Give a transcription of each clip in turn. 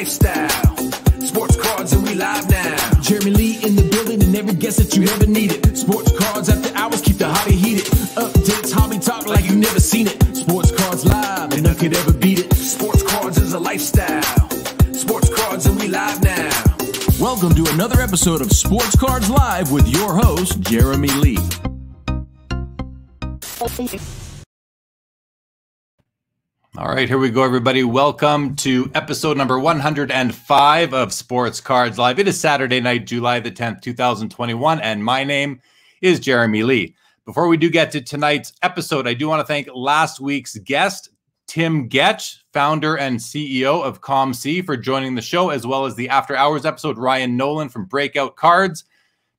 lifestyle. Sports cards and we live now. Jeremy Lee in the building and every guest that you ever needed. Sports cards after hours keep the hobby heated. Updates, hobby talk like you never seen it. Sports cards live and none could ever beat it. Sports cards is a lifestyle. Sports cards and we live now. Welcome to another episode of Sports Cards Live with your host, Jeremy Lee. All right, here we go, everybody. Welcome to episode number 105 of Sports Cards Live. It is Saturday night, July the 10th, 2021, and my name is Jeremy Lee. Before we do get to tonight's episode, I do want to thank last week's guest, Tim Getsch, founder and CEO of COMC, for joining the show, as well as the After Hours episode, Ryan Nolan from Breakout Cards.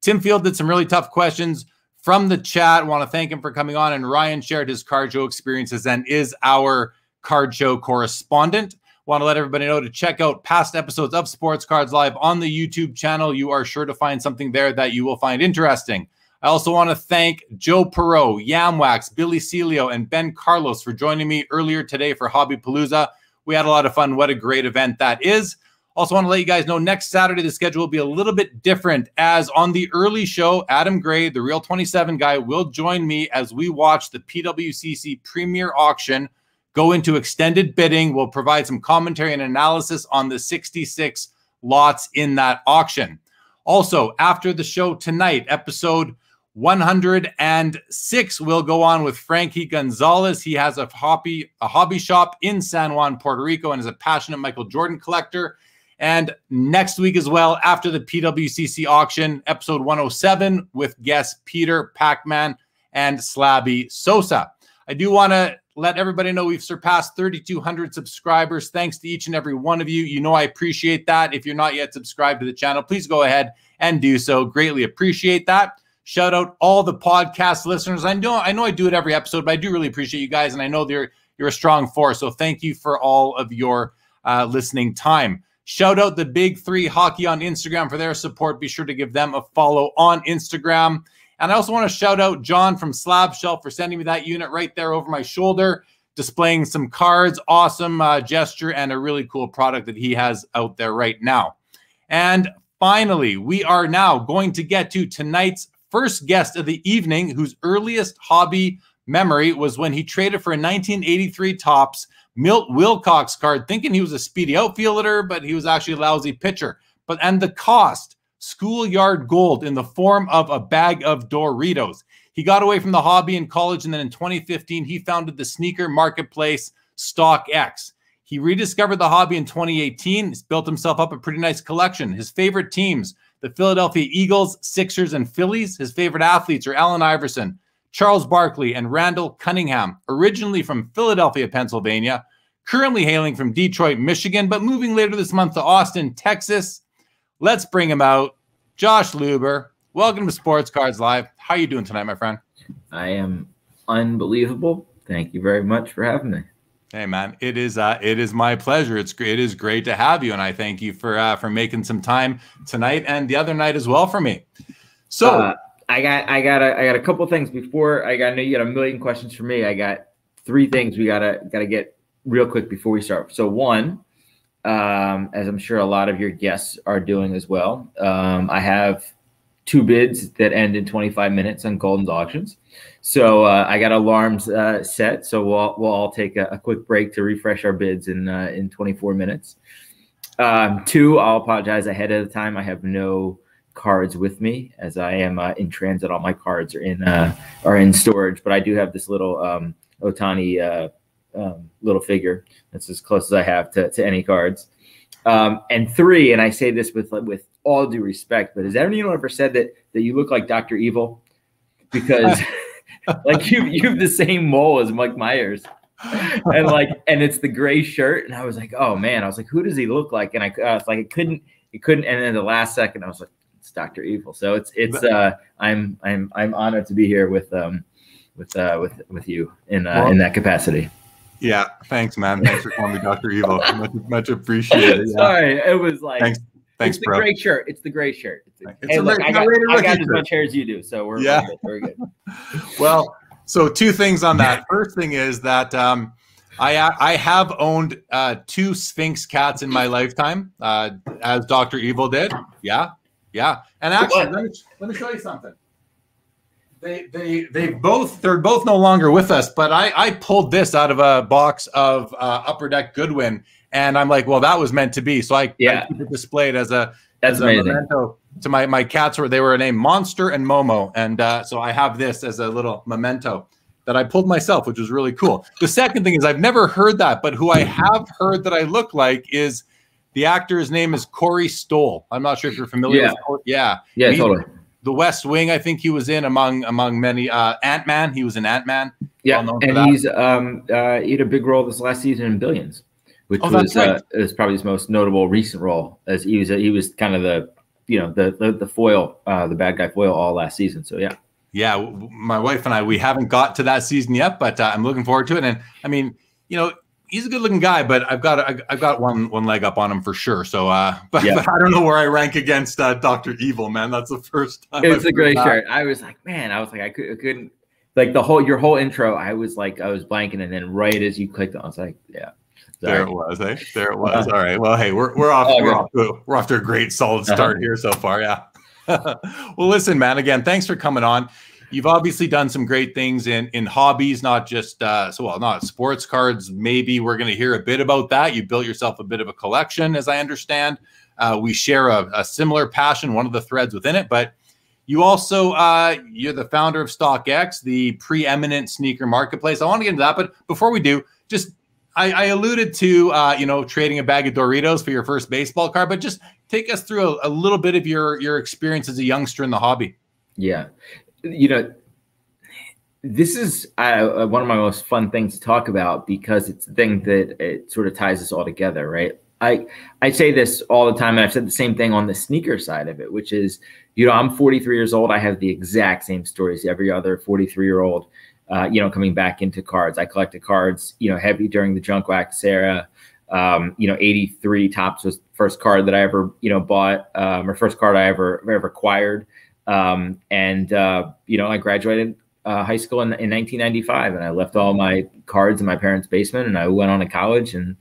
Tim fielded some really tough questions from the chat. want to thank him for coming on, and Ryan shared his card show experiences and is our card show correspondent. Want to let everybody know to check out past episodes of Sports Cards Live on the YouTube channel. You are sure to find something there that you will find interesting. I also want to thank Joe Perot, Yamwax, Billy Celio, and Ben Carlos for joining me earlier today for Hobby Palooza. We had a lot of fun. What a great event that is. Also, want to let you guys know next Saturday the schedule will be a little bit different. As on the early show, Adam Gray, the Real 27 guy, will join me as we watch the PWCC Premier Auction go into extended bidding. We'll provide some commentary and analysis on the 66 lots in that auction. Also, after the show tonight, episode 106 will go on with Frankie Gonzalez. He has a hobby a hobby shop in San Juan, Puerto Rico, and is a passionate Michael Jordan collector. And next week as well, after the PWCC auction, episode 107 with guests Peter Pacman and Slabby Sosa. I do want to let everybody know we've surpassed 3,200 subscribers. Thanks to each and every one of you. You know, I appreciate that. If you're not yet subscribed to the channel, please go ahead and do so. Greatly appreciate that. Shout out all the podcast listeners. I know, I know I do it every episode, but I do really appreciate you guys. And I know they're, you're a strong force. So thank you for all of your uh, listening time. Shout out the big three hockey on Instagram for their support. Be sure to give them a follow on Instagram. And I also want to shout out John from Slab Shelf for sending me that unit right there over my shoulder, displaying some cards. Awesome uh, gesture and a really cool product that he has out there right now. And finally, we are now going to get to tonight's first guest of the evening, whose earliest hobby memory was when he traded for a 1983 Topps Milt Wilcox card, thinking he was a speedy outfielder, but he was actually a lousy pitcher. But and the cost schoolyard gold in the form of a bag of Doritos. He got away from the hobby in college, and then in 2015, he founded the sneaker marketplace StockX. He rediscovered the hobby in 2018. He's built himself up a pretty nice collection. His favorite teams, the Philadelphia Eagles, Sixers, and Phillies. His favorite athletes are Allen Iverson, Charles Barkley, and Randall Cunningham, originally from Philadelphia, Pennsylvania, currently hailing from Detroit, Michigan, but moving later this month to Austin, Texas. Let's bring him out. Josh Luber, welcome to Sports Cards Live. How are you doing tonight, my friend? I am unbelievable. Thank you very much for having me. Hey man, it is uh, it is my pleasure. It's great. It is great to have you, and I thank you for uh, for making some time tonight and the other night as well for me. So uh, I got I got a, I got a couple things before I got I know you got a million questions for me. I got three things we gotta gotta get real quick before we start. So one, um, as I'm sure a lot of your guests are doing as well. Um, I have two bids that end in 25 minutes on Goldin's auctions. So uh, I got alarms uh, set. So we'll, we'll all take a, a, quick break to refresh our bids in uh, in 24 minutes. Um, two, I'll apologize ahead of the time. I have no cards with me as I am uh, in transit. All my cards are in uh, are in storage, but I do have this little um, Ohtani uh, um, little figure. That's as close as I have to, to any cards. Um, and three, and I say this with with all due respect, but has anyone ever said that that you look like Doctor Evil? Because like you you have the same mole as Mike Myers. and like and it's the gray shirt and i was like oh man i was like who does he look like and i, I was like it couldn't it couldn't and then the last second i was like it's dr evil so it's it's uh i'm i'm i'm honored to be here with um with uh with with you in uh, well, in that capacity yeah, thanks, man. Thanks for calling me Dr. Evil. Much, much appreciated. Yeah. Sorry, it was like thanks. Thanks, it's bro. the gray shirt. It's the gray shirt. It's, a, it's hey, look, I got, I got as much hair as you do, so we're, yeah. we're good. We're good. well, so two things on that. First thing is that um, I I have owned uh, two Sphynx cats in my lifetime, uh, as Doctor Evil did. Yeah, yeah. And actually, let me, let me show you something. They they they both they're both no longer with us, but I I pulled this out of a box of uh, Upper Deck Goodwin, and I'm like, well, that was meant to be. So I yeah I keep it displayed as a that's as amazing. A memento to my my cats were they were named Monster and Momo, and uh, so I have this as a little memento that I pulled myself, which was really cool. The second thing is I've never heard that, but who I have heard that I look like is the actor's name is Corey Stoll. I'm not sure if you're familiar Yeah. with Cor- yeah. Yeah, totally. The West Wing, I think he was in among among many uh Ant Man. He was in Ant Man. Yeah, well known for and he's um uh he had a big role this last season in Billions, which Oh, was uh, is probably his most notable recent role. As he was he was kind of the you know the the, the foil uh the bad guy foil all last season. So yeah, Yeah, my wife and I we haven't got to that season yet, but uh, I'm looking forward to it. And I mean, you know, he's a good looking guy, but I've got I- I've got one one leg up on him for sure. So, uh, but, Yeah. but I don't know where I rank against uh, Doctor Evil, man. That's the first time. it's I've a great that. shirt. I was like, man, I was like, I, could, I couldn't like the whole your whole intro. I was like, I was blanking, and then right as you clicked on, I was like, yeah. There it was. Hey, there it was. All right. Well, hey, we're we're off. Oh, we're, off to, we're off to a great solid Uh-huh. start here so far. Yeah. well, listen, man. Again, thanks for coming on. You've obviously done some great things in in hobbies, not just uh, so well, not sports cards. Maybe we're going to hear a bit about that. You built yourself a bit of a collection, as I understand. Uh, we share a, a similar passion, one of the threads within it, but you also uh, you're the founder of StockX, the preeminent sneaker marketplace. I want to get into that, but before we do, just I, I alluded to uh, you know trading a bag of Doritos for your first baseball card, but just take us through a, a little bit of your your experience as a youngster in the hobby. Yeah, you know, this is uh, one of my most fun things to talk about because it's the thing that it sort of ties us all together, right? I I say this all the time, and I've said the same thing on the sneaker side of it, which is, you know, I'm 43 years old. I have the exact same stories every other 43 year old, uh, you know, coming back into cards. I collected cards, you know, heavy during the junk wax era. Um, you know, 83 Topps was first card that I ever, you know, bought, um, or first card I ever ever acquired. Um, and uh, you know, I graduated uh, high school in, in 1995, and I left all my cards in my parents' basement, and I went on to college and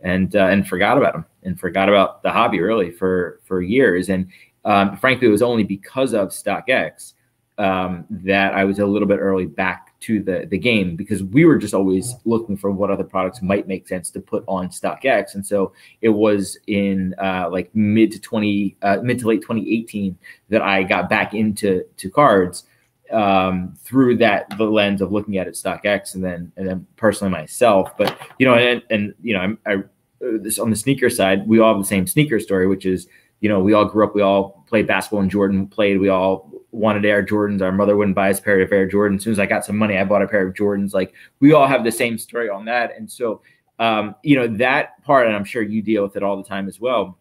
and uh, and forgot about them and forgot about the hobby really for for years. And um, frankly, it was only because of StockX um, that I was a little bit early back to the the game because we were just always looking for what other products might make sense to put on StockX. And so it was in uh, like mid to 20 uh, mid to late 2018 that I got back into to cards um, through that the lens of looking at it StockX and then and then personally myself. But you know, and, and you know, I'm, I uh, this on the sneaker side, we all have the same sneaker story, which is you know we all grew up, we all played basketball and Jordan played, we all wanted Air Jordans. Our mother wouldn't buy us a pair of Air Jordans. As soon as I got some money, I bought a pair of Jordans. Like we all have the same story on that, and so um, you know that part, and I'm sure you deal with it all the time as well.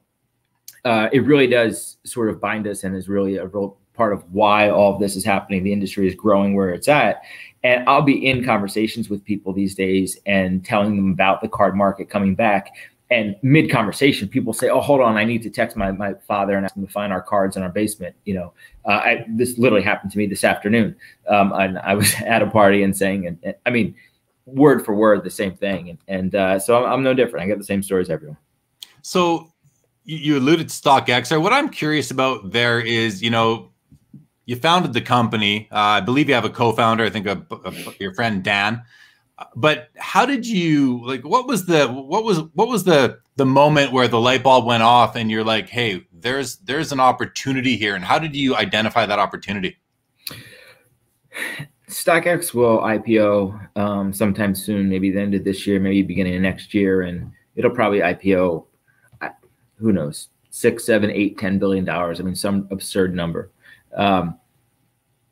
Uh, it really does sort of bind us and is really a real part of why all of this is happening. The industry is growing where it's at. And I'll be in conversations with people these days and telling them about the card market coming back. And mid conversation, people say, "Oh, hold on, I need to text my, my father and ask him to find our cards in our basement." You know, uh, I, this literally happened to me this afternoon. Um, and I was at a party and saying, and, and I mean, word for word, the same thing. And, and uh, so I'm, I'm no different. I get the same stories everyone. So you, alluded to StockX. What I'm curious about there is, you know, you founded the company. Uh, I believe you have a co-founder. I think a, a- your friend Dan. But how did you like? What was the what was what was the the moment where the light bulb went off and you're like, hey, there's there's an opportunity here. And how did you identify that opportunity? StockX will IPO um, sometime soon, maybe the end of this year, maybe beginning of next year, and it'll probably IPO. Who knows? Six, seven, eight, ten billion dollars. I mean, some absurd number. Um,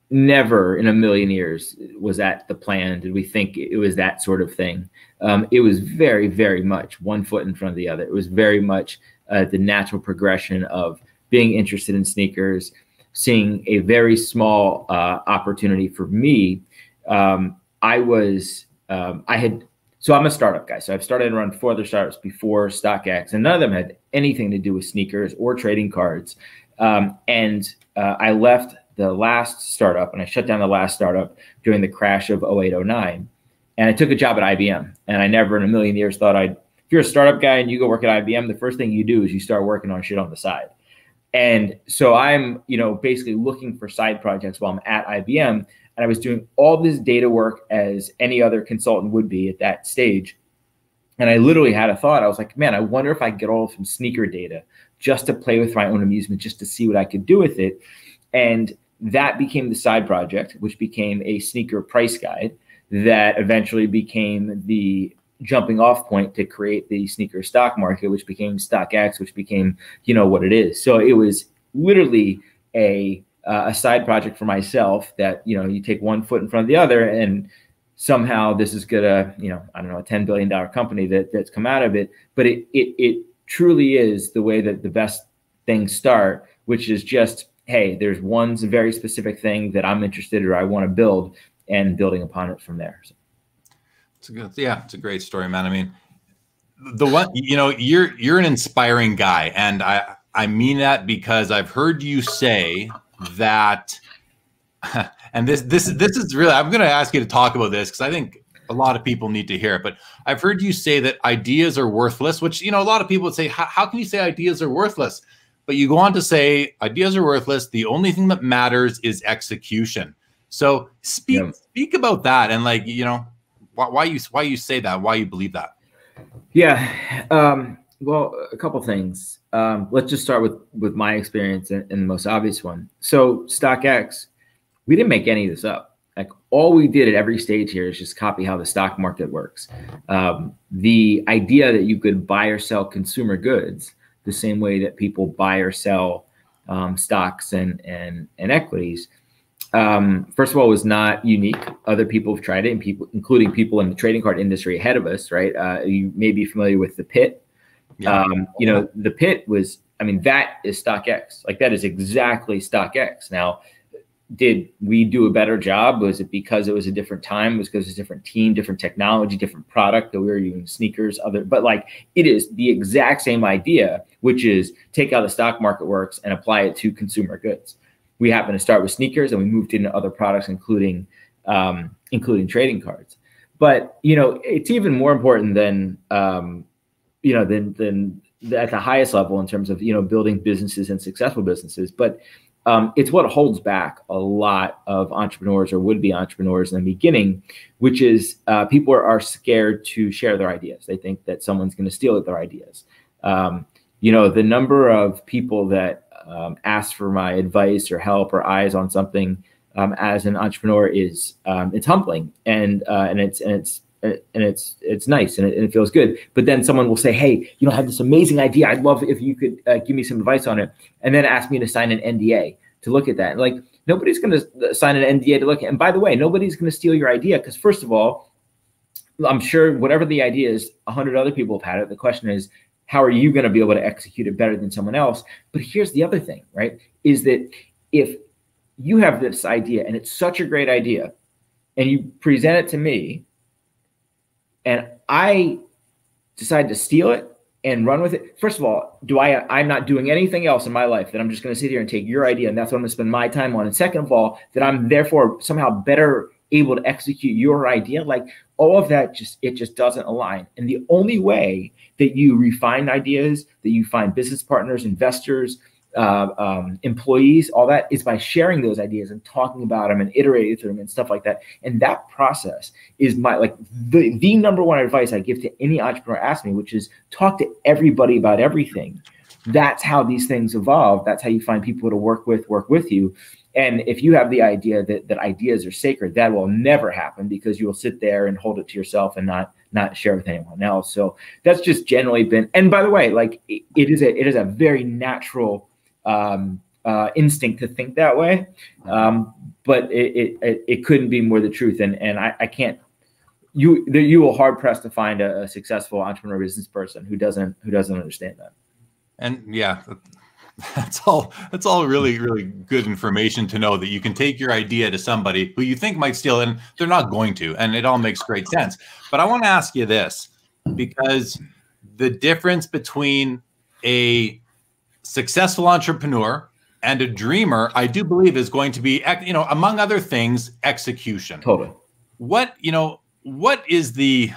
never in a million years was that the plan. Did we think it was that sort of thing? Um, it was very, very much one foot in front of the other. It was very much uh, the natural progression of being interested in sneakers, seeing a very small uh, opportunity for me. Um, I was, um, I had, so I'm a startup guy. So I've started and run four other startups before StockX, and none of them had anything to do with sneakers or trading cards. Um, and uh, I left the last startup and I shut down the last startup during the crash of 0809. and I took a job at IBM. And I never in a million years thought I'd. If you're a startup guy and you go work at IBM, the first thing you do is you start working on shit on the side. And so I'm, you know, basically looking for side projects while I'm at IBM. And I was doing all this data work as any other consultant would be at that stage. And I literally had a thought. I was like, man, I wonder if I could get all some sneaker data just to play with my own amusement, just to see what I could do with it. And that became the side project, which became a sneaker price guide that eventually became the jumping off point to create the sneaker stock market, which became StockX, which became, you know, what it is. So it was literally a uh, a side project for myself that, you know, you take one foot in front of the other and somehow this is gonna, you know, I don't know, a $10 billion company that that's come out of it. But it it it truly is the way that the best things start, which is just hey, there's one very specific thing that I'm interested or I want to build and building upon it from there. So. It's a good, yeah, it's a great story, man. I mean, the one, you know, you're, you're an inspiring guy. And I, I mean that because I've heard you say that, and this, this, this is really, I'm going to ask you to talk about this because I think a lot of people need to hear it. But I've heard you say that ideas are worthless, which, you know, a lot of people would say, how can you say ideas are worthless? But you go on to say ideas are worthless. The only thing that matters is execution. So speak yeah. speak about that and like you know why, why, you why you say that, why you believe that. Yeah. Um, well, a couple things. Um, let's just start with with my experience and, and the most obvious one. So StockX, we didn't make any of this up. Like all we did at every stage here is just copy how the stock market works. Um, the idea that you could buy or sell consumer goods the same way that people buy or sell um, stocks and and and equities. Um, first of all, it was not unique. Other people have tried it, and people, including people in the trading card industry ahead of us. Right? Uh, you may be familiar with the pit. Yeah. Um, you know, the pit was. I mean, that is stock X. Like that is exactly stock X. Now, did we do a better job? Was it because it was a different time? Was because it's a different team, different technology, different product that we were using sneakers, other, but like it is the exact same idea, which is take how the stock market works and apply it to consumer goods. We happen to start with sneakers and we moved into other products, including um, including trading cards. But you know, it's even more important than um, you know than than at the highest level in terms of you know building businesses and successful businesses. But um, it's what holds back a lot of entrepreneurs or would-be entrepreneurs in the beginning, which is uh, people are, are, scared to share their ideas. They think that someone's going to steal their ideas. Um, you know, the number of people that um, ask for my advice or help or eyes on something um, as an entrepreneur is um, it's humbling and uh, and it's and it's and it's it's nice and it, and it, feels good. But then someone will say, "Hey, you know, I have this amazing idea. I'd love if you could uh, give me some advice on it," and then ask me to sign an NDA to look at that. Like nobody's going to uh, sign an NDA to look at. And by the way, nobody's going to steal your idea because first of all, I'm sure whatever the idea is, a hundred other people have had it. The question is, how are you going to be able to execute it better than someone else? But here's the other thing, right? Is that if you have this idea and it's such a great idea, and you present it to me and I decide to steal it and run with it. First of all, do I I'm not doing anything else in my life that I'm just going to sit here and take your idea and that's what I'm going to spend my time on. And second of all, that I'm therefore somehow better able to execute your idea. Like all of that just it just doesn't align. And the only way that you refine ideas, that you find business partners, investors, uh, um, employees, all that is by sharing those ideas and talking about them and iterating through them and stuff like that. And that process is my like the, the number one advice I give to any entrepreneur ask me, which is talk to everybody about everything. That's how these things evolve. That's how you find people to work with, work with you. And if you have the idea that, that ideas are sacred, that will never happen because you will sit there and hold it to yourself and not not share with anyone else. So that's just generally been. And by the way, like it, it is a it is a very natural um, uh, instinct to think that way. Um, but it, it, it couldn't be more the truth. And, and I, I can't, you, you will hard pressed to find a, a, successful entrepreneur business person who doesn't, who doesn't understand that. And yeah, that's all, that's all really, really good information to know that you can take your idea to somebody who you think might steal and they're not going to, and it all makes great sense. But I want to ask you this, because the difference between a successful entrepreneur and a dreamer, I do believe is going to be, you know, among other things, execution. Totally. What, you know, what is the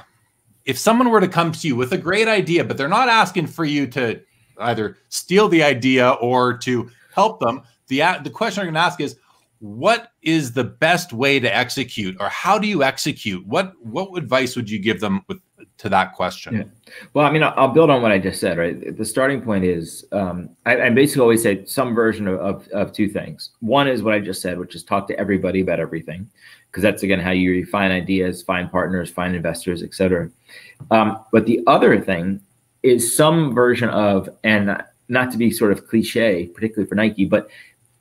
if someone were to come to you with a great idea, but they're not asking for you to either steal the idea or to help them, the the question I'm going to ask is, what is the best way to execute, or how do you execute? What what advice would you give them with to that question? Yeah. Well, I mean, I'll build on what I just said. Right, the starting point is um, I, I, basically always say some version of, of, of two things. One is what I just said, which is talk to everybody about everything, because that's again how you find ideas, find partners, find investors, etc. Um, but the other thing is some version of, and not to be sort of cliche, particularly for Nike, but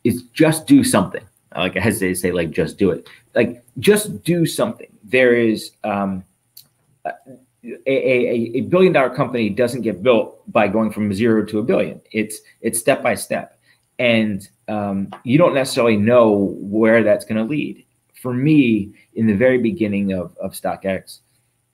is just do something. Like I hesitate to say, like just do it. Like just do something. There is um, a, a, a billion dollar company doesn't get built by going from zero to a billion. It's it's step by step, and um, you don't necessarily know where that's going to lead. For me, in the very beginning of of StockX,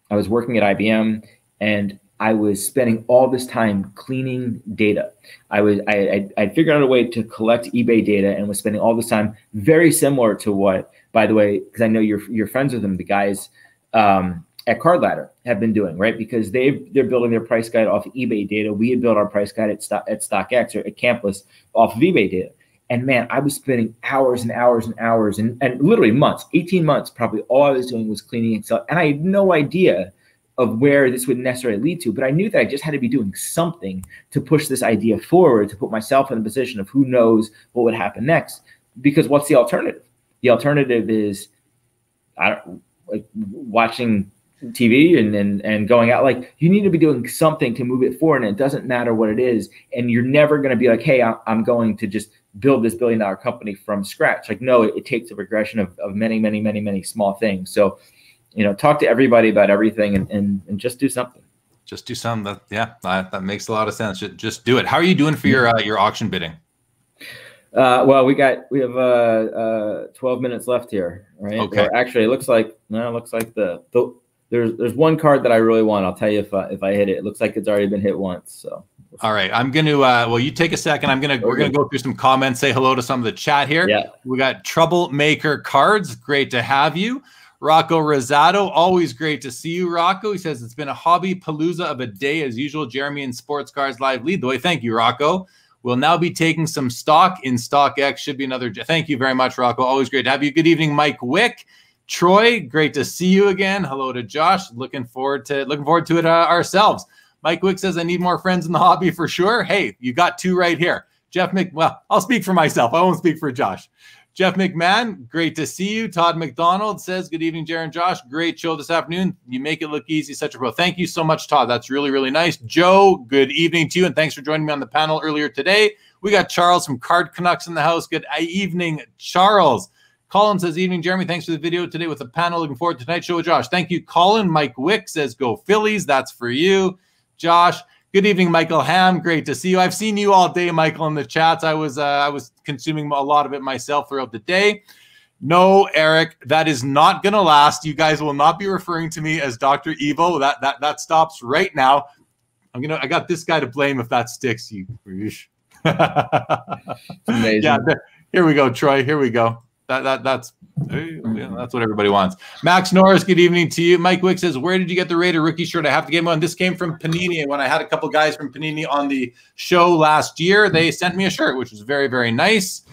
I was working at IBM, and I was spending all this time cleaning data. I was I I figured out a way to collect eBay data and was spending all this time very similar to what, by the way, because I know you're you're friends with them, the guys um, at Card Ladder have been doing right because they they're building their price guide off of eBay data. We had built our price guide at Stock, at StockX or at Campless off of eBay data. And man, I was spending hours and hours and hours and, and literally months, 18 months, probably all I was doing was cleaning Excel. And I had no idea of where this would necessarily lead to. But I knew that I just had to be doing something to push this idea forward, to put myself in the position of who knows what would happen next. Because what's the alternative? The alternative is I don't like watching TV and, and and going out. Like you need to be doing something to move it forward, and it doesn't matter what it is. And you're never going to be like, hey, I'm going to just build this billion dollar company from scratch. Like no, it, it takes a regression of, of many, many, many, many small things. So you know, talk to everybody about everything and, and, and just do something. Just do something that, yeah, that, that makes a lot of sense. Just, just do it. How are you doing for your, uh, your auction bidding? Uh, well, we got, we have, uh, uh, 12 minutes left here, right? Okay. Or actually, it looks like, no, it looks like the, the, there's, there's one card that I really want. I'll tell you if I, if I hit it, it looks like it's already been hit once. So. All right, I'm going to. Uh, well, you take a second. I'm gonna. Okay. We're gonna go through some comments. Say hello to some of the chat here. Yeah. We got troublemaker cards. Great to have you. Rocco Rosado, always great to see you, Rocco. He says it's been a hobby palooza of a day as usual. Jeremy and Sports Cards Live lead the way. Thank you, Rocco. We'll now be taking some stock in StockX. Should be another. Thank you very much, Rocco. Always great to have you. Good evening, Mike Wick. Troy, great to see you again. Hello to Josh. Looking forward to looking forward to it uh, ourselves. Mike Wick says I need more friends in the hobby for sure. Hey, you got two right here. Jeff Mc. Well, I'll speak for myself. I won't speak for Josh. Jeff McMahon, great to see you. Todd McDonald says, Good evening, Jaron Josh. Great show this afternoon. You make it look easy, such a pro. Thank you so much, Todd. That's really, really nice. Joe, good evening to you, and thanks for joining me on the panel earlier today. We got Charles from Card Canucks in the house. Good evening, Charles. Colin says, Evening, Jeremy. Thanks for the video today with the panel. Looking forward to tonight's show with Josh. Thank you, Colin. Mike Wick says, Go Phillies. That's for you. Josh, Good evening, Michael Ham. Great to see you. I've seen you all day, Michael, in the chats. I was uh, I was consuming a lot of it myself throughout the day. No, Eric, that is not going to last. You guys will not be referring to me as Dr. Evil. That that that stops right now. I'm gonna. I got this guy to blame if that sticks. You. amazing. Yeah. Here we go, Troy. Here we go. That that that's that's what everybody wants. Max Norris, good evening to you. Mike Wick says, "Where did you get the Raider rookie shirt? I have to get one. This came from Panini, when I had a couple guys from Panini on the show last year, they sent me a shirt, which was very very nice."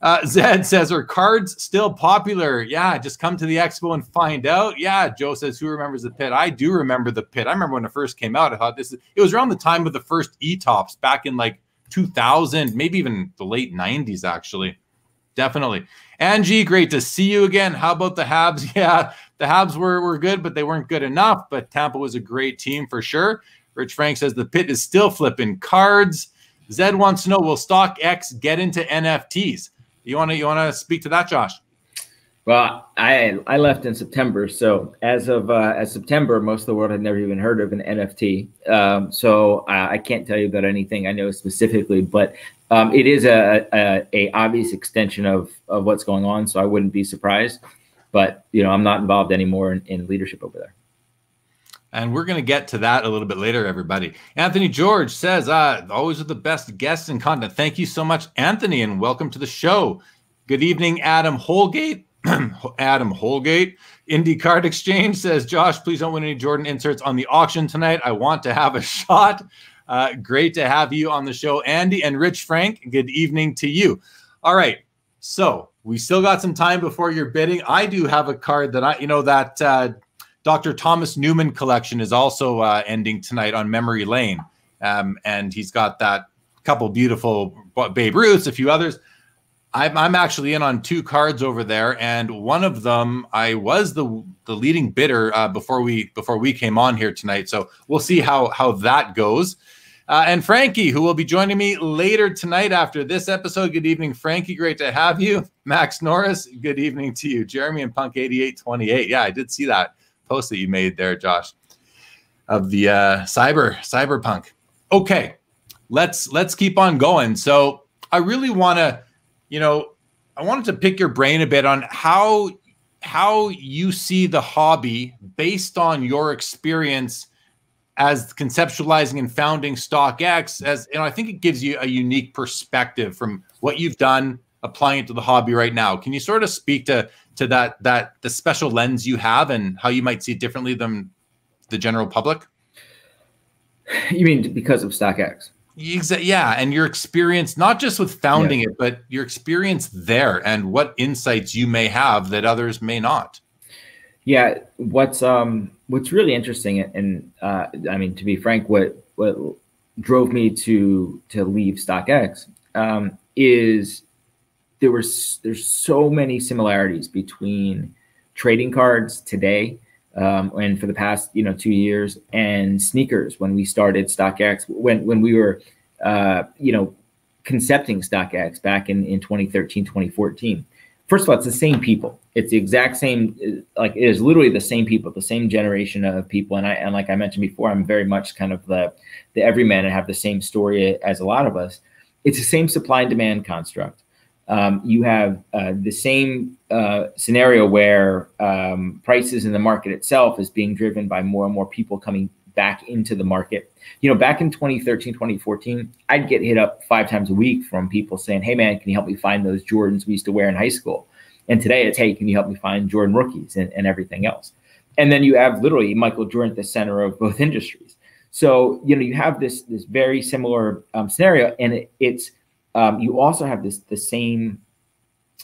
Uh, Zed says, "Are cards still popular?" Yeah, just come to the expo and find out. Yeah, Joe says, "Who remembers the pit?" I do remember the pit. I remember when it first came out. I thought this. Is, it was around the time of the first E tops back in like 2000, maybe even the late 90s, actually. Definitely. Angie, great to see you again. How about the Habs? Yeah, the Habs were, were good, but they weren't good enough. But Tampa was a great team for sure. Rich Frank says the pit is still flipping cards. Zed wants to know will StockX get into NFTs? You want to you want to speak to that, Josh? Well, I I left in September, so as of uh, as September, most of the world had never even heard of an NFT. Um, so uh, I can't tell you about anything I know specifically, but um, it is a, a, a obvious extension of of what's going on. So I wouldn't be surprised. But you know, I'm not involved anymore in, in leadership over there. And we're going to get to that a little bit later, everybody. Anthony George says, uh, always with the best guests and content. Thank you so much, Anthony, and welcome to the show. Good evening, Adam Holgate. Adam Holgate. Indie Card Exchange says, Josh, please don't win any Jordan inserts on the auction tonight. I want to have a shot. Uh, great to have you on the show, Andy and Rich Frank. Good evening to you. All right. So we still got some time before you're bidding. I do have a card that I, you know, that uh, Dr. Thomas Newman collection is also uh, ending tonight on Memory Lane. Um, and he's got that couple beautiful Babe Ruths, a few others. I'm, I'm actually in on two cards over there, and one of them I was the the leading bidder uh, before we before we came on here tonight. So we'll see how how that goes. Uh, and Frankie, who will be joining me later tonight after this episode. Good evening, Frankie. Great to have you. Max Norris, good evening to you. Jeremy and Punk 8828. Yeah, I did see that post that you made there, Josh, of the uh, cyber cyberpunk. Okay, let's let's keep on going. So I really want to, you know, I wanted to pick your brain a bit on how how you see the hobby based on your experience as conceptualizing and founding StockX. As you know, I think it gives you a unique perspective from what you've done applying it to the hobby right now. Can you sort of speak to to that that the special lens you have and how you might see it differently than the general public? You mean because of StockX? Yeah, and your experience, not just with founding yeah. it, but your experience there and what insights you may have that others may not. Yeah, what's um what's really interesting, and uh, I mean to be frank, what what drove me to to leave StockX um, is there was there's so many similarities between trading cards today um, and for the past you know two years and sneakers when we started StockX when when we were uh, you know concepting StockX back in in 2013 2014 first of all it's the same people. It's the exact same like it is literally the same people the same generation of people. And I and like I mentioned before I'm very much kind of the the everyman and have the same story as a lot of us. It's the same supply and demand construct. Um, you have uh, the same uh, scenario where um, prices in the market itself is being driven by more and more people coming back into the market. You know, back in 2013, 2014, I'd get hit up five times a week from people saying, Hey, man, can you help me find those Jordans we used to wear in high school? And today it's, Hey, can you help me find Jordan rookies and, and everything else? And then you have literally Michael Jordan at the center of both industries. So, you know, you have this, this very similar um, scenario, and it, it's, um, you also have this the same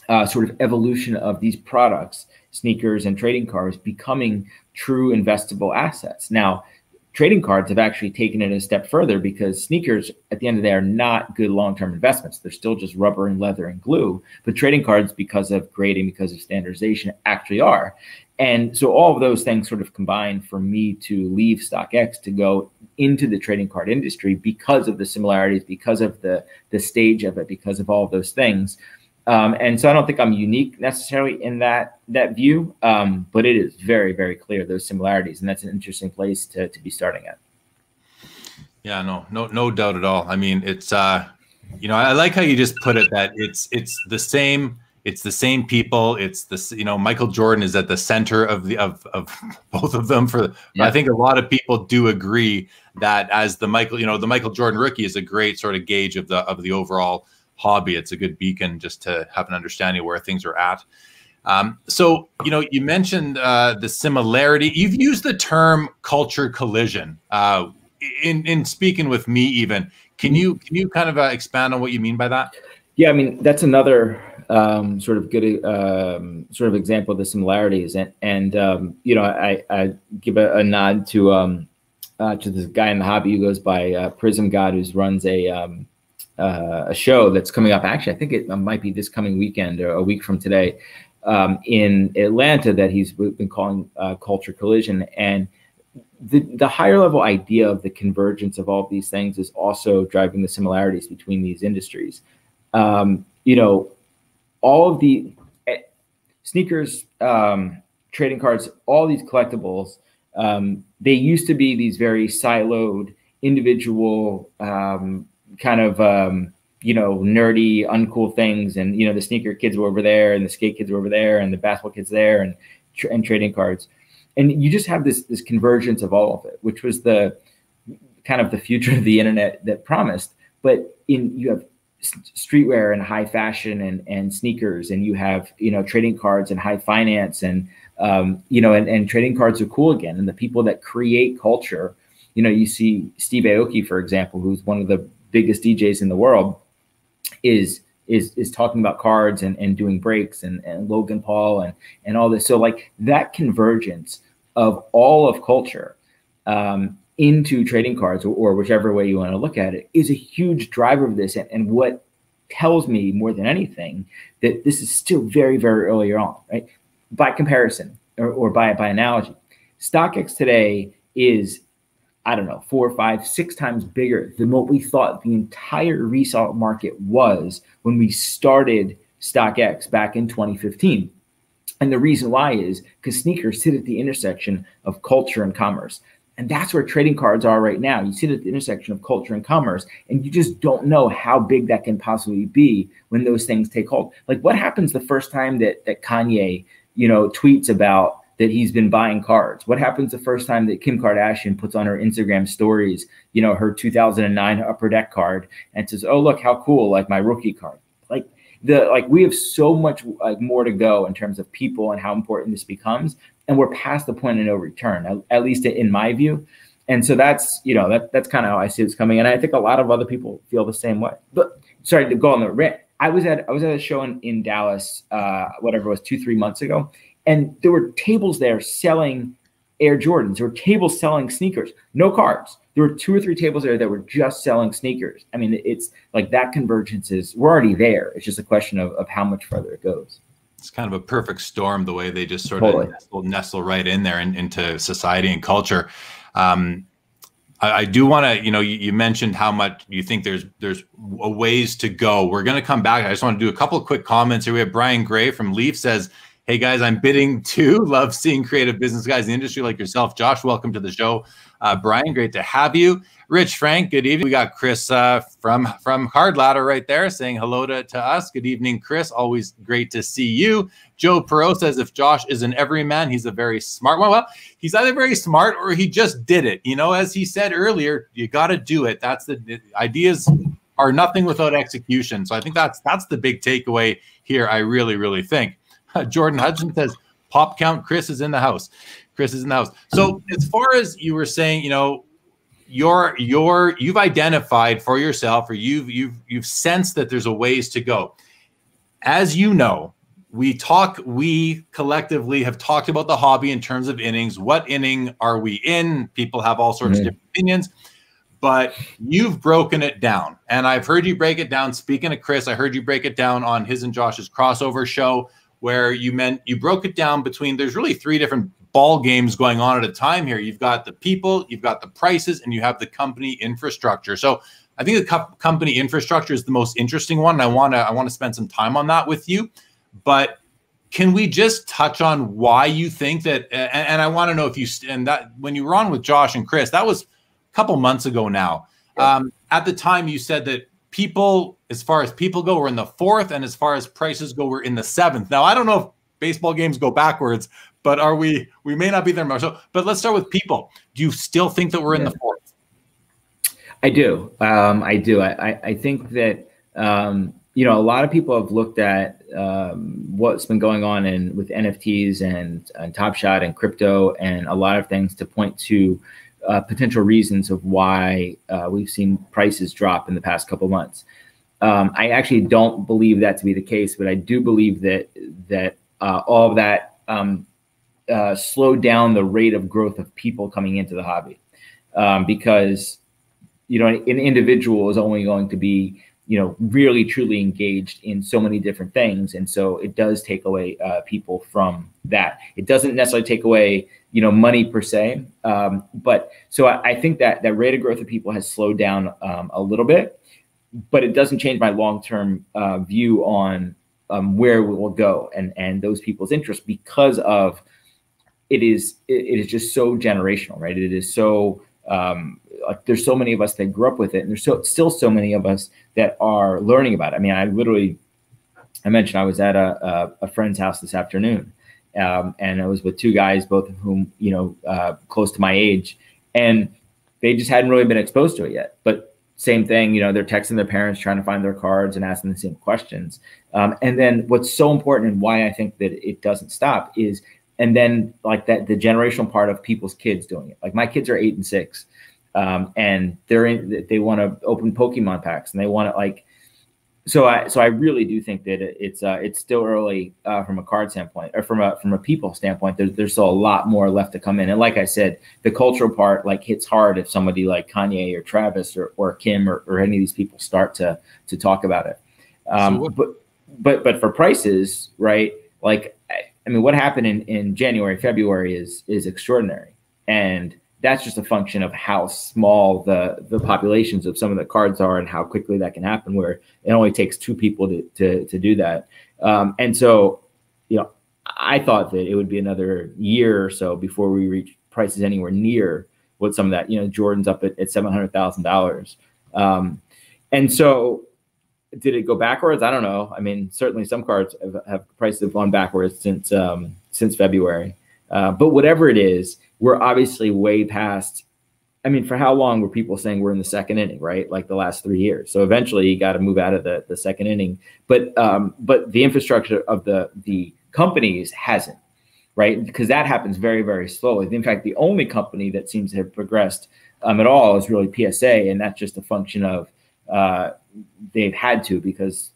uh, sort of evolution of these products, sneakers and trading cards, becoming true investable assets. Now, trading cards have actually taken it a step further because sneakers, at the end of the day, are not good long-term investments. They're still just rubber and leather and glue. But trading cards, because of grading, because of standardization, actually are. And so all of those things sort of combined for me to leave StockX to go into the trading card industry because of the similarities, because of the the stage of it, because of all of those things. Um, and so I don't think I'm unique necessarily in that that view, um, but it is very very clear those similarities, and that's an interesting place to to be starting at. Yeah, no, no, no doubt at all. I mean, it's uh, you know, I like how you just put it that it's it's the same it's the same people. It's this, you know, Michael Jordan is at the center of the of of both of them. For yeah. I think a lot of people do agree that as the Michael, you know, the Michael Jordan rookie is a great sort of gauge of the of the overall hobby. It's a good beacon just to have an understanding of where things are at. Um, so, you know, you mentioned uh, the similarity. You've used the term culture collision uh, in in speaking with me. Even can you can you kind of uh, expand on what you mean by that? Yeah, I mean that's another um, sort of good um, sort of example of the similarities. And and um, you know, I, I give a, a nod to um, uh, to this guy in the hobby who goes by uh, Prism God, who runs a um, uh, a show that's coming up. Actually, I think it might be this coming weekend or a week from today um, in Atlanta that he's been calling uh, Culture Collision and. The, the higher level idea of the convergence of all of these things is also driving the similarities between these industries. Um, you know, all of the uh, sneakers, um, trading cards, all these collectibles, um, they used to be these very siloed, individual, um, kind of, um, you know, nerdy, uncool things. And, you know, the sneaker kids were over there and the skate kids were over there and the basketball kids there and, and trading cards. And you just have this, this convergence of all of it, which was the kind of the future of the internet that promised. But in you have streetwear and high fashion and, and sneakers and you have you know trading cards and high finance and um, you know and, and trading cards are cool again and the people that create culture you know you see steve aoki for example who's one of the biggest djs in the world is is is talking about cards and, and doing breaks and, and logan paul and and all this. So like that convergence of all of culture um, into trading cards or, or, whichever way you want to look at it is a huge driver of this. And, and what tells me more than anything that this is still very very early on right? By comparison or, or by by analogy stockx today is i don't know four five six times bigger than what we thought the entire resale market was when we started stockx back in 2015 and the reason why is because sneakers sit at the intersection of culture and commerce and that's where trading cards are right now. You sit at the intersection of culture and commerce, and you just don't know how big that can possibly be when those things take hold. Like what happens the first time that that Kanye, you know, tweets about that he's been buying cards? What happens the first time that Kim Kardashian puts on her Instagram stories, you know, her 2009 upper deck card and says, "Oh, look how cool, like my rookie card." Like the like we have so much like more to go in terms of people and how important this becomes and we're past the point of no return, at, at least in my view. And so that's you know that that's kind of how I see it's coming, and I think a lot of other people feel the same way. But sorry to go on the rant. I was at I was at a show in, in Dallas, uh, whatever it was, two three months ago, and there were tables there selling Air Jordans. There were tables selling sneakers, no cards. There were two or three tables there that were just selling sneakers. I mean, it's like that convergence is we're already there. It's just a question of, of how much further it goes it's kind of a perfect storm the way they just sort totally. of nestle, nestle, right in there and into society and culture. Um, I, I, do want to, you know, you, you, mentioned how much you think there's there's ways to go. We're going to come back. I just want to do a couple of quick comments here. We have Brian Gray from Leaf says, "Hey guys, I'm bidding too. Love seeing creative business guys in the industry like yourself. Josh, welcome to the show. Uh, Brian, great to have you. Rich, Frank, good evening. We got Chris uh, from from Card Ladder right there saying hello to, to us. Good evening, Chris. Always great to see you. Joe Perot says if Josh is an everyman, he's a very smart one. Well, he's either very smart or he just did it. You know, as he said earlier, you got to do it. That's the, the ideas are nothing without execution. So I think that's that's the big takeaway here. I really, really think. Jordan Hudson says pop count. Chris is in the house. Chris is in the house. So as far as you were saying, you know, you're you're you've identified for yourself or you've you've you've sensed that there's a ways to go as you know we talk we collectively have talked about the hobby in terms of innings what inning are we in people have all sorts mm-hmm. of different opinions but you've broken it down and i've heard you break it down speaking to chris i heard you break it down on his and josh's crossover show where you meant you broke it down between there's really three different ball games going on at a time here. You've got the people, you've got the prices, and you have the company infrastructure. So I think the co- company infrastructure is the most interesting one. And I want to I want to spend some time on that with you. But can we just touch on why you think that? And, and I want to know if you and that when you were on with Josh and Chris, that was a couple months ago now. Um, at the time, you said that people, as far as people go, we're in the fourth, and as far as prices go, we're in the seventh. Now I don't know if baseball games go backwards, but are we? We may not be there, So, but let's start with people. Do you still think that we're in the fourth? I do. Um, I do. I, I think that um, you know a lot of people have looked at um, what's been going on in with NFTs and, and Top Shot and crypto and a lot of things to point to uh, potential reasons of why uh, we've seen prices drop in the past couple months. Um, I actually don't believe that to be the case, but I do believe that that uh, all of that um, uh, slow down the rate of growth of people coming into the hobby. Um, because you know an individual is only going to be you know really truly engaged in so many different things. And so it does take away uh, people from that. It doesn't necessarily take away you know money per se um, but so I, I, think that that rate of growth of people has slowed down um, a little bit but it doesn't change my long-term uh, view on um, where we will go and and those people's interest because of it is it, it is just so generational, right? It is so um, like there's so many of us that grew up with it, and there's so still so many of us that are learning about it. I mean, I literally, I mentioned I was at a, a, a friend's house this afternoon, um, and I was with two guys, both of whom you know uh, close to my age, and they just hadn't really been exposed to it yet. But same thing. You know, they're texting their parents, trying to find their cards and asking the same questions. Um, and then what's so important and why I think that it doesn't stop is, and then like that the generational part of people's kids doing it. Like my kids are eight and six, um, and they're in. They want to open Pokemon packs, and they want to like so I so I really do think that it's uh, it's still early uh, from a card standpoint or from a from a people standpoint. There's there's still a lot more left to come in. And like I said, the cultural part like hits hard if somebody like Kanye or Travis or, or Kim or, or any of these people start to to talk about it. Um, but but but for prices, right? Like I mean, what happened in in January February is is extraordinary and that's just a function of how small the the populations of some of the cards are and how quickly that can happen where it only takes two people to to, to do that. Um, and so you know i thought that it would be another year or so before we reach prices anywhere near what some of that you know jordan's up at, at $700000 um, and so did it go backwards? I don't know. I mean certainly some cards have, have prices have gone backwards since um, since february uh, but whatever it is we're obviously way past. I mean, for how long were people saying we're in the second inning, right? Like the last three years. So eventually, you got to move out of the the second inning. But um, but the infrastructure of the the companies hasn't, right? Because that happens very very slowly. In fact, the only company that seems to have progressed um, at all is really PSA, and that's just a function of uh, they've had to because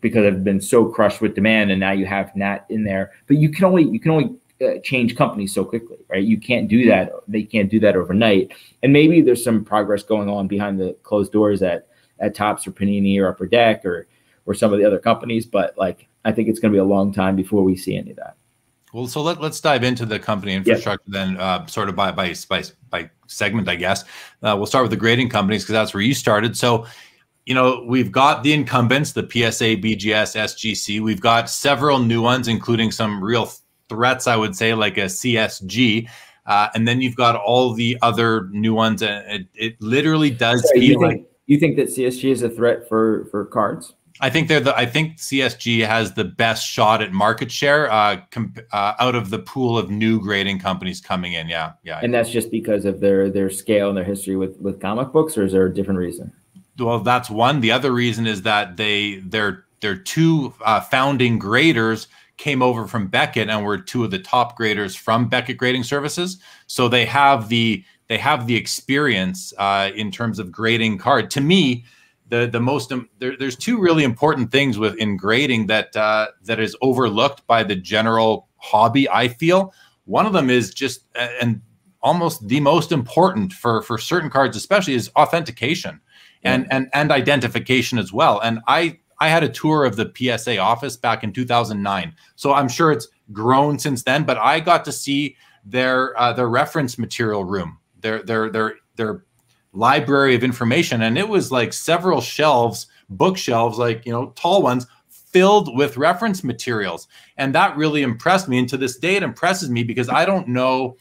because they've been so crushed with demand, and now you have Nat in there. But you can only you can only uh, change companies so quickly, right? You can't do that. They can't do that overnight. And maybe there's some progress going on behind the closed doors at at Topps or Panini or Upper Deck or or some of the other companies. But like, I think it's going to be a long time before we see any of that. Well, so let, let's dive into the company infrastructure then, uh, sort of by, by by by segment, I guess. Uh, we'll start with the grading companies because that's where you started. So, you know, we've got the incumbents, the PSA, BGS, SGC. We've got several new ones, including some real threats, I would say, like a CSG. Uh, and then you've got all the other new ones. And it, it literally does feel you think, like you think that CSG is a threat for for cards. I think they're the. I think CSG has the best shot at market share uh, comp, uh, out of the pool of new grading companies coming in. Yeah, yeah. And that's just because of their their scale and their history with with comic books, or is there a different reason? Well, that's one. The other reason is that they they're they're two uh, founding graders came over from Beckett and were two of the top graders from Beckett Grading Services. So they have the they have the experience uh, in terms of grading card. To me, the the most um, there, there's two really important things with in grading that uh, that is overlooked by the general hobby. I feel one of them is just and almost the most important for for certain cards, especially, is authentication and and and identification as well. And I I had a tour of the PSA office back in 2009. So I'm sure it's grown since then, but I got to see their uh, their reference material room, their their their their library of information, and it was like several shelves, bookshelves, like you know, tall ones, filled with reference materials, and that really impressed me. And to this day, it impresses me because I don't know,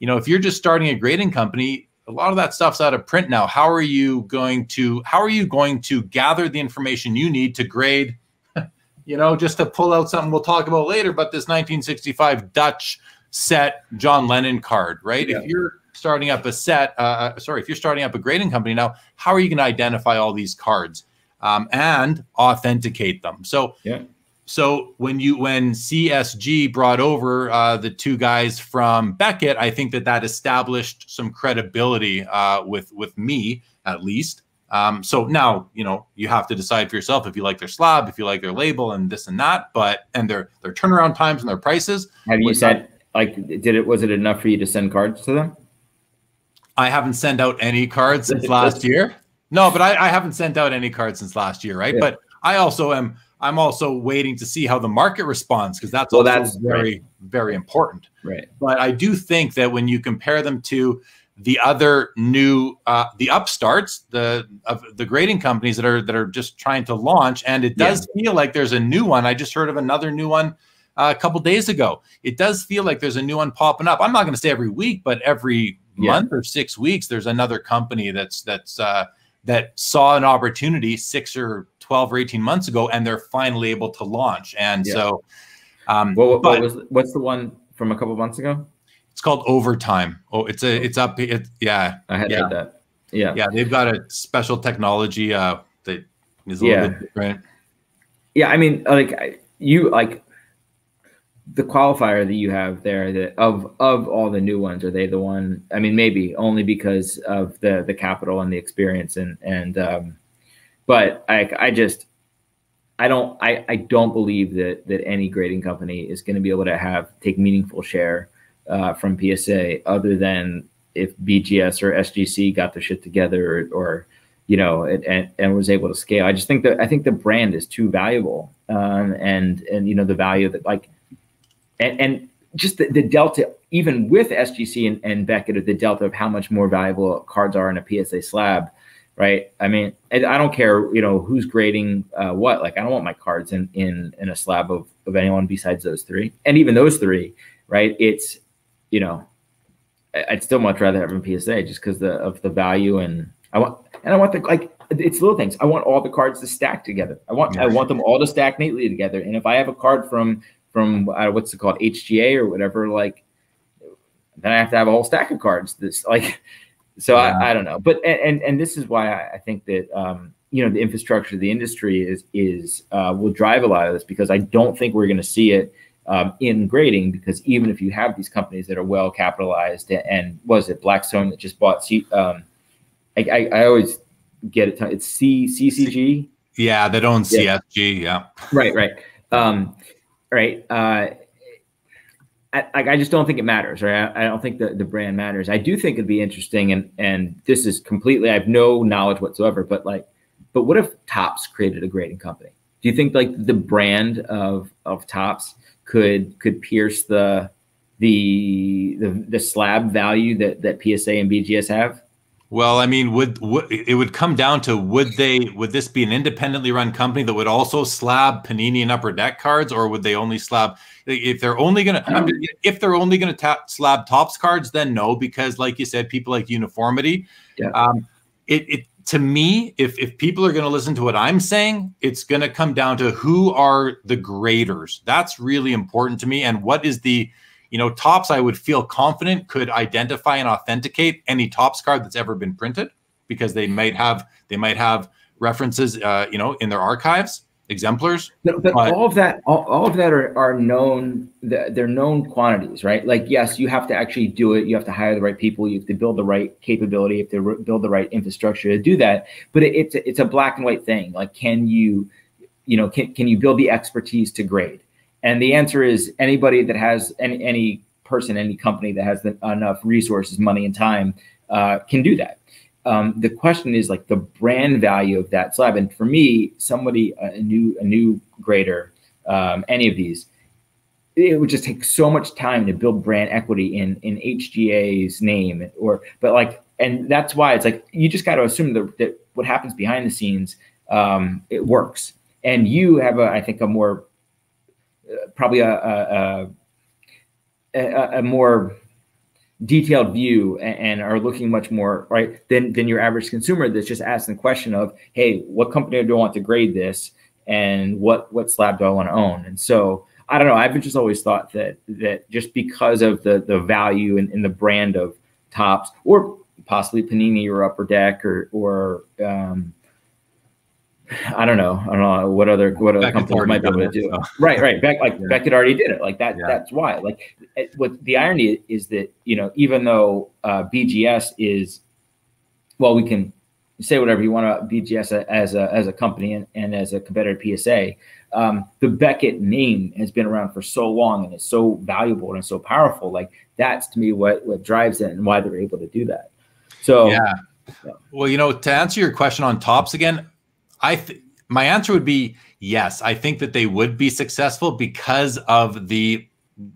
you know, if you're just starting a grading company, a lot of that stuff's out of print now. How are you going to how are you going to gather the information you need to grade? you know, just to pull out something we'll talk about later, but this 1965 Dutch set John Lennon card, right? Yeah. If you're starting up a set, uh, uh, sorry, if you're starting up a grading company now, how are you going to identify all these cards um, and authenticate them? So, yeah. So when you when CSG brought over uh, the two guys from Beckett, I think that that established some credibility uh, with with me at least. Um, so now you know you have to decide for yourself if you like their slab, if you like their label, and this and that. But and their their turnaround times and their prices. Have you said like did it was it enough for you to send cards to them? I haven't sent out any cards since last year. No, but I, I, haven't sent out any cards since last year, right? Yeah. But I also am I'm also waiting to see how the market responds because that's well, also that's very, right. very important. Right. But I do think that when you compare them to the other new uh, the upstarts, the of the grading companies that are that are just trying to launch, and it does yeah. feel like there's a new one. I just heard of another new one uh, a couple days ago. It does feel like there's a new one popping up. I'm not going to say every week, but every yeah. month or six weeks, there's another company that's that's uh, that saw an opportunity six or 12 or 18 months ago and they're finally able to launch. And yeah. so, um, what, what, was, what's the one from a couple months ago? It's called Overtime. Oh, it's a, it's up. It, yeah. I had yeah. that. Yeah. Yeah, they've got a special technology uh, that is a little Yeah. bit different. Yeah, I mean, like I- you like the qualifier that you have there. That of of all the new ones, are they the one? I mean, maybe only because of the the capital and the experience and and. um But I I just I don't I I don't believe that that any grading company is going to be able to have take meaningful share uh, from PSA other than if BGS or SGC got their shit together or, or you know, and, and, and was able to scale. I just think that I think the brand is too valuable, um, and and you know the value that like, and and just the, the delta even with SGC and, and Beckett, the delta of how much more valuable cards are in a PSA slab, right? I mean, I, I don't care, you know, who's grading uh, what. Like, I don't want my cards in in in a slab of of anyone besides those three, and even those three, right? It's you know, I'd still much rather have them PSA just because the of the value and I want and I want the like it's little things. I want all the cards to stack together. I want I want them all to stack neatly together. And if I have a card from from uh, what's it called HGA or whatever, like then I have to have a whole stack of cards. This like so Yeah. I, I don't know. But and and, this is why I, I think that um you know the infrastructure of the industry is is uh, will drive a lot of this because I don't think we're going to see it um, in grading because even if you have these companies that are well capitalized and, and was it Blackstone that just bought C, um, I, I, I always get it it's C CCG Yeah, that owns Yeah. CSG. Yeah. right right um, right? Uh, I, I just don't think it matters right? I, I don't think the, the brand matters. I do think it'd be interesting and and this is completely I have no knowledge whatsoever but like but what if Topps created a grading company? Do you think like the brand of of Topps could could pierce the the the, the slab value that that PSA and BGS have Well, I mean, would, would it would come down to would they would this be an independently run company that would also slab Panini and Upper Deck cards, or would they only slab if they're only gonna if they're only gonna tap slab Topps cards? Then no, because like you said, people like uniformity. Yeah. Um, it it to me, if if people are gonna listen to what I'm saying, it's gonna come down to who are the graders. That's really important to me, and what is the you know, Topps I would feel confident could identify and authenticate any Topps card that's ever been printed because they might have they might have references uh, you know in their archives exemplars But, but But- all of that, all, all of that are, are known. They're known quantities, right? Like, yes, you have to actually do it. You have to hire the right people. You have to build the right capability. You have to build the right infrastructure to do that. But it, it's a, it's a black and white thing. Like, can you, you know, can can you build the expertise to grade? And the answer is anybody that has any any person, any company that has the, enough resources, money, and time uh, can do that. Um, the question is like the brand value of that slab. And for me, somebody a new a new grader, um, any of these, it would just take so much time to build brand equity in in HGA's name or but like and that's why it's like you just got to assume that, what happens behind the scenes um, it works and you have a I think a more probably a a, a, a, more detailed view and, are looking much more right than than your average consumer that's just asking the question of hey what company do I want to grade this and what what slab do I want to own? And so I don't know I've just always thought that that just because of the the value and, and the brand of Topps or possibly Panini or Upper Deck or or um, I don't know. I don't know what other what other companies might be able to do. it, so. Right, right. Beck, like Yeah. Beckett already did it. Like that. Yeah. That's why. Like what the irony is that you know even though uh, BGS is, well, we can say whatever you want about BGS as a as a company and, and as a competitor to PSA. Um, the Beckett name has been around for so long and it's so valuable and so powerful. Like that's to me what what drives it and why they're able to do that. So yeah well you know to answer your question on Topps again i th- my answer would be yes i think that they would be successful because of the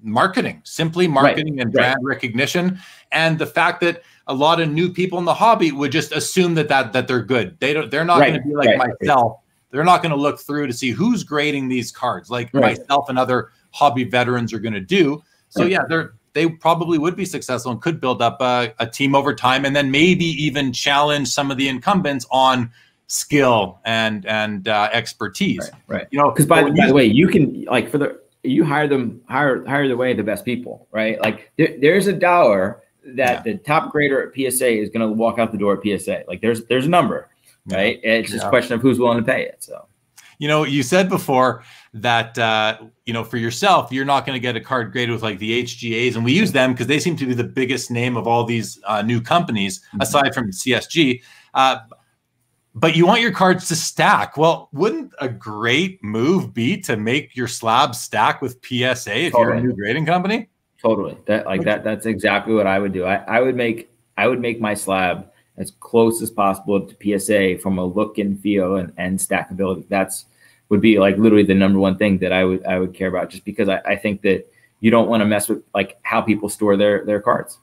marketing simply marketing and right. brand recognition and the fact that a lot of new people in the hobby would just assume that that that they're good they don't they're not Right, going to be like right, right. myself they're not going to look through to see who's grading these cards like Right. myself and other hobby veterans are going to do so Right. yeah they're they probably would be successful and could build up a, a team over time and then maybe even challenge some of the incumbents on skill and and uh, expertise right, right. you know Because by, by you- the way, you can like for the you hire them hire hire the way the best people, right? Like there, there's a dollar that yeah. the top grader at PSA is going to walk out the door at PSA. Like there's there's a number, right? It's just yeah. a question of who's willing to pay it. So, you know, you said before that uh, you know for yourself you're not going to get a card graded with like the HGAs, and we use them because they seem to be the biggest name of all these uh, new companies mm-hmm. aside from CSG. Uh, but you want your cards to stack. Well, wouldn't a great move be to make your slab stack with PSA if totally. you're a new grading company? Totally. That like that that's exactly what I would do. I, I would make I would make my slab as close as possible to PSA from a look and feel and, and stackability. That's would be like literally the number one thing that I would I would care about just because I, I think that you don't want to mess with like how people store their their cards.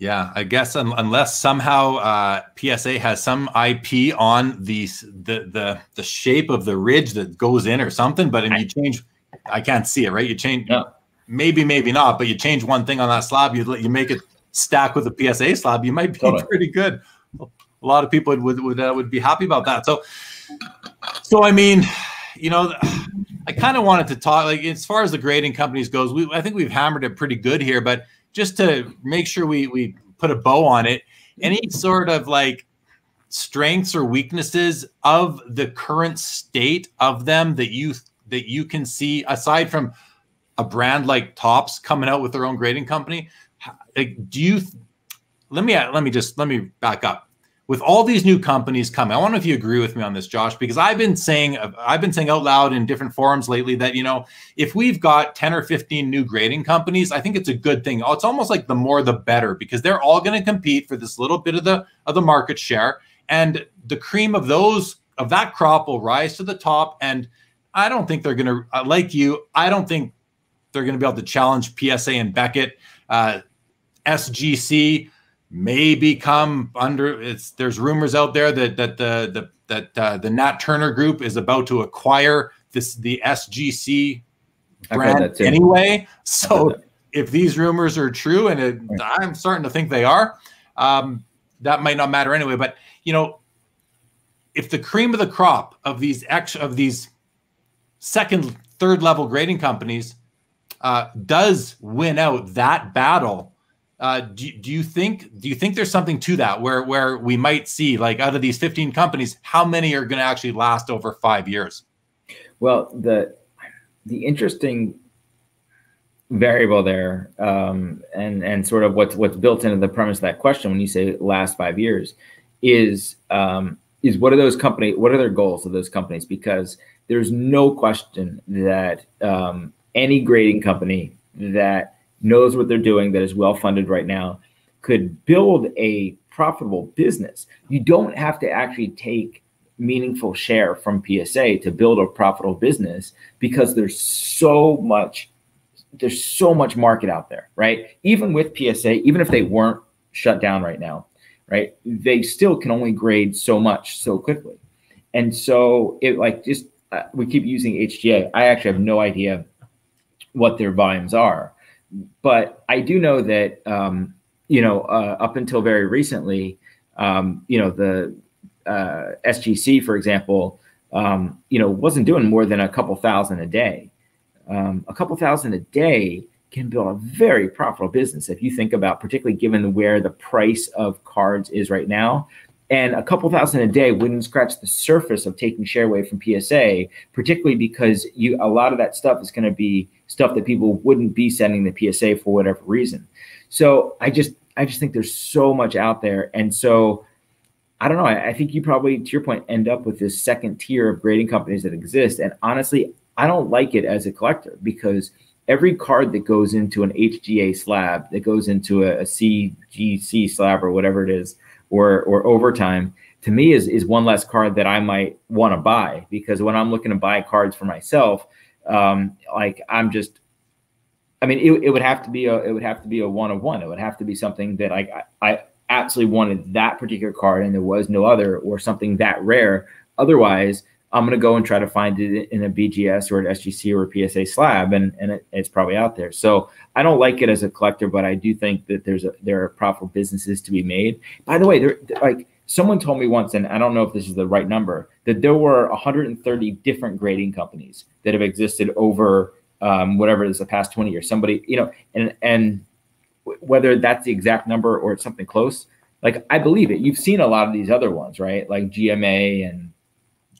Yeah, I guess un- unless somehow uh, PSA has some IP on the, the the the shape of the ridge that goes in or something, but if you change, I can't see it. Right, you change. No maybe, maybe not, but you change one thing on that slab, you let you make it stack with the PSA slab, you might be totally. pretty good. A lot of people would would uh, would be happy about that. So, so I mean, you know, I kind of wanted to talk like as far as the grading companies goes. We I think we've hammered it pretty good here, but just to make sure we we put a bow on it, any mm-hmm. sort of like strengths or weaknesses of the current state of them that you that you can see aside from a brand like Topps coming out with their own grading company, like, do you? Let me let me just let me back up. With all these new companies coming, I wonder if you agree with me on this, Josh, because I've been saying I've been saying out loud in different forums lately that you know if we've got ten or fifteen new grading companies, I think it's a good thing. It's almost like the more the better because they're all going to compete for this little bit of the of the market share, and the cream of those of that crop will rise to the top. And I don't think they're going to uh, like you. I don't think they're going to be able to challenge PSA and Beckett. Uh, SGC may become under. It's there's rumors out there that that the the that uh, the Nat Turner Group is about to acquire this the SGC brand anyway. So if these rumors are true, and it, I'm starting to think they are, um, that might not matter anyway. But you know, if the cream of the crop of these ex of these second, third level grading companies uh, does win out that battle, uh, do, do you think do you think there's something to that where where we might see like out of these 15 companies, how many are going to actually last over five years? Well, the the interesting variable there, um, and and sort of what's what's built into the premise of that question when you say last five years, is um, is what are those company what are their goals of those companies? Because there's no question that um, any grading company that knows what they're doing, that is well funded right now, could build a profitable business. You don't have to actually take meaningful share from PSA to build a profitable business because there's so much there's so much market out there, right? Even with PSA, even if they weren't shut down right now, right? They still can only grade so much so quickly. And so it like just uh, we keep using HGA. I actually have no idea what their volumes are. But I do know that um, you know uh, up until very recently, um, you know the uh, SGC, for example, um, you know wasn't doing more than a couple thousand a day. Um, a couple thousand a day can build a very profitable business if you think about, particularly given where the price of cards is right now. And a couple thousand a day wouldn't scratch the surface of taking share away from PSA, particularly because you a lot of that stuff is going to be stuff that people wouldn't be sending the PSA for whatever reason. So I just I just think there's so much out there, and so I don't know. I, I think you probably, to your point, end up with this second tier of grading companies that exist. And honestly, I don't like it as a collector because every card that goes into an HGA slab, that goes into a, a CGC slab or whatever it is, or or overtime, to me is is one less card that I might want to buy because when I'm looking to buy cards for myself, um, like I'm just, I mean, it, it would have to be a, it would have to be a one of one. It would have to be something that I, I absolutely wanted that particular card and there was no other or something that rare. Otherwise, I'm going to go and try to find it in a BGS or an SGC or a PSA slab, and and it, it's probably out there. So I don't like it as a collector, but I do think that there's a there are profitable businesses to be made. By the way, there like someone told me once, and I don't know if this is the right number, that there were 130 different grading companies that have existed over um, whatever it is the past 20 years. Somebody, you know, and and whether that's the exact number or it's something close, like I believe it. You've seen a lot of these other ones, right? Like GMA and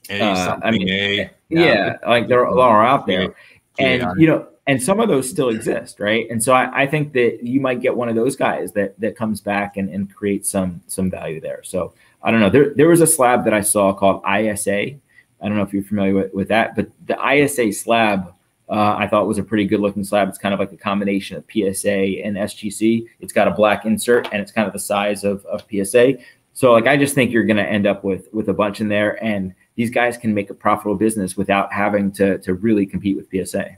uh, I mean, A, yeah, yeah, like they're all are out there, and you know, and some of those still exist, right? And so I, I, think that you might get one of those guys that that comes back and, and creates some some value there. So I don't know. There there was a slab that I saw called ISA. I don't know if you're familiar with, with that, but the ISA slab uh, I thought was a pretty good looking slab. It's kind of like a combination of PSA and SGC. It's got a black insert and it's kind of the size of, of PSA. So like I just think you're going to end up with with a bunch in there, and these guys can make a profitable business without having to to really compete with PSA.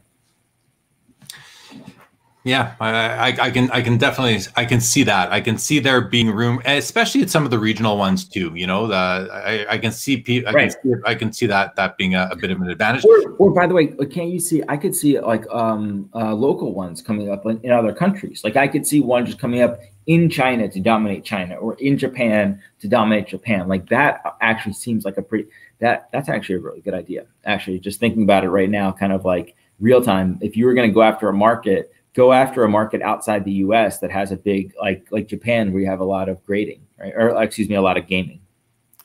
Yeah, I, I, I, can I can definitely I can see that. I can see there being room, especially at some of the regional ones too. You know, the I, I can see I right. can see, I can see that that being a, a bit of an advantage. Or, or, by the way, can you see? I could see like um uh, local ones coming up in, in other countries. Like I could see one just coming up in China to dominate China, or in Japan to dominate Japan. Like that actually seems like a pretty that that's actually a really good idea. Actually, just thinking about it right now, kind of like real time. If you were going to go after a market go after a market outside the US that has a big like like Japan where you have a lot of grading, right? Or excuse me, a lot of gaming.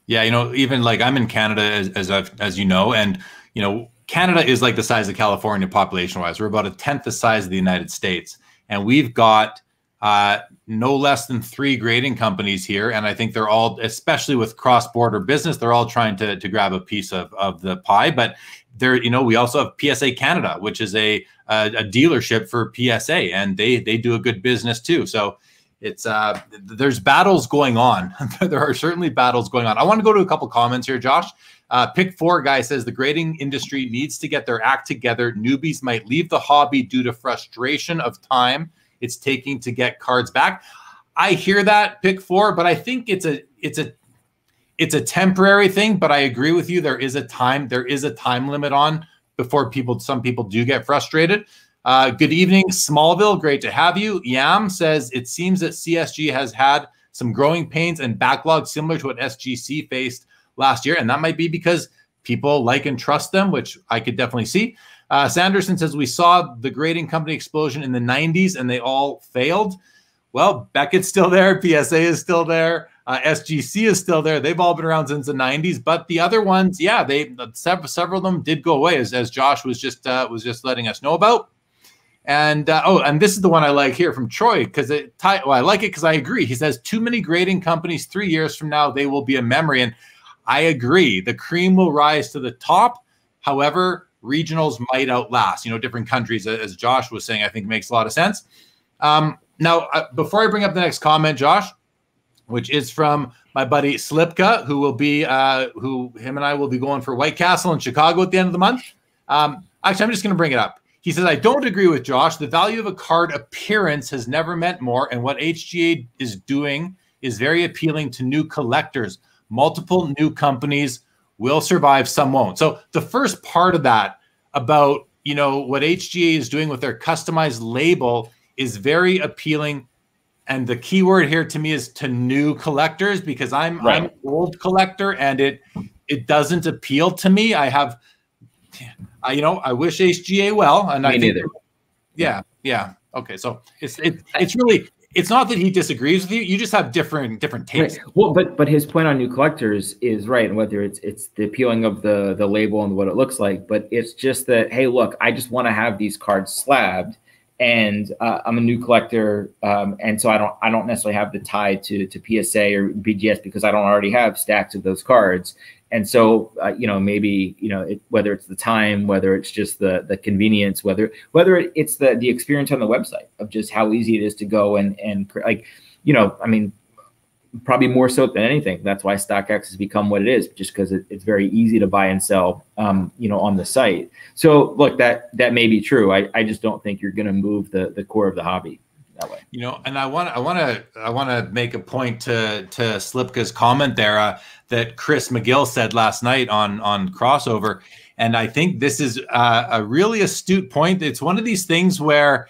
Yeah, you know, even like I'm in Canada as as I've, as you know, and you know, Canada is like the size of California population wise. We're about a tenth the size of the United States, and we've got uh, no less than three grading companies here, and I think they're all, especially with cross-border business, they're all trying to to grab a piece of of the pie. But there, you know, we also have PSA Canada, which is a a, a dealership for PSA, and they they do a good business too. So it's uh there's battles going on. there are certainly battles going on. I want to go to a couple comments here, Josh. Uh, pick four guy says the grading industry needs to get their act together. Newbies might leave the hobby due to frustration of time it's taking to get cards back. I hear that pick four, but I think it's a it's a it's a temporary thing. But I agree with you. There is a time there is a time limit on before people some people do get frustrated. Uh, good evening, Smallville. Great to have you. Yam says it seems that CSG has had some growing pains and backlog similar to what SGC faced last year, and that might be because people like and trust them, which I could definitely see. Uh, Sanderson says we saw the grading company explosion in the 90s and they all failed. Well, Beckett's still there, PSA is still there, uh, SGC is still there. They've all been around since the 90s, but the other ones, yeah, they several, several of them did go away, as, as Josh was just uh, was just letting us know about. And uh, oh, and this is the one I like here from Troy because it. Well, I like it because I agree. He says too many grading companies. Three years from now, they will be a memory, and I agree. The cream will rise to the top. However, regionals might outlast. You know, different countries, as Josh was saying, I think makes a lot of sense. Um, now, uh, before I bring up the next comment, Josh, which is from my buddy Slipka, who will be, uh, who him and I will be going for White Castle in Chicago at the end of the month. Um, actually, I'm just going to bring it up. He says, I don't agree with Josh. The value of a card appearance has never meant more. And what HGA is doing is very appealing to new collectors. Multiple new companies will survive, some won't. So the first part of that about, you know, what HGA is doing with their customized label is very appealing and the key word here to me is to new collectors because I'm right. I'm an old collector and it it doesn't appeal to me. I have, I, you know, I wish HGA well, and me I think, neither. Yeah, yeah. Okay, so it's it, it's really it's not that he disagrees with you. You just have different different tastes. Right. Well, but but his point on new collectors is right, and whether it's it's the appealing of the the label and what it looks like, but it's just that hey, look, I just want to have these cards slabbed and uh, I'm a new collector, um, and so I don't I don't necessarily have the tie to to PSA or BGS because I don't already have stacks of those cards. And so, uh, you know, maybe you know it, whether it's the time, whether it's just the the convenience, whether whether it's the the experience on the website of just how easy it is to go and and like, you know, I mean, probably more so than anything. That's why StockX has become what it is, just because it, it's very easy to buy and sell, um, you know, on the site. So look, that that may be true. I, I just don't think you're going to move the the core of the hobby that way. You know, and I want I want to I want to make a point to to Slipka's comment there uh, that Chris McGill said last night on on crossover, and I think this is uh, a really astute point. It's one of these things where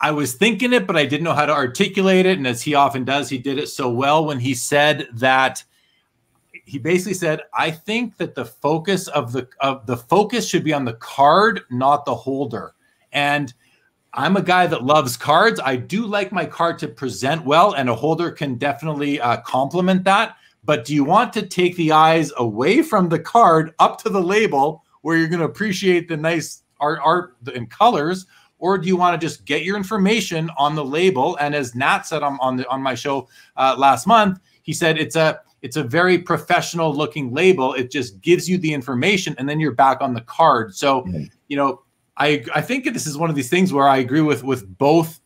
I was thinking it, but I didn't know how to articulate it. And as he often does, he did it so well when he said that he basically said, I think that the focus of the of the focus should be on the card, not the holder. And I'm a guy that loves cards. I do like my card to present well, and a holder can definitely uh, complement that. But do you want to take the eyes away from the card up to the label where you're going to appreciate the nice art, art and colors? Or do you want to just get your information on the label? And as Nat said on, on, the, on my show uh, last month, he said it's a it's a very professional looking label. It just gives you the information and then you're back on the card. So, mm-hmm. you know, I I think this is one of these things where I agree with with both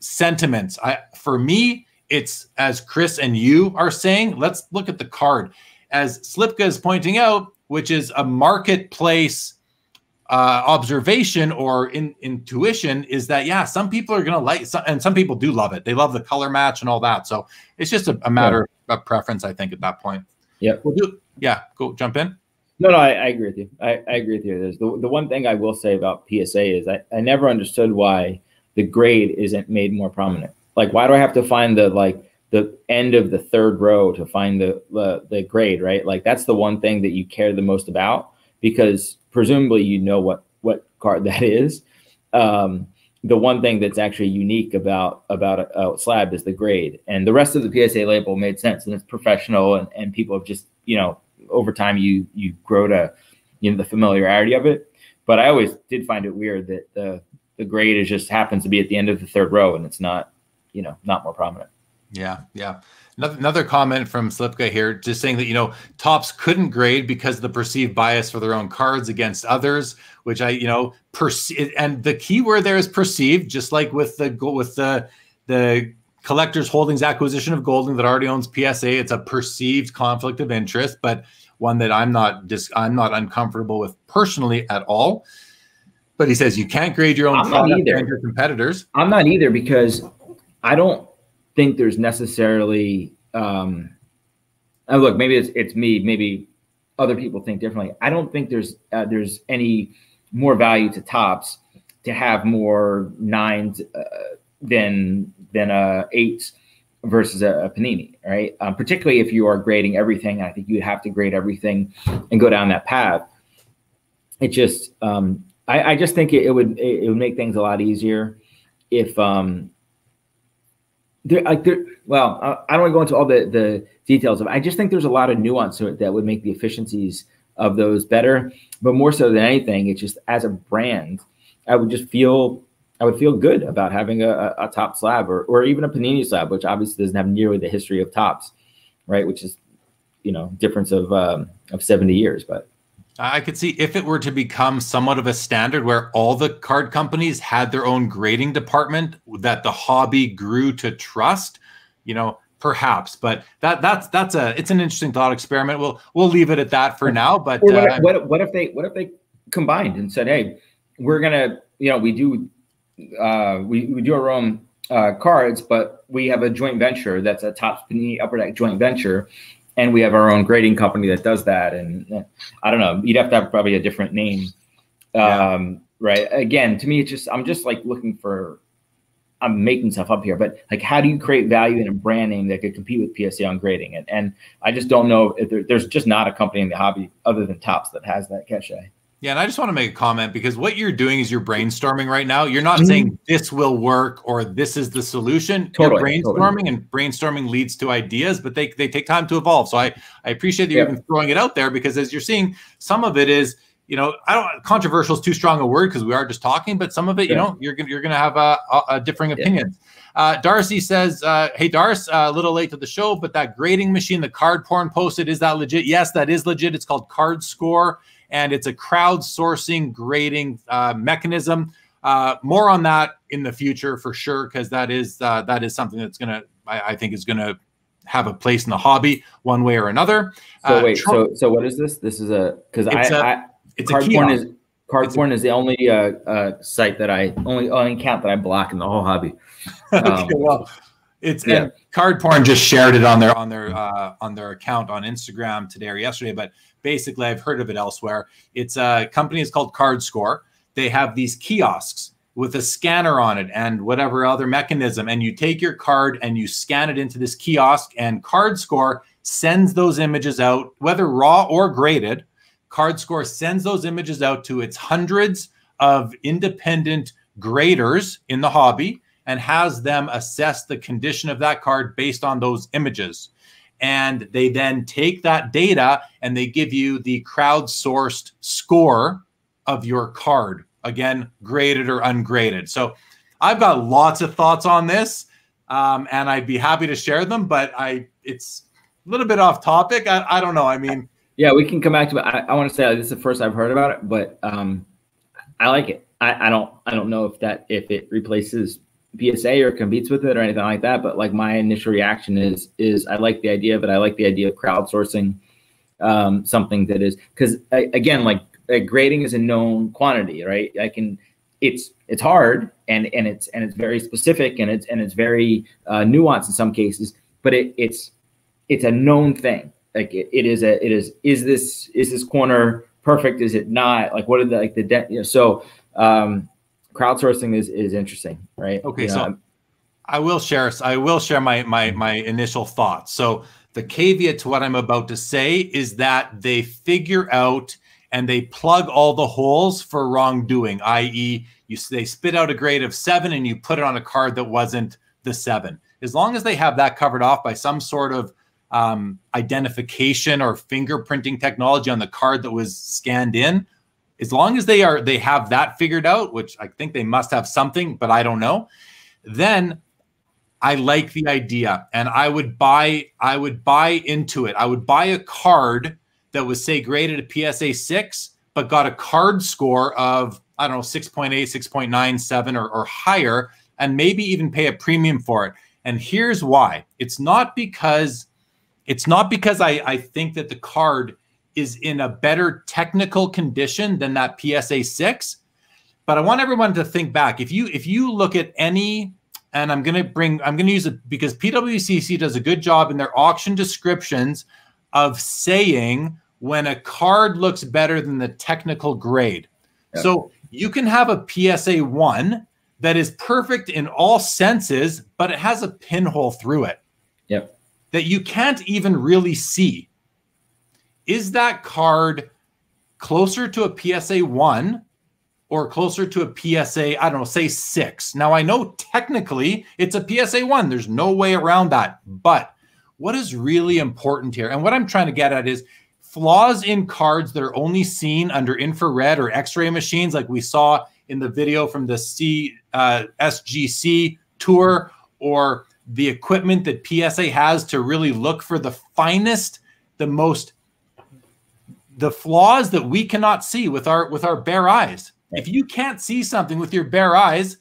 sentiments. I for me, it's as Chris and you are saying, let's look at the card. As Slipka is pointing out, which is a marketplace uh, observation or in, intuition is that yeah, some people are gonna like, some, and some people do love it. They love the color match and all that. So it's just a, a matter yeah. of preference, I think, at that point. Yeah, we'll do. Yeah, go jump in. No, no, I, I agree with you. I, I, agree with you. There's the, the one thing I will say about PSA is I, I never understood why the grade isn't made more prominent. Like, why do I have to find the like the end of the third row to find the the, the grade, right? Like that's the one thing that you care the most about because presumably you know what what card that is. Um, the one thing that's actually unique about about a, a, slab is the grade, and the rest of the PSA label made sense, and it's professional, and, and people have just you know over time you you grow to you know the familiarity of it. But I always did find it weird that the the grade is just happens to be at the end of the third row, and it's not you know not more prominent. Yeah, yeah. Another comment from Slipka here, just saying that you know Topps couldn't grade because of the perceived bias for their own cards against others, which I you know perceive. And the key word there is perceived, just like with the with the the collector's holdings acquisition of Goldin that already owns PSA. It's a perceived conflict of interest, but one that I'm not just I'm not uncomfortable with personally at all. But he says you can't grade your own I'm not either. your competitors. I'm not either because I don't think there's necessarily um look maybe it's it's me maybe other people think differently. I don't think there's uh, there's any more value to Topps to have more nines uh, than than uh eights versus a, a panini right? Um, particularly if you are grading everything i think you'd have to grade everything and go down that path. It just um i, I just think it, it would it, it would make things a lot easier if um there, like there, well, I don't want to go into all the the details of. It. I just think there's a lot of nuance to it that would make the efficiencies of those better. But more so than anything, it's just as a brand, I would just feel I would feel good about having a, a, top slab or or even a panini slab, which obviously doesn't have nearly the history of Topps, right? Which is you know difference of um, of 70 years, but I could see if it were to become somewhat of a standard where all the card companies had their own grading department that the hobby grew to trust, you know, perhaps. But that that's that's a it's an interesting thought experiment. We'll we'll leave it at that for now. But what, uh, if, what, what if they what if they combined and said, hey, we're gonna you know we do uh, we we do our own uh, cards, but we have a joint venture that's a top upper deck joint venture and we have our own grading company that does that. And I don't know, you'd have to have probably a different name. Yeah. Um, right. Again, to me, it's just, I'm just like looking for, I'm making stuff up here, but like, how do you create value in a brand name that could compete with PSA on grading? And, and I just don't know if there, there's just not a company in the hobby other than Topps that has that cachet. Yeah, and I just want to make a comment because what you're doing is you're brainstorming right now. You're not mm-hmm. saying this will work or this is the solution. Totally, you're brainstorming totally. and brainstorming leads to ideas, but they, they take time to evolve. So I, I appreciate you yeah. even throwing it out there because as you're seeing, some of it is, you know, I don't controversial is too strong a word because we are just talking, but some of it, yeah. you know, you're gonna you're gonna have a, a, a differing opinion. Yeah. Uh, Darcy says, uh, "Hey, Darce, uh, a little late to the show, but that grading machine, the card porn posted, is that legit? Yes, that is legit. It's called Card Score and it's a crowdsourcing grading uh, mechanism. Uh, more on that in the future for sure, because that is uh, that is something that's gonna I, I think is gonna have a place in the hobby one way or another. So uh, wait, so so what is this? This is a because I, a, I it's Cardporn is Cardporn is the only uh, uh, site that I only only account that I block in the whole hobby. Um, okay, well, it's yeah. and card porn just shared it on their on their uh, on their account on Instagram today or yesterday, but basically I've heard of it elsewhere. It's a company is called Card Score. They have these kiosks with a scanner on it and whatever other mechanism. And you take your card and you scan it into this kiosk, and Card Score sends those images out, whether raw or graded. Card Score sends those images out to its hundreds of independent graders in the hobby and has them assess the condition of that card based on those images. And they then take that data and they give you the crowdsourced score of your card. Again, graded or ungraded. So I've got lots of thoughts on this, um, and I'd be happy to share them. But I, it's a little bit off topic. I, I don't know. I mean, yeah, we can come back to it. I, I want to say this is the first I've heard about it, but um, I like it. I, I don't I don't know if that if it replaces PSA or competes with it or anything like that. But like my initial reaction is is I like the idea, but I like the idea of crowdsourcing um, something that is because again, like, like grading is a known quantity, right? I can it's it's hard and and it's and it's very specific and it's and it's very uh, nuanced in some cases, but it, it's it's a known thing. Like it, it is a it is is this is this corner perfect? Is it not? Like what are the like the de- you know, so um crowdsourcing is is interesting, right? Okay, you know, so I will share I will share my my my initial thoughts. So the caveat to what I'm about to say is that they figure out and they plug all the holes for wrongdoing, i.e., you they spit out a grade of seven and you put it on a card that wasn't the seven. As long as they have that covered off by some sort of um, identification or fingerprinting technology on the card that was scanned in, as long as they are they have that figured out, which I think they must have something, but I don't know, then I like the idea and I would buy I would buy into it. I would buy a card that was say graded a PSA 6 but got a card score of I don't know 6.8, 6.97 or, or higher and maybe even pay a premium for it. And here's why. It's not because it's not because I, I think that the card is in a better technical condition than that PSA 6. But I want everyone to think back. If you if you look at any and I'm going to bring I'm going to use it because PWCC does a good job in their auction descriptions of saying when a card looks better than the technical grade. Yep. So you can have a PSA 1 that is perfect in all senses, but it has a pinhole through it. Yep. That you can't even really see. Is that card closer to a PSA 1 or closer to a PSA, I don't know, say 6? Now I know technically it's a PSA 1. There's no way around that. But what is really important here and what I'm trying to get at is flaws in cards that are only seen under infrared or x-ray machines like we saw in the video from the C uh, SGC tour or the equipment that PSA has to really look for the finest, the most the flaws that we cannot see with our with our bare eyes. If you can't see something with your bare eyes,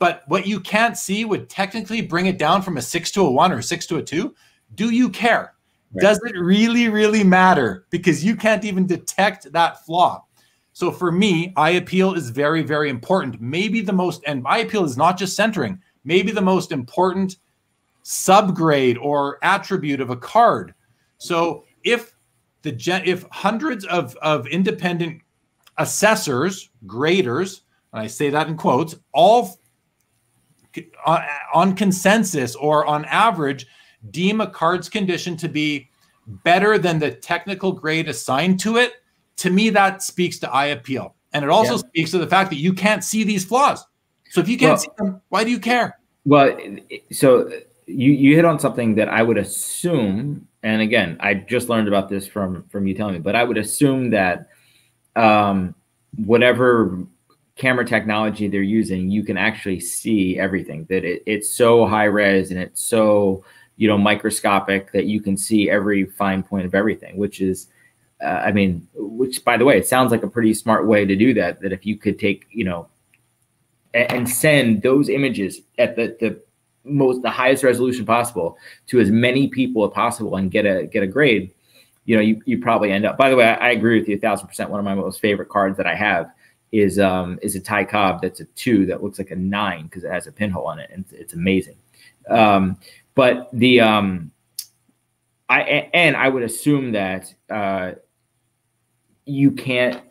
but what you can't see would technically bring it down from a 6 to a 1 or 6 to a 2, do you care? Right. Does it really really matter because you can't even detect that flaw? So for me, eye appeal is very, very important. Maybe the most, and eye appeal is not just centering, maybe the most important subgrade or attribute of a card. So if the if hundreds of, of independent assessors, graders, and I say that in quotes, all on, uh, on consensus or on average deem a card's condition to be better than the technical grade assigned to it, to me, that speaks to eye appeal. And it also yeah. speaks to the fact that you can't see these flaws. So if you can't well, see them, why do you care? Well, so you, you hit on something that I would assume, and again, I just learned about this from from you telling me, but I would assume that um, whatever camera technology they're using, you can actually see everything. That it, it's so high res and it's so you know microscopic that you can see every fine point of everything, which is uh, I mean, which by the way, it sounds like a pretty smart way to do that. That if you could take, you know, and, and send those images at the, the most the highest resolution possible to as many people as possible and get a get a grade, you know, you, you probably end up. By the way, I, I agree with you a thousand percent. One of my most favorite cards that I have is um is a Ty Cobb that's a two that looks like a nine because it has a pinhole on it and it's, it's amazing. Um, but the um I and I would assume that uh you can't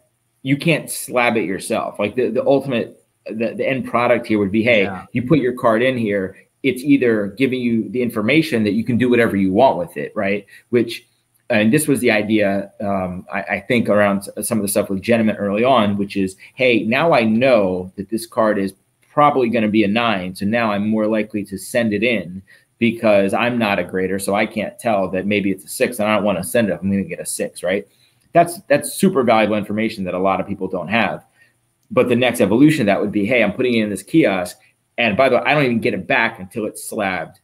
you can't slab it yourself. Like the, the ultimate the, the end product here would be, hey, yeah. you put your card in here, it's either giving you the information that you can do whatever you want with it, right? Which and this was the idea um, I, I, think around some of the stuff with Genamint early on, which is, hey, now I know that this card is probably going to be a nine, so now I'm more likely to send it in because I'm not a grader, so I can't tell that maybe it's a six, and I don't want to send it. I'm going to get a six, right? That's that's super valuable information that a lot of people don't have. But the next evolution that would be, hey, I'm putting it in this kiosk, and by the way, I don't even get it back until it's slabbed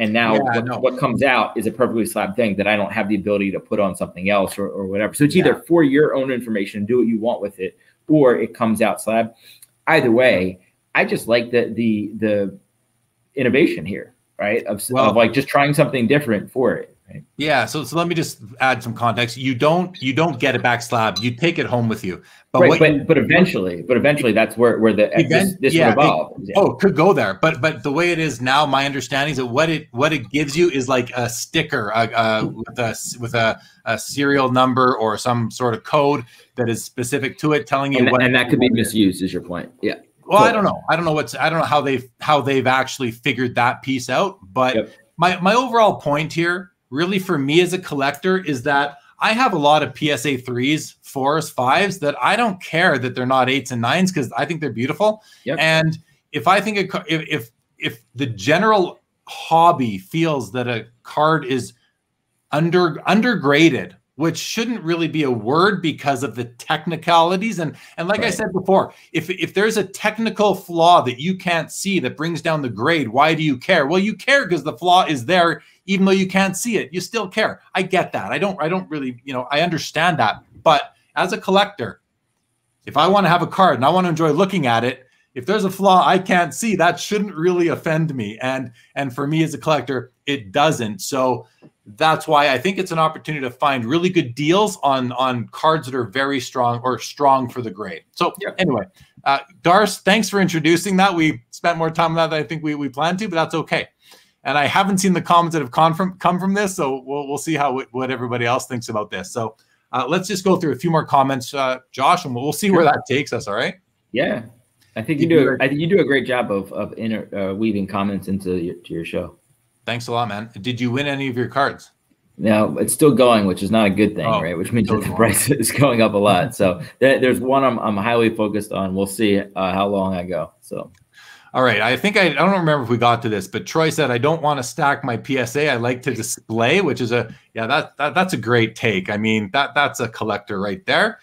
and now yeah, what, what, comes out is a perfectly slabbed thing that I don't have the ability to put on something else or, or whatever. So it's either for your own information, do what you want with it, or it comes out slab. Either way, I just like the the the innovation here, right? Of, well, of like just trying something different for it. Right? Yeah. So, so let me just add some context. You don't you don't get it back slab. You take it home with you. But right, but, you, but eventually, but eventually, that's where where the event, this, this yeah, would evolve. It, yeah. Oh, could go there. But but the way it is now, my understanding is that what it what it gives you is like a sticker uh, with a with a, a serial number or some sort of code that is specific to it, telling you and, what. And that could be misused. Is your point? Yeah. Well, I don't know. I don't know what's. I don't know how they've how they've actually figured that piece out. But yep. my my overall point here really for me as a collector is that I have a lot of PSA threes, fours, fives that I don't care that they're not eights and nines because I think they're beautiful. Yep. And if I think a, if, if if the general hobby feels that a card is under undergraded which shouldn't really be a word because of the technicalities. And and like right. i said before if if there's a technical flaw that you can't see that brings down the grade why do you care? Well you care because the flaw is there even though you can't see it. You still care. I get that. I don't i don't really you know i understand that. But as a collector if i want to have a card and i want to enjoy looking at it if there's a flaw I can't see, that shouldn't really offend me. And and for me as a collector, it doesn't. So that's why I think it's an opportunity to find really good deals on on cards that are very strong or strong for the grade. So yeah. anyway, uh, Darce, thanks for introducing that. We spent more time on that than I think we we planned to, but that's okay. And I haven't seen the comments that have come from come from this, so we'll we'll see how what everybody else thinks about this. So uh, let's just go through a few more comments, uh, Josh, and we'll, we'll see where that takes us. All right. Yeah. I think you do. I think you do a great job of of inter, uh, weaving comments into your, to your show. Thanks a lot, man. Did you win any of your cards? No, it's still going, which is not a good thing, oh, right? Which means that the price is going up a lot. So there's one I'm, I'm highly focused on. We'll see uh, how long I go. So. All right. I think I, I don't remember if we got to this, but Troy said I don't want to stack my PSA. I like to display, which is a yeah that, that that's a great take. I mean that that's a collector right there.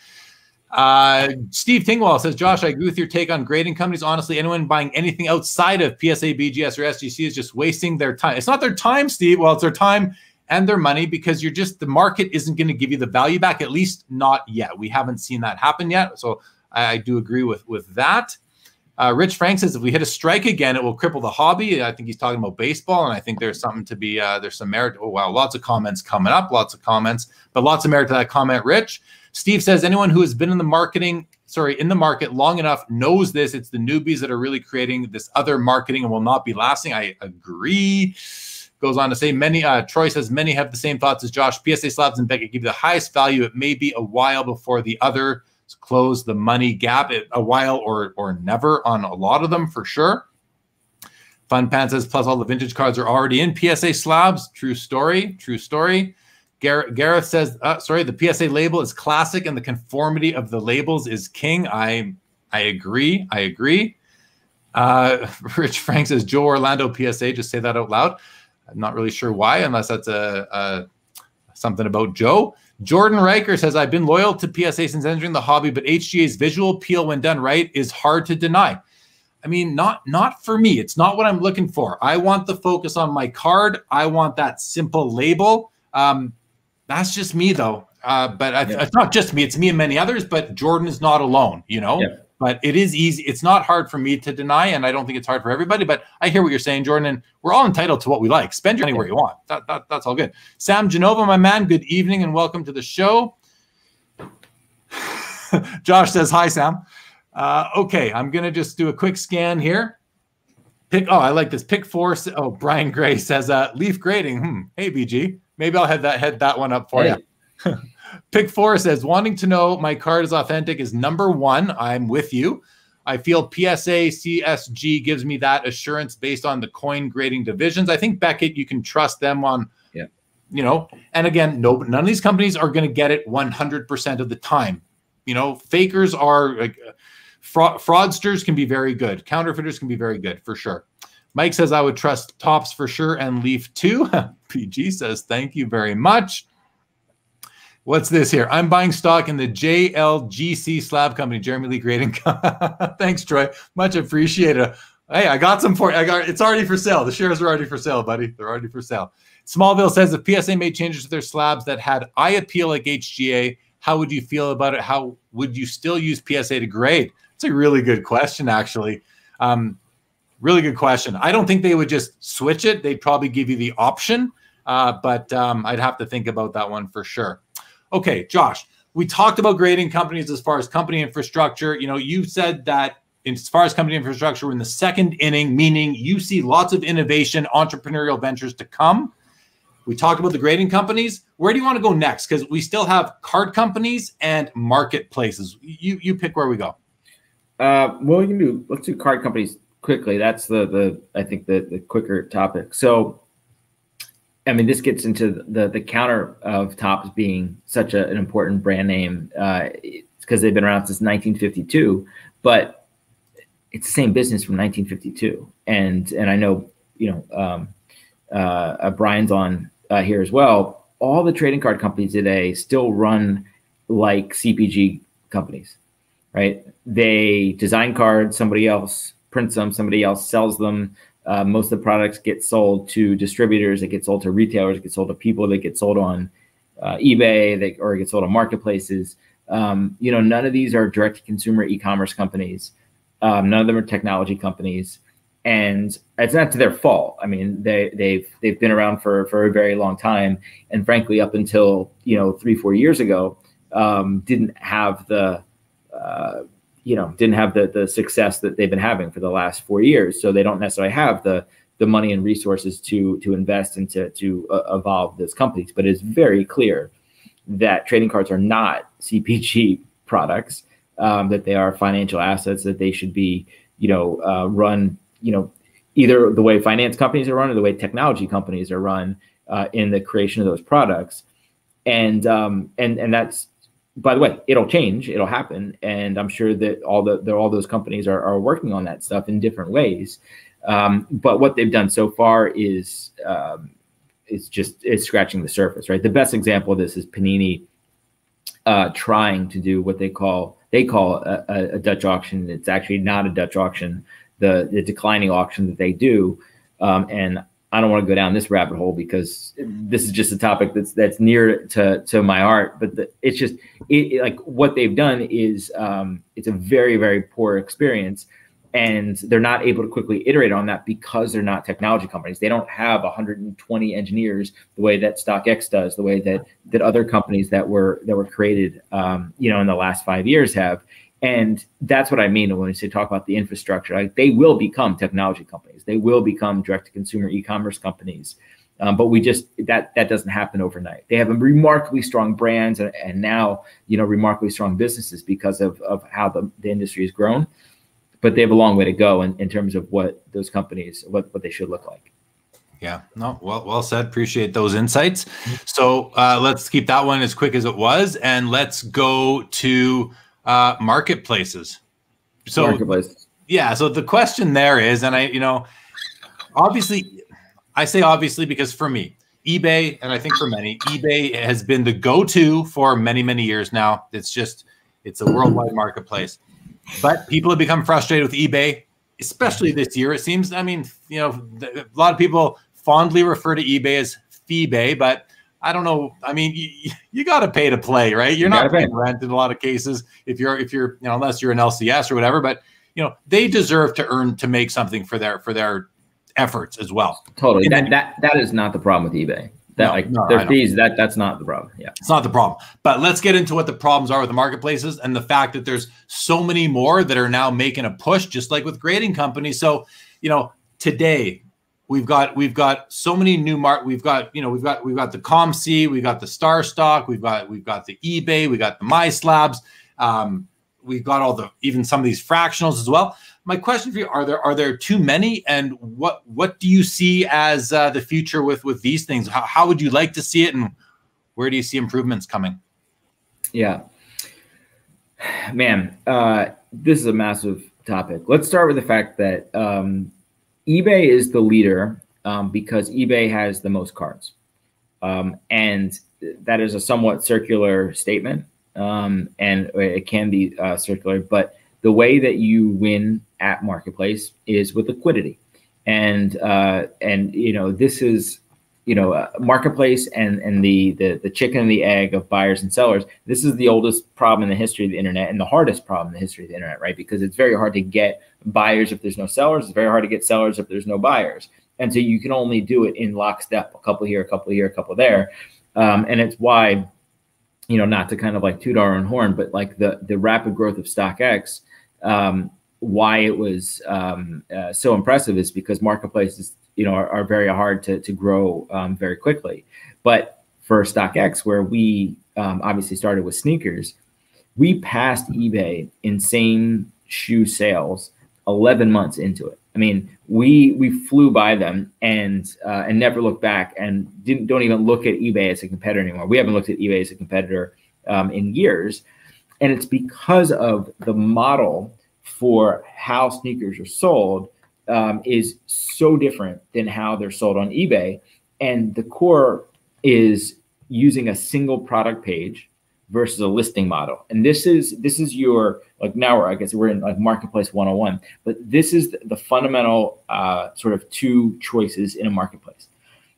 Uh, Steve Tingwall says, Josh, I agree with your take on grading companies. Honestly, anyone buying anything outside of PSA, BGS, or SGC is just wasting their time. It's not their time, Steve. Well, it's their time and their money because you're just the market isn't going to give you the value back. At least not yet. We haven't seen that happen yet. So I, do agree with with that. Uh, Rich Frank says if we hit a strike again, it will cripple the hobby. I think he's talking about baseball, and I think there's something to be uh, there's some merit. Oh wow, lots of comments coming up, lots of comments, but lots of merit to that comment, Rich. Steve says anyone who has been in the marketing, sorry, in the market long enough knows this. It's the newbies that are really creating this other marketing and will not be lasting. I agree. Goes on to say many. Uh, Troy says many have the same thoughts as Josh. PSA slabs and Beckett give you the highest value. It may be a while before the other close the money gap. It, a while or or never on a lot of them for sure. Fun Pan says plus all the vintage cards are already in PSA slabs. True story. True story. Gareth, Gareth says, uh, sorry, the PSA label is classic and the conformity of the labels is king. I I agree. I agree. Uh, Rich Frank says, Joe Orlando PSA. Just say that out loud. I'm not really sure why, unless that's a, a something about Joe. Jordan Riker says, I've been loyal to PSA since entering the hobby, but HGA's visual appeal when done right is hard to deny. I mean, not not for me. It's not what I'm looking for. I want the focus on my card. I want that simple label. Um, that's just me, though. Uh, but I, yeah. it's not just me; it's me and many others. But Jordan is not alone, you know. Yeah. But it is easy. It's not hard for me to deny, and I don't think it's hard for everybody. But I hear what you're saying, Jordan. And we're all entitled to what we like. Spend your money where you want. That, that, that's all good. Sam Genova, my man. Good evening and welcome to the show. Josh says hi, Sam. Uh, okay, I'm gonna just do a quick scan here. Pick. Oh, I like this. Pick four. Oh, Brian Gray says uh, leaf grading. Hmm. Hey, BG. Maybe I'll head that head that one up for hey. you. Pick four says wanting to know my card is authentic is number one. I'm with you. I feel PSA CSG gives me that assurance based on the coin grading divisions. I think Beckett, you can trust them on yeah. you know, and again, no, none of these companies are going to get it 100% of the time. You know, fakers are like uh, fraud, fraudsters can be very good. Counterfeiters can be very good for sure. Mike says I would trust Topps for sure and Leaf too. PG says thank you very much. What's this here? I'm buying stock in the JLGC slab company, Jeremy Lee Grading. Thanks, Troy. Much appreciated. Hey, I got some for you. I got it's already for sale. The shares are already for sale, buddy. They're already for sale. Smallville says if PSA made changes to their slabs that had I appeal like HGA, how would you feel about it? How would you still use PSA to grade? It's a really good question, actually. Um, really good question. I don't think they would just switch it. They'd probably give you the option, uh, but um, I'd have to think about that one for sure. Okay, Josh, we talked about grading companies as far as company infrastructure. You know, you said that as far as company infrastructure, we're in the second inning, meaning you see lots of innovation, entrepreneurial ventures to come. We talked about the grading companies. Where do you want to go next? Because we still have card companies and marketplaces. You you pick where we go. Uh, well, we can do. Let's do card companies quickly. That's the the I think the the quicker topic. So I mean, this gets into the the counter of Topps being such a, an important brand name uh, because they've been around since 1952, but it's the same business from 1952. And and I know you know um, uh, uh, Brian's on uh, here as well. All the trading card companies today still run like CPG companies, right? They design cards, somebody else prints them, somebody else sells them uh, most of the products get sold to distributors, it gets sold to retailers, it gets sold to people, that get sold on uh, eBay, they, or it gets sold on marketplaces. Um, you know, none of these are direct to consumer e-commerce companies. Um, none of them are technology companies, and it's not to their fault. I mean, they they've they've been around for for a very long time, and frankly, up until you know three four years ago, um, didn't have the uh, you know didn't have the the success that they've been having for the last four years. So they don't necessarily have the the money and resources to to invest and to to uh, evolve those companies. But it's very clear that trading cards are not cpg products um, that they are financial assets that they should be you know uh, run you know either the way finance companies are run or the way technology companies are run uh, in the creation of those products. And um, and and that's by the way, it'll change, it'll happen, and I'm sure that all the, all those companies are, are working on that stuff in different ways. Um, but what they've done so far is um, is just is scratching the surface, right? The best example of this is Panini uh, trying to do what they call they call a, a, Dutch auction. It's actually not a Dutch auction. The the declining auction that they do, um, and I don't want to go down this rabbit hole because this is just a topic that's that's near to to my heart. But the, it's just it, like what they've done is um, it's a very very poor experience, and they're not able to quickly iterate on that because they're not technology companies. They don't have 120 engineers the way that StockX does, the way that that other companies that were that were created, um, you know, in the last five years have. And that's what I mean when we say talk about the infrastructure. Like they will become technology companies. They will become direct to consumer e-commerce companies. Um, but we just that that doesn't happen overnight. They have a remarkably strong brands and, and now you know remarkably strong businesses because of of how the, the industry has grown. But they have a long way to go in, in terms of what those companies what what they should look like. Yeah, no, well, well said. Appreciate those insights. So uh, let's keep that one as quick as it was, and let's go to uh, marketplaces. So yeah, so the question there is, and I, you know, obviously, I say obviously because for me, eBay, and I think for many, eBay has been the go-to for many, many years now. It's just, it's a worldwide marketplace. But people have become frustrated with eBay, especially this year. It seems. I mean, you know, a lot of people fondly refer to eBay as FeeBay, but I don't know. I mean, you, you got to pay to play, right? You're you not paying rent in a lot of cases if you're if you're you know unless you're an LCS or whatever. But you know they deserve to earn to make something for their for their efforts as well. Totally. that that that is not the problem with eBay. That no, like no, their fees that that's not the problem. Yeah, it's not the problem. But let's get into what the problems are with the marketplaces and the fact that there's so many more that are now making a push, just like with grading companies. So you know today We've got we've got so many new mark. We've got you know we've got we've got the COMC, we've got the StarStock, we've got we've got the eBay, we got the MySlabs, um, we've got all the even some of these fractionals as well. my question for you: Are there are there too many, and what what do you see as uh, the future with with these things? How, how would you like to see it, and where do you see improvements coming? Yeah, man, uh, this is a massive topic. Let's start with the fact that um, eBay is the leader um, because eBay has the most cards, um, and that is a somewhat circular statement, um, and it can be uh, circular, but the way that you win at marketplace is with liquidity. And uh, and you know this is you know uh, marketplace and and the, the the chicken and the egg of buyers and sellers this is the oldest problem in the history of the internet and the hardest problem in the history of the internet right? Because it's very hard to get buyers if there's no sellers. It's very hard to get sellers if there's no buyers. And so you can only do it in lockstep a couple here a couple here a couple there. Um, and it's why you know not to kind of like toot our own horn but like the the rapid growth of stockx um, why it was um, uh, so impressive is because marketplaces, you know, are, are very hard to, to grow um, very quickly. But for StockX, where we um, obviously started with sneakers, we passed eBay in same shoe sales 11 months into it. I mean, we we flew by them and uh, and never looked back and didn't don't even look at eBay as a competitor anymore. We haven't looked at eBay as a competitor um, in years, and it's because of the model for how sneakers are sold um, is so different than how they're sold on eBay. And the core is using a single product page versus a listing model. And this is this is your like now we're I guess we're in like marketplace 101, but this is the, fundamental uh, sort of two choices in a marketplace.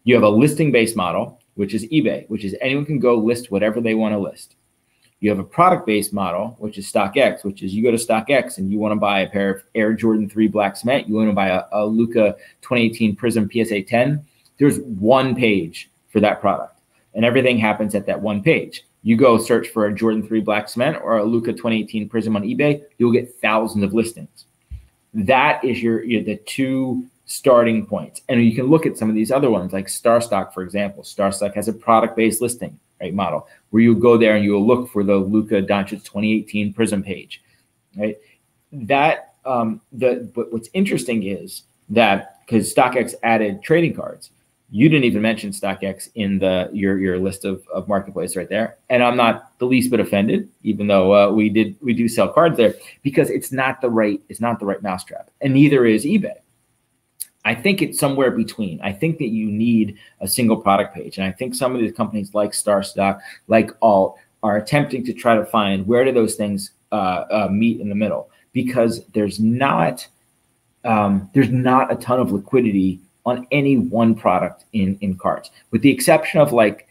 You have a listing based model, which is eBay, which is anyone can go list whatever they want to list. You have a product based model, which is StockX, which is you go to StockX and you want to buy a pair of Air Jordan 3 Black Cement, you want to buy a, a Luka 2018 Prizm PSA 10. There's one page for that product, and everything happens at that one page. You go search for a Jordan 3 Black Cement or a Luka 2018 Prizm on eBay, you'll get thousands of listings. That is your, your the two starting points. And you can look at some of these other ones, like StarStock, for example. StarStock has a product based listing right model where you go there and you will look for the Luka Doncic 2018 Prizm page, right? That um, the but what's interesting is that because StockX added trading cards, you didn't even mention StockX in the your your list of, of marketplace right there, and I'm not the least bit offended, even though uh, we did we do sell cards there because it's not the right it's not the right mousetrap, and neither is eBay. I think it's somewhere between. I think that you need a single product page. And I think some of these companies like StarStock, like Alt, are attempting to try to find where do those things uh, uh, meet in the middle because there's not um, there's not a ton of liquidity on any one product in in cards, with the exception of like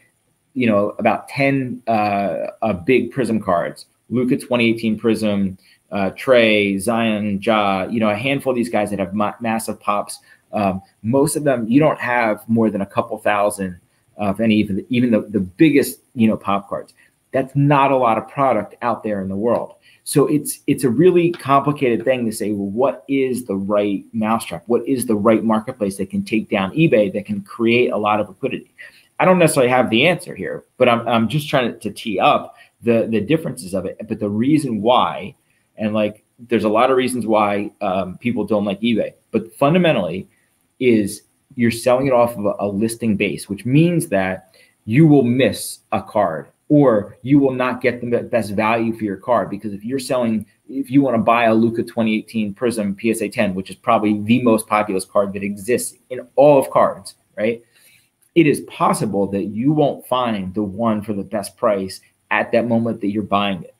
you know about 10 uh, uh big Prizm cards Luka 2018 Prizm uh, Trae zion ja you know a handful of these guys that have ma- massive pops um, most of them, you don't have more than a couple thousand of any, even, even the, the biggest, you know, pop cards. That's not a lot of product out there in the world. So it's it's a really complicated thing to say, well, what is the right mousetrap? What is the right marketplace that can take down eBay that can create a lot of liquidity? I don't necessarily have the answer here, but I'm, I'm just trying to, to tee up the the differences of it. But the reason why, and like there's a lot of reasons why um, people don't like eBay, but fundamentally, is you're selling it off of a, a listing base, which means that you will miss a card or you will not get the best value for your card because if you're selling if you want to buy a Luka 2018 Prizm PSA 10, which is probably the most popular card that exists in all of cards, right? It is possible that you won't find the one for the best price at that moment that you're buying it.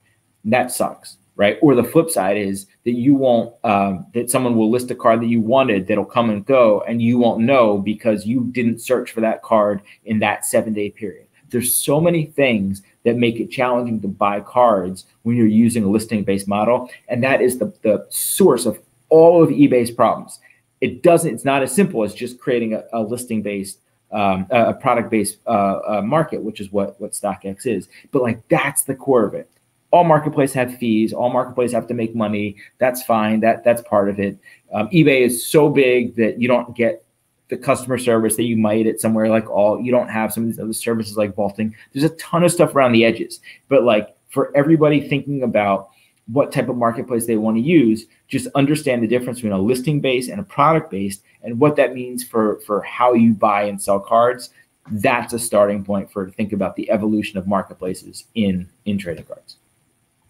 That sucks right? Or the flip side is that you won't, um, that someone will list a card that you wanted that'll come and go, and you won't know because you didn't search for that card in that seven day period. There's so many things that make it challenging to buy cards when you're using a listing based model. And that is the, the source of all of eBay's problems. It doesn't, it's not as simple as just creating a, a listing based um, a product based uh, uh, market, which is what what StockX is. But like that's the core of it all marketplace have fees all marketplace have to make money that's fine that that's part of it um, ebay is so big that you don't get the customer service that you might at somewhere like Alt you don't have some of these other services like vaulting there's a ton of stuff around the edges but like for everybody thinking about what type of marketplace they want to use. Just understand the difference between a listing based and a product based, and what that means for for how you buy and sell cards. That's a starting point for to think about the evolution of marketplaces in in trading cards.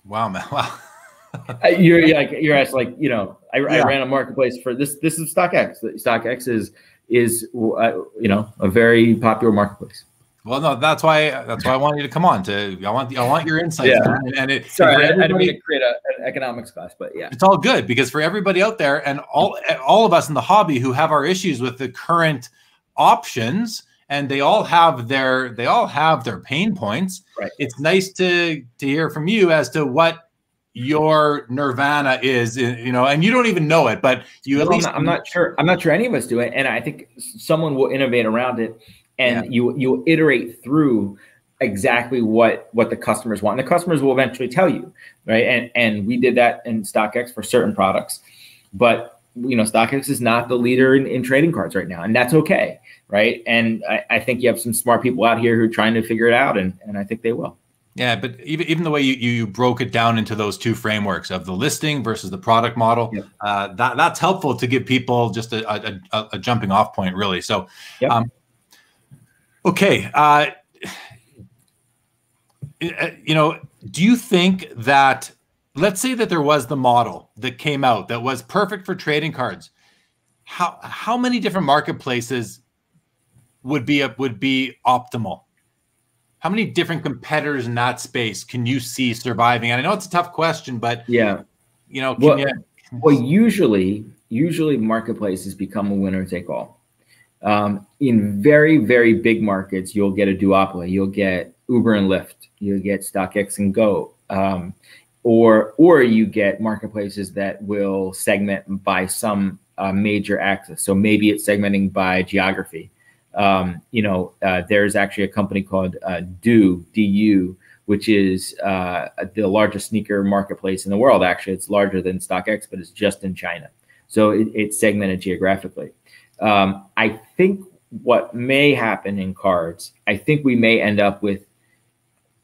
Wow, man! Wow. Uh, you're like you're asked like you know I, yeah. I, ran a marketplace for this. This is StockX. StockX is is uh, you know a very popular marketplace. Well, no, that's why that's why I want you to come on. To I want I want your insights. Yeah. And, and it, sorry, I, I didn't mean to create a, an economics class, but yeah, it's all good because for everybody out there and all all of us in the hobby who have our issues with the current options, and they all have their they all have their pain points. Right. It's nice to to hear from you as to what your nirvana is you know and you don't even know it but you at least I'm not, I'm not, sure i'm not sure any of us do it and i think someone will innovate around it and yeah. you you iterate through exactly what what the customers want and the customers will eventually tell you right? And and we did that in stockx for certain products but you know stockx is not the leader in, in trading cards right now and that's okay right? And I, I think you have some smart people out here who are trying to figure it out and and i think they will yeah, but even even the way you, you broke it down into those two frameworks of the listing versus the product model, yep. uh, that that's helpful to give people just a, a, a jumping off point, really. So, yep. um, Okay. Uh, you know, do you think that, let's say that there was the model that came out that was perfect for trading cards, how how many different marketplaces would be a, would be optimal? How many different competitors in that space can you see surviving? And I know it's a tough question, but yeah, you know, well, you, well, usually, usually marketplaces become a winner take all. Um, in very, very big markets, you'll get a duopoly. You'll get Uber and Lyft. You'll get StockX and GOAT. Um, or, or you get marketplaces that will segment by some uh, major axis. So maybe it's segmenting by geography. Um, you know, uh, there's actually a company called uh, Do, DU, which is uh, the largest sneaker marketplace in the world. Actually, it's larger than StockX, but it's just in China. So it, it's segmented geographically. Um, I think what may happen in cards, I think we may end up with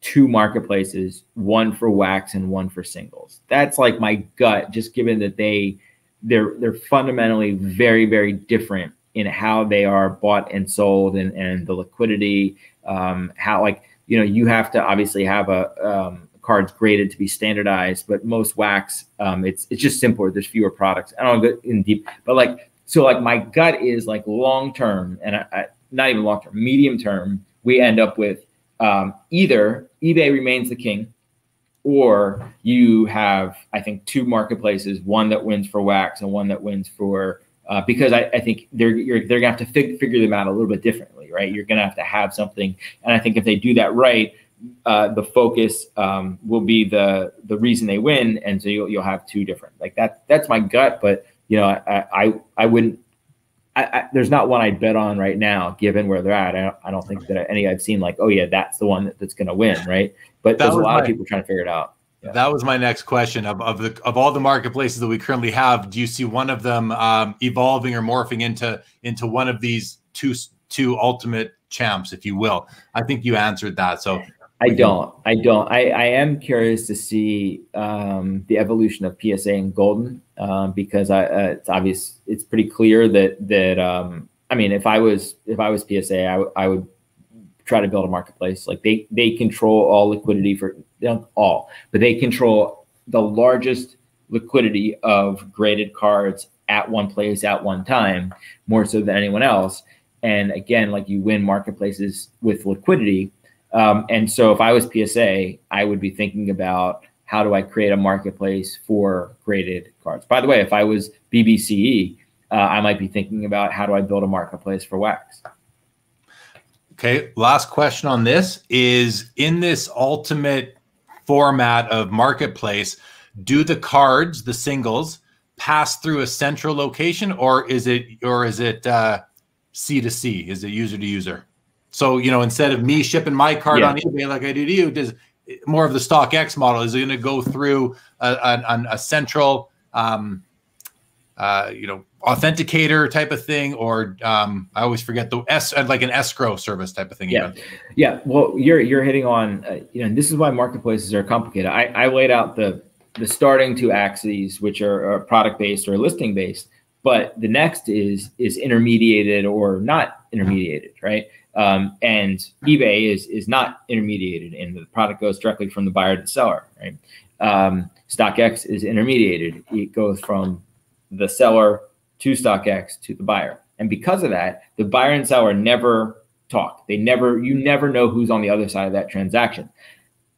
two marketplaces, one for wax and one for singles. That's like my gut, just given that they they're they're fundamentally very very different in how they are bought and sold and and the liquidity. Um, how like you know you have to obviously have a um, cards graded to be standardized, but most wax um, it's it's just simpler. There's fewer products. I don't go in deep, but like so like my gut is like long term, and I, I, not even long term, medium term, we end up with um, either eBay remains the king, or you have I think two marketplaces, one that wins for wax and one that wins for uh, because I, I, think they're they're gonna have to fig- figure them out a little bit differently, right? You're gonna have to have something, and I think if they do that right, uh, the focus um, will be the the reason they win, and so you'll you'll have two different like that. That's my gut, but you know, I I, I wouldn't. I, I, there's not one I'd bet on right now, given where they're at. I don't, I don't think that any I've seen like, oh yeah, that's the one that, that's going to win, right? But that there's a lot my, of people trying to figure it out. Yeah. That was my next question. Of of the of all the marketplaces that we currently have, do you see one of them um, evolving or morphing into into one of these two two ultimate champs, if you will? I think you answered that. So I don't. I don't. I, I am curious to see um, the evolution of PSA and Goldin um, because I, uh, it's obvious. It's pretty clear that that um, I mean, if I was if I was PSA, I, I would try to build a marketplace. Like they they control all liquidity for all, but they control the largest liquidity of graded cards at one place at one time, more so than anyone else. And again, like you win marketplaces with liquidity um, and so if I was PSA, I would be thinking about how do I create a marketplace for graded cards. By the way, if I was BBCE, uh, I might be thinking about how do I build a marketplace for wax. Okay, last question on this is in this ultimate format of marketplace, do the cards, the singles, pass through a central location or is it or is it uh, C to C? Is it user to user? So, you know, instead of me shipping my card yeah. on eBay like I do to you, does more of the StockX model is it going to go through a, a, a central, um, uh, you know, authenticator type of thing, or um, I always forget the S uh, like an escrow service type of thing. Yeah, yeah. Well, you're you're hitting on, uh, you know, this is why marketplaces are complicated. I, I laid out the the starting two axes, which are, are product based or listing based. But the next is is intermediated or not intermediated, right? Um, and eBay is is not intermediated, and the product goes directly from the buyer to the seller, right? Um, StockX is intermediated; it goes from the seller to StockX to the buyer, and because of that, the buyer and seller never talk. They never, you never know who's on the other side of that transaction.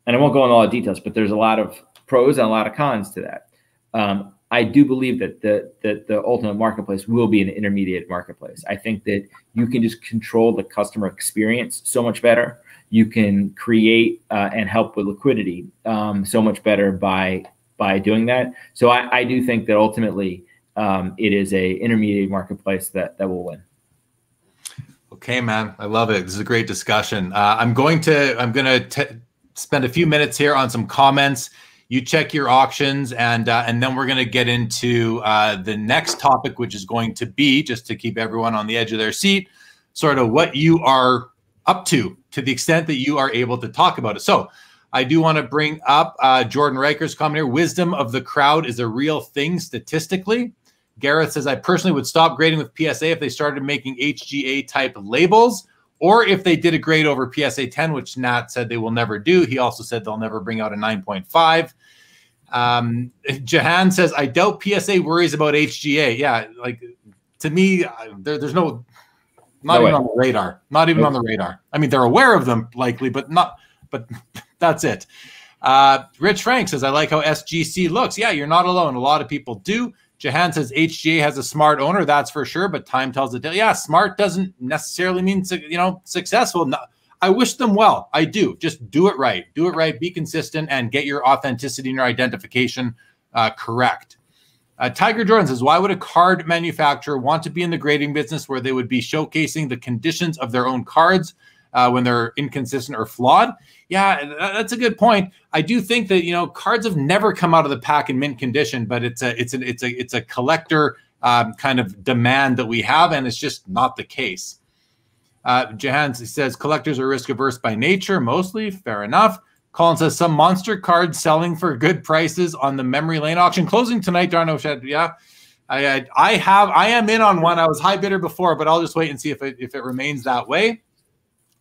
And I won't go into all the details, but there's a lot of pros and a lot of cons to that. Um, I do believe that the that the ultimate marketplace will be an intermediate marketplace. I think that you can just control the customer experience so much better. You can create uh, and help with liquidity um, so much better by by doing that. So I, I do think that ultimately um, it is a intermediate marketplace that that will win. Okay, man, I love it. This is a great discussion. Uh, I'm going to I'm going to spend a few minutes here on some comments you check your auctions and uh, and then we're going to get into uh, the next topic which is going to be just to keep everyone on the edge of their seat sort of what you are up to to the extent that you are able to talk about it so i do want to bring up uh, jordan Riker's comment here wisdom of the crowd is a real thing statistically gareth says i personally would stop grading with psa if they started making hga type labels or if they did a grade over PSA 10, which Nat said they will never do. He also said they'll never bring out a 9.5. Um, Jahan says, I doubt PSA worries about HGA. Yeah, like to me, there, there's no, not no even way. on the radar. Not even nope. on the radar. I mean, they're aware of them likely, but not, but that's it. Uh, Rich Frank says, I like how SGC looks. Yeah, you're not alone. A lot of people do. Jahan says HGA has a smart owner, that's for sure, but time tells the tale. Yeah, smart doesn't necessarily mean you know successful. No, I wish them well. I do. Just do it right. Do it right. Be consistent and get your authenticity and your identification uh, correct. Uh, Tiger Jordan says, "Why would a card manufacturer want to be in the grading business where they would be showcasing the conditions of their own cards uh, when they're inconsistent or flawed?" Yeah, that's a good point. I do think that you know cards have never come out of the pack in mint condition, but it's a it's a it's a it's a collector um, kind of demand that we have, and it's just not the case. Uh, Jahan says collectors are risk averse by nature, mostly. Fair enough. Colin says some monster cards selling for good prices on the memory lane auction closing tonight. Darno said, yeah. I, I, I have I am in on one. I was high bidder before, but I'll just wait and see if it if it remains that way.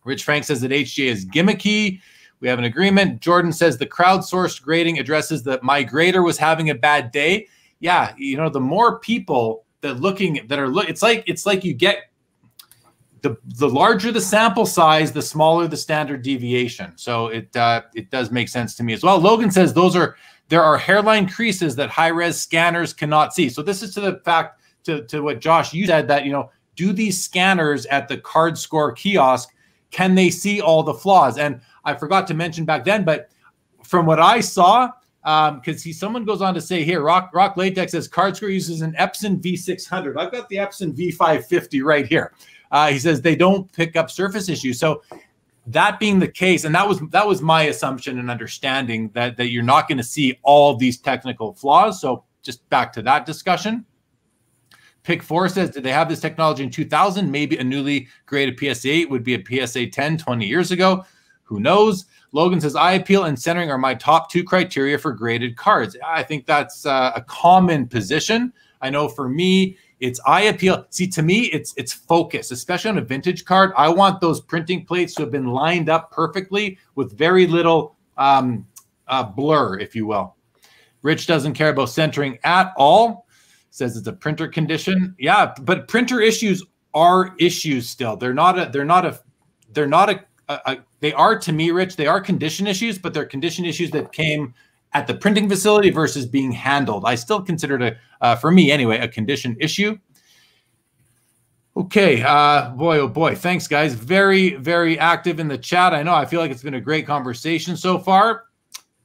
Rich Frank says that HGA is gimmicky. We have an agreement. Jordan says the crowdsourced grading addresses that my grader was having a bad day. Yeah, you know, the more people that looking that are look, it's like it's like you get the the larger the sample size, the smaller the standard deviation. So it uh, it does make sense to me as well. Logan says those are there are hairline creases that high res scanners cannot see. So this is to the fact to to what Josh you said that you know do these scanners at the card score kiosk can they see all the flaws and I forgot to mention back then, but from what I saw, because um, he someone goes on to say here, Rock Rock Latex says card score uses an Epson V600. I've got the Epson V550 right here. Uh, he says they don't pick up surface issues. So that being the case, and that was that was my assumption and understanding that that you're not going to see all these technical flaws. So just back to that discussion. Pick four says, did they have this technology in 2000? Maybe a newly graded PSA 8 would be a PSA 10 20 years ago. Who knows? Logan says, eye appeal and centering are my top two criteria for graded cards. I think that's uh, a common position. I know for me, it's eye appeal. See, to me, it's it's focus, especially on a vintage card. I want those printing plates to have been lined up perfectly with very little um, uh, blur, if you will. Rich doesn't care about centering at all. Says it's a printer condition. Yeah, but printer issues are issues still. They're not a. They're not a. They're not a, a, a they are to me, Rich. They are condition issues, but they're condition issues that came at the printing facility versus being handled. I still consider it, a, uh, for me anyway, a condition issue. Okay, uh, boy, oh boy, thanks, guys. Very, very active in the chat. I know. I feel like it's been a great conversation so far.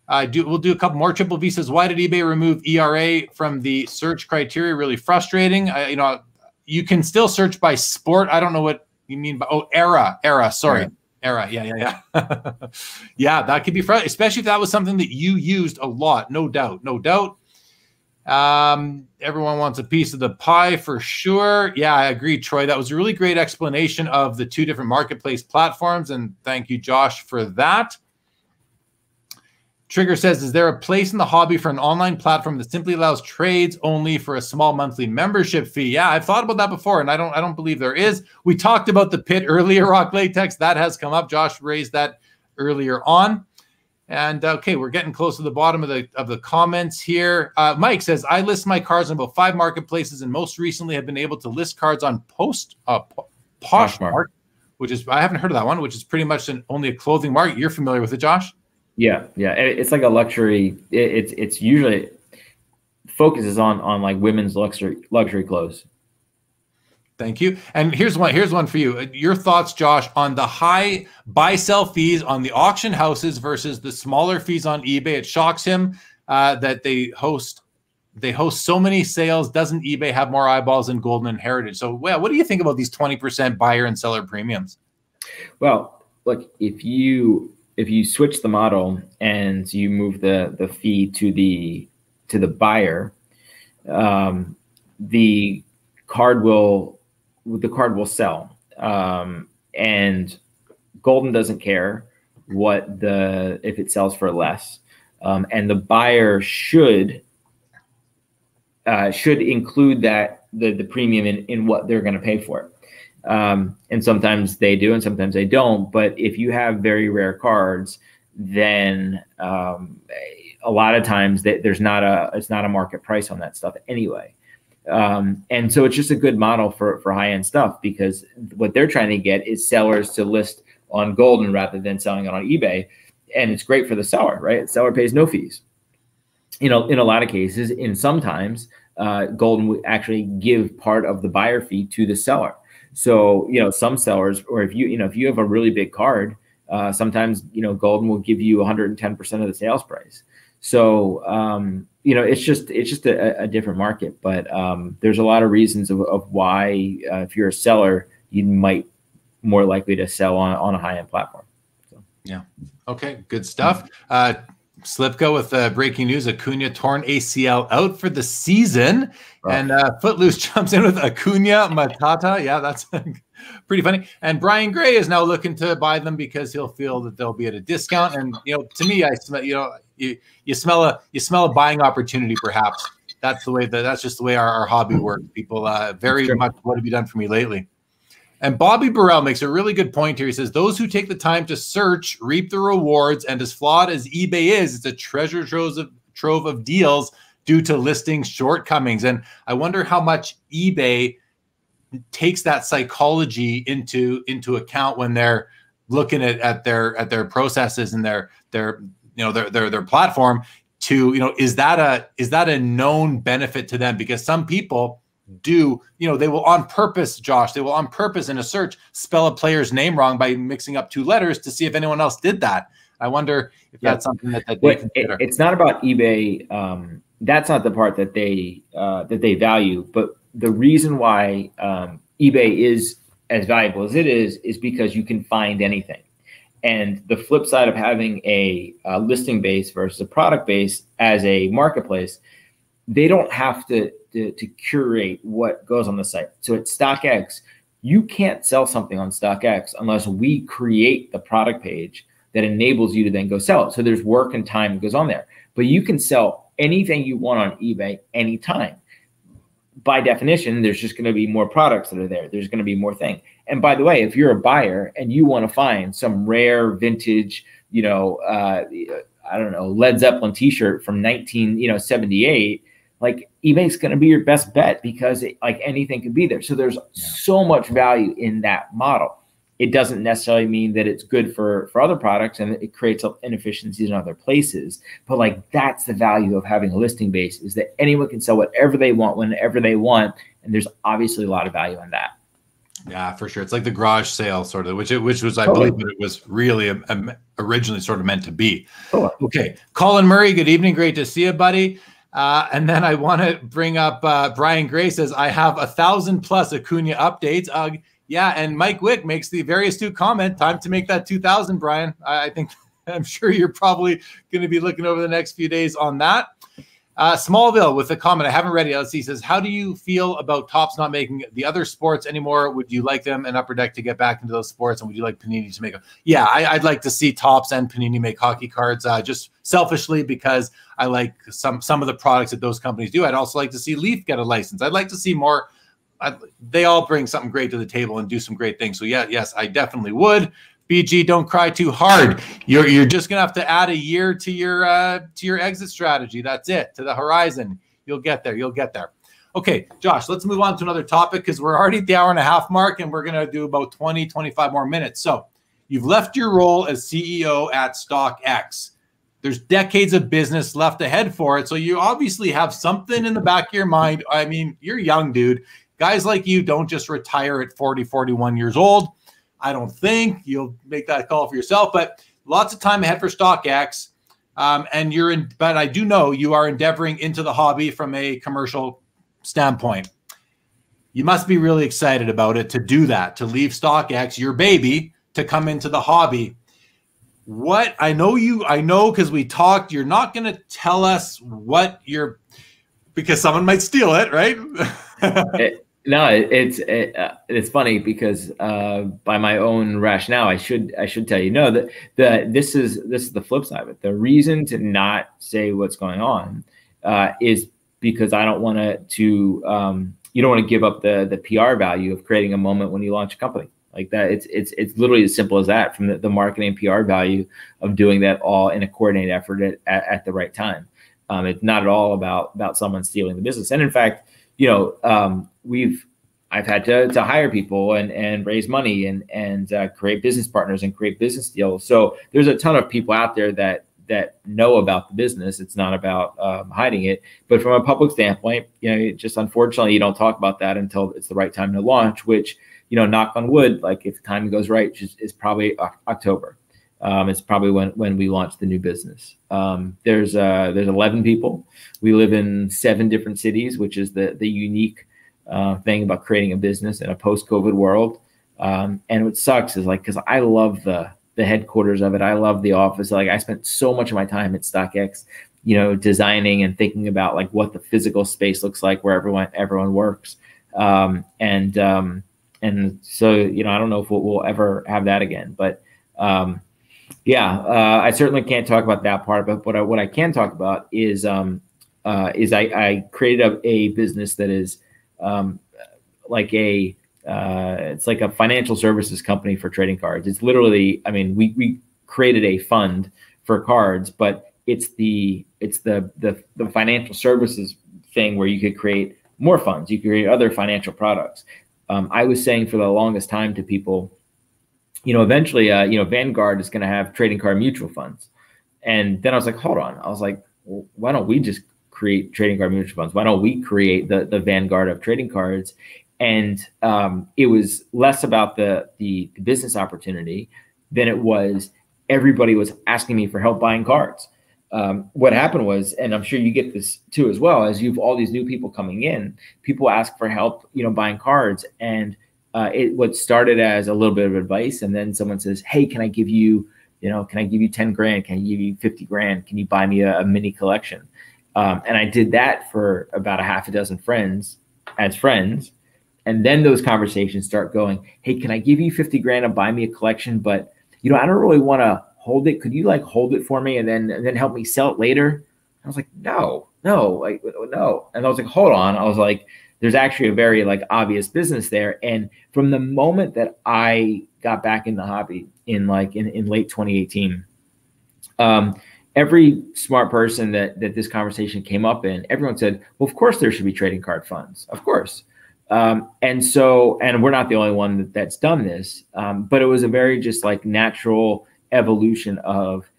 I do. We'll do a couple more triple visas. Why did eBay remove ERA from the search criteria? Really frustrating. I, you know, you can still search by sport. I don't know what you mean by oh era era. Sorry, era. Yeah, yeah, yeah. yeah, that could be frustrating, especially if that was something that you used a lot. No doubt, no doubt. Um, everyone wants a piece of the pie for sure. Yeah, I agree, Troy. That was a really great explanation of the two different marketplace platforms, and thank you, Josh, for that. Trigger says, is there a place in the hobby for an online platform that simply allows trades only for a small monthly membership fee? Yeah, I've thought about that before, and I don't I don't believe there is. We talked about the pit earlier, Rock Latex. That has come up. Josh raised that earlier on. And okay, we're getting close to the bottom of the of the comments here. Uh, Mike says, I list my cards on about five marketplaces, and most recently have been able to list cards on Post uh, Poshmark, which is I haven't heard of that one, which is pretty much an, only a clothing market. You're familiar with it, Josh? Yeah, yeah. It's like a luxury. It's it's usually focuses on on like women's luxury luxury clothes. Thank you. And here's one. Here's one for you. Your thoughts, Josh, on the high buy sell fees on the auction houses versus the smaller fees on eBay. It shocks him uh, that they host they host so many sales. Doesn't eBay have more eyeballs than Goldin and Heritage? So, well, what do you think about these twenty percent buyer and seller premiums? Well, look, if you if you switch the model and you move the the fee to the to the buyer, um, the card will the card will sell, um, and Goldin doesn't care what the if it sells for less, um, and the buyer should uh, should include that the the premium in in what they're going to pay for it. Um, and sometimes they do, and sometimes they don't. But if you have very rare cards, then um, a lot of times they, there's not a it's not a market price on that stuff anyway. Um, and so it's just a good model for for high end stuff because what they're trying to get is sellers to list on Goldin rather than selling it on eBay, and it's great for the seller, right? The seller pays no fees. You know, in a lot of cases, in sometimes uh, Goldin would actually give part of the buyer fee to the seller so, you know, some sellers, or if you, you know, if you have a really big card, uh, sometimes, you know, Goldin will give you 110% of the sales price. So, um, you know, it's just, it's just a, a different market, but um, there's a lot of reasons of, of why, uh, if you're a seller, you might more likely to sell on, on a high end platform. So. Yeah. Okay. Good stuff. Uh, Slipco with uh, breaking news: Acuna torn ACL out for the season, and uh, Footloose jumps in with Acuna Matata. Yeah, that's pretty funny. And Brian Gray is now looking to buy them because he'll feel that they'll be at a discount. And you know, to me, I smell you know you you smell a you smell a buying opportunity. Perhaps that's the way that that's just the way our, our hobby works. People uh, very much what have you done for me lately? And Bobby Burrell makes a really good point here. He says, Those who take the time to search reap the rewards. And as flawed as eBay is, it's a treasure trove of, trove of deals due to listing shortcomings. And I wonder how much eBay takes that psychology into into account when they're looking at, at their at their processes and their their you know their their their platform to you know is that a is that a known benefit to them because some people do, you know, they will on purpose, Josh, they will on purpose in a search spell a player's name wrong by mixing up two letters to see if anyone else did that. I wonder if yeah. that's something that, that well, it, it's not about eBay. Um, that's not the part that they uh, that they value. But the reason why um, eBay is as valuable as it is is because you can find anything. And the flip side of having a, a listing base versus a product base as a marketplace, they don't have to to, to curate what goes on the site. So at StockX, you can't sell something on StockX unless we create the product page that enables you to then go sell it. So there's work and time that goes on there. But you can sell anything you want on eBay anytime. By definition, there's just going to be more products that are there. There's going to be more thing. And by the way, if you're a buyer and you want to find some rare vintage, you know, uh, I don't know, Led Zeppelin T-shirt from 19, you know, 78, like eBay's going to be your best bet because it, like anything could be there. So there's yeah. so much value in that model. It doesn't necessarily mean that it's good for for other products and it creates inefficiencies in other places. But like that's the value of having a listing base is that anyone can sell whatever they want whenever they want, and there's obviously a lot of value in that. Yeah, for sure. It's like the garage sale sort of, which it, which was I totally. believe it was really a, a, originally sort of meant to be. Oh. Okay, Colin Murray. Good evening. Great to see you, buddy. Uh, and then I want to bring up uh, Brian Gray says, I have a thousand plus Acuna updates. Uh, yeah, and Mike Wick makes the very astute comment. Time to make that 2000, Brian. I, I think I'm sure you're probably going to be looking over the next few days on that. Uh, Smallville with a comment. I haven't read it. He says, "How do you feel about Topps not making the other sports anymore? Would you like them and Upper Deck to get back into those sports? And would you like Panini to make them? Yeah, I, would like to see Topps and Panini make hockey cards. Uh, just selfishly because I like some some of the products that those companies do. I'd also like to see Leaf get a license. I'd like to see more. I, they all bring something great to the table and do some great things. So yeah, yes, I definitely would. BG, don't cry too hard. You're you're just gonna have to add a year to your uh, to your exit strategy. That's it to the horizon. You'll get there. You'll get there. Okay, Josh, let's move on to another topic because we're already at the hour and a half mark and we're gonna do about 20, 25 more minutes. So you've left your role as CEO at StockX. There's decades of business left ahead for it. So you obviously have something in the back of your mind. I mean, you're young, dude. Guys like you don't just retire at 40, 41 years old I don't think you'll make that call for yourself, but lots of time ahead for StockX. Um, and you're in, but I do know you are endeavoring into the hobby from a commercial standpoint. You must be really excited about it to do that, to leave StockX, your baby, to come into the hobby. What I know you, I know because we talked, you're not going to tell us what you're, because someone might steal it, right? no, it's it, uh, it's funny because uh, by my own rationale, I should I should tell you no that the this is this is the flip side of it. The reason to not say what's going on uh, is because I don't want to to um, you don't want to give up the the PR value of creating a moment when you launch a company like that. It's it's it's literally as simple as that from the, the marketing PR value of doing that all in a coordinated effort at, at, at the right time. Um, it's not at all about about someone stealing the business, and in fact you know, um, we've I've had to to hire people and and raise money and and uh, create business partners and create business deals. So there's a ton of people out there that that know about the business. It's not about um, hiding it. But from a public standpoint, you know, just unfortunately, you don't talk about that until it's the right time to launch. Which you know, knock on wood, like if the timing goes right, is probably October. Um, it's probably when when we launch the new business. Um, there's uh, there's 11 people. We live in seven different cities, which is the the unique uh, thing about creating a business in a post-COVID world. Um, and what sucks is like because I love the the headquarters of it. I love the office. Like I spent so much of my time at StockX, you know, designing and thinking about like what the physical space looks like where everyone everyone works. Um, and um, and so you know, I don't know if we'll, we'll ever have that again, but um, yeah, uh, I certainly can't talk about that part, but what I, what I can talk about is um, uh, is I, I created a, a, business that is um, like a uh, it's like a financial services company for trading cards. It's literally, I mean, we we created a fund for cards, but it's the it's the the, the financial services thing where you could create more funds, you could create other financial products. Um, I was saying for the longest time to people you know, eventually, uh, you know, Vanguard is going to have trading card mutual funds. And then I was like, hold on. I was like, well, why don't we just create trading card mutual funds? Why don't we create the the Vanguard of trading cards? And um, it was less about the, the business opportunity than it was everybody was asking me for help buying cards. Um, what happened was, and I'm sure you get this too as well, as you've all these new people coming in, people ask for help, you know, buying cards, and uh, it what started as a little bit of advice, and then someone says, "Hey, can I give you, you know, can I give you ten grand? Can I give you fifty grand? Can you buy me a, a mini collection?" Um, and I did that for about a half a dozen friends as friends, and then those conversations start going, "Hey, can I give you fifty grand and buy me a collection? But you know, I don't really want to hold it. Could you like hold it for me and then and then help me sell it later?" I was like, "No, no, like no," and I was like, "Hold on," I was like there's actually a very like obvious business there. And from the moment that I got back in the hobby in like in, in late 2018, um, every smart person that that this conversation came up in, everyone said, "Well, of course there should be trading card funds, of course." Um, and so, and we're not the only one that, that's done this, um, but it was a very just like natural evolution of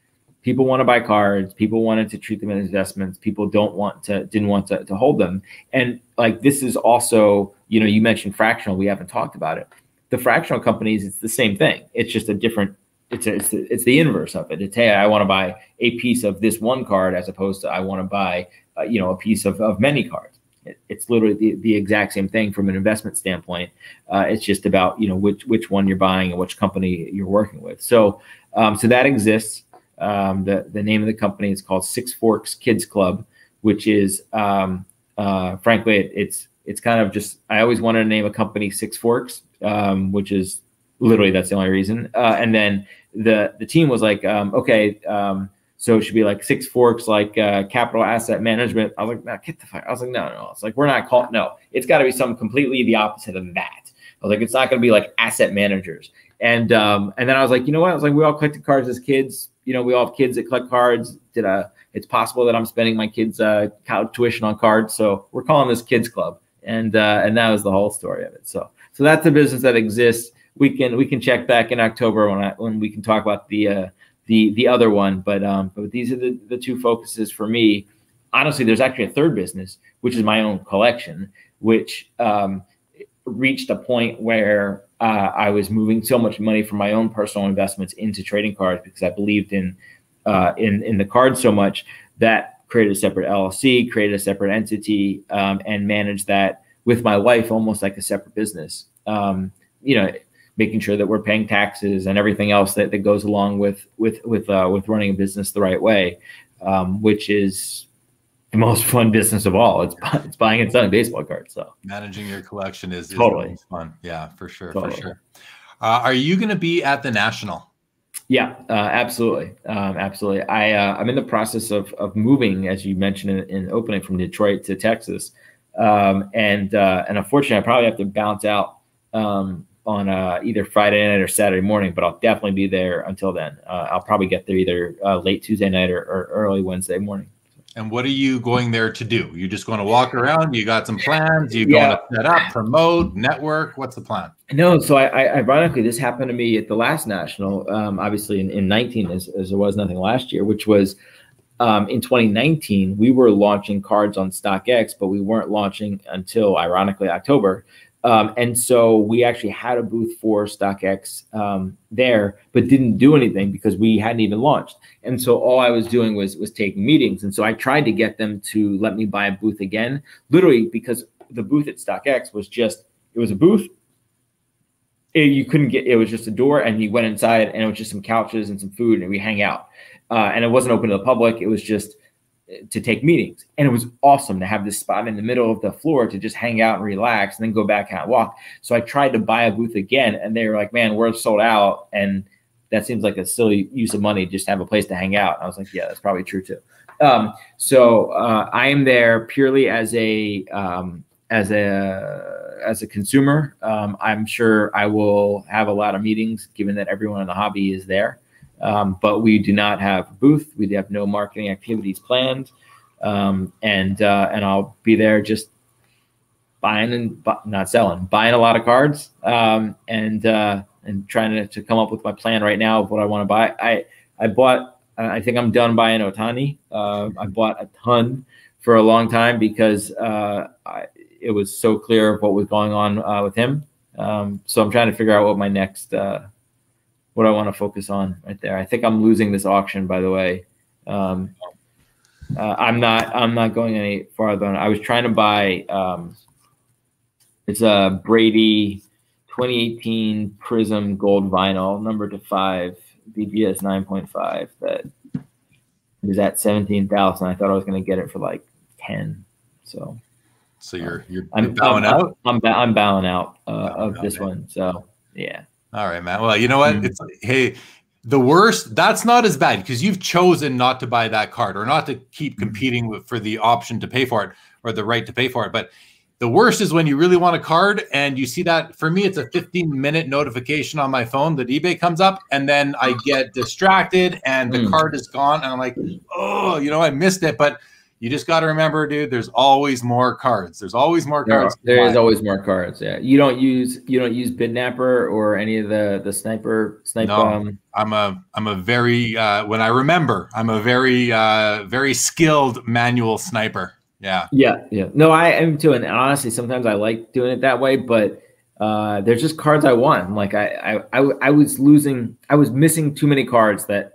people want to buy cards people wanted to treat them as investments people don't want to didn't want to, to hold them. And like this is also you know you mentioned fractional we haven't talked about it. The fractional companies it's the same thing. It's just a different it's a, it's, the, it's the inverse of it. It's hey i want to buy a piece of this one card as opposed to i want to buy uh, you know a piece of, of many cards. It, it's literally the, the exact same thing from an investment standpoint. Uh, it's just about you know which which one you're buying and which company you're working with. So um, so that exists um, the the name of the company is called Six Forks Kids Club. which is um, uh, frankly it, it's it's kind of just I always wanted to name a company Six Forks, um, which is literally that's the only reason. Uh, and then the the team was like, um, okay, um, so it should be like Six Forks, like uh, Capital Asset Management. I was like, no, get the fuck. I was like, no, no. It's like we're not called. No, it's got to be something completely the opposite of that. I was like, it's not going to be like asset managers. And um, and then I was like, you know what? I was like, we all collected cards as kids. You know, we all have kids that collect cards. Did a? It's possible that I'm spending my kids' uh, tuition on cards, so we're calling this Kids Club and uh, and that was the whole story of it. So so that's a business that exists. We can we can check back in October when I when we can talk about the uh, the the other one. But um, but these are the the two focuses for me. Honestly, there's actually a third business, which is my own collection, which um, reached a point where uh, I was moving so much money from my own personal investments into trading cards because I believed in uh, in in the cards so much that created a separate LLC, created a separate entity, um, and managed that with my wife almost like a separate business. Um, you know, making sure that we're paying taxes and everything else that, that goes along with with with uh, with running a business the right way, um, which is the most fun business of all. It's it's buying and selling baseball cards. So managing your collection is, is totally fun. Yeah, for sure, totally. for sure. Uh, are you going to be at the national? Yeah, uh, absolutely, um, absolutely. I uh, I'm in the process of of moving, as you mentioned in, in opening from Detroit to Texas, um, and uh, and unfortunately, I probably have to bounce out um, on uh, either Friday night or Saturday morning, but I'll definitely be there until then. Uh, I'll probably get there either uh, late Tuesday night or, or early Wednesday morning. And what are you going there to do? You're just going to walk around? You got some plans? You going yeah. to set up, promote, network? What's the plan? No, so I, I ironically this happened to me at the last national, um, obviously in, in 19 as, as there was nothing last year, which was um, in 2019 we were launching cards on StockX, but we weren't launching until ironically October. Um, and so we actually had a booth for StockX um, there, but didn't do anything because we hadn't even launched. And so all I was doing was was taking meetings. And so I tried to get them to let me buy a booth again, literally because the booth at StockX was just it was a booth. It, you couldn't get it was just a door, and you went inside, and it was just some couches and some food, and we hang out. Uh, and it wasn't open to the public. It was just to take meetings. And it was awesome to have this spot in the middle of the floor to just hang out and relax and then go back and walk. So I tried to buy a booth again and they were like, man, we're sold out. And that seems like a silly use of money just to have a place to hang out. And I was like, yeah, that's probably true too. Um, so uh, I am there purely as a um, as a as a consumer. Um, I'm sure I will have a lot of meetings given that everyone in the hobby is there. Um, but we do not have a booth. We have no marketing activities planned, um, and uh, and I'll be there just buying and bu- not selling, buying a lot of cards, um, and uh, and trying to, to come up with my plan right now of what I want to buy. I I bought. I think I'm done buying Ohtani. Uh, I bought a ton for a long time because uh, I, it was so clear what was going on uh, with him. Um, so I'm trying to figure out what my next uh, what I want to focus on right there. I think I'm losing this auction, by the way. Um, uh, I'm not. I'm not going any farther. I was trying to buy. Um, it's a Brady 2018 Prizm Gold Vinyl, number to five, BGS 9.5. That is at 17,000. I thought I was going to get it for like 10. So. So you're you're, I'm, bowing I'm, out. I'm, I'm bowing out uh, of this one. So yeah. All right, man. Well, you know what? Mm. It's hey, the worst. That's not as bad because you've chosen not to buy that card or not to keep mm-hmm. competing with, for the option to pay for it or the right to pay for it. But the worst is when you really want a card and you see that. For me, it's a 15 minute notification on my phone that eBay comes up, and then I get distracted and the mm. card is gone, and I'm like, oh, you know, I missed it. But you just got to remember, dude. There's always more cards. There's always more cards. there is always more cards. Yeah, you don't use you don't use Bidnapper or any of the the sniper sniper. No, um, I'm a I'm a very uh, when I remember I'm a very uh, very skilled manual sniper. Yeah. Yeah, yeah. No, I am too. And honestly, sometimes I like doing it that way, but uh, there's just cards I want. Like I, I, I, I was losing, I was missing too many cards that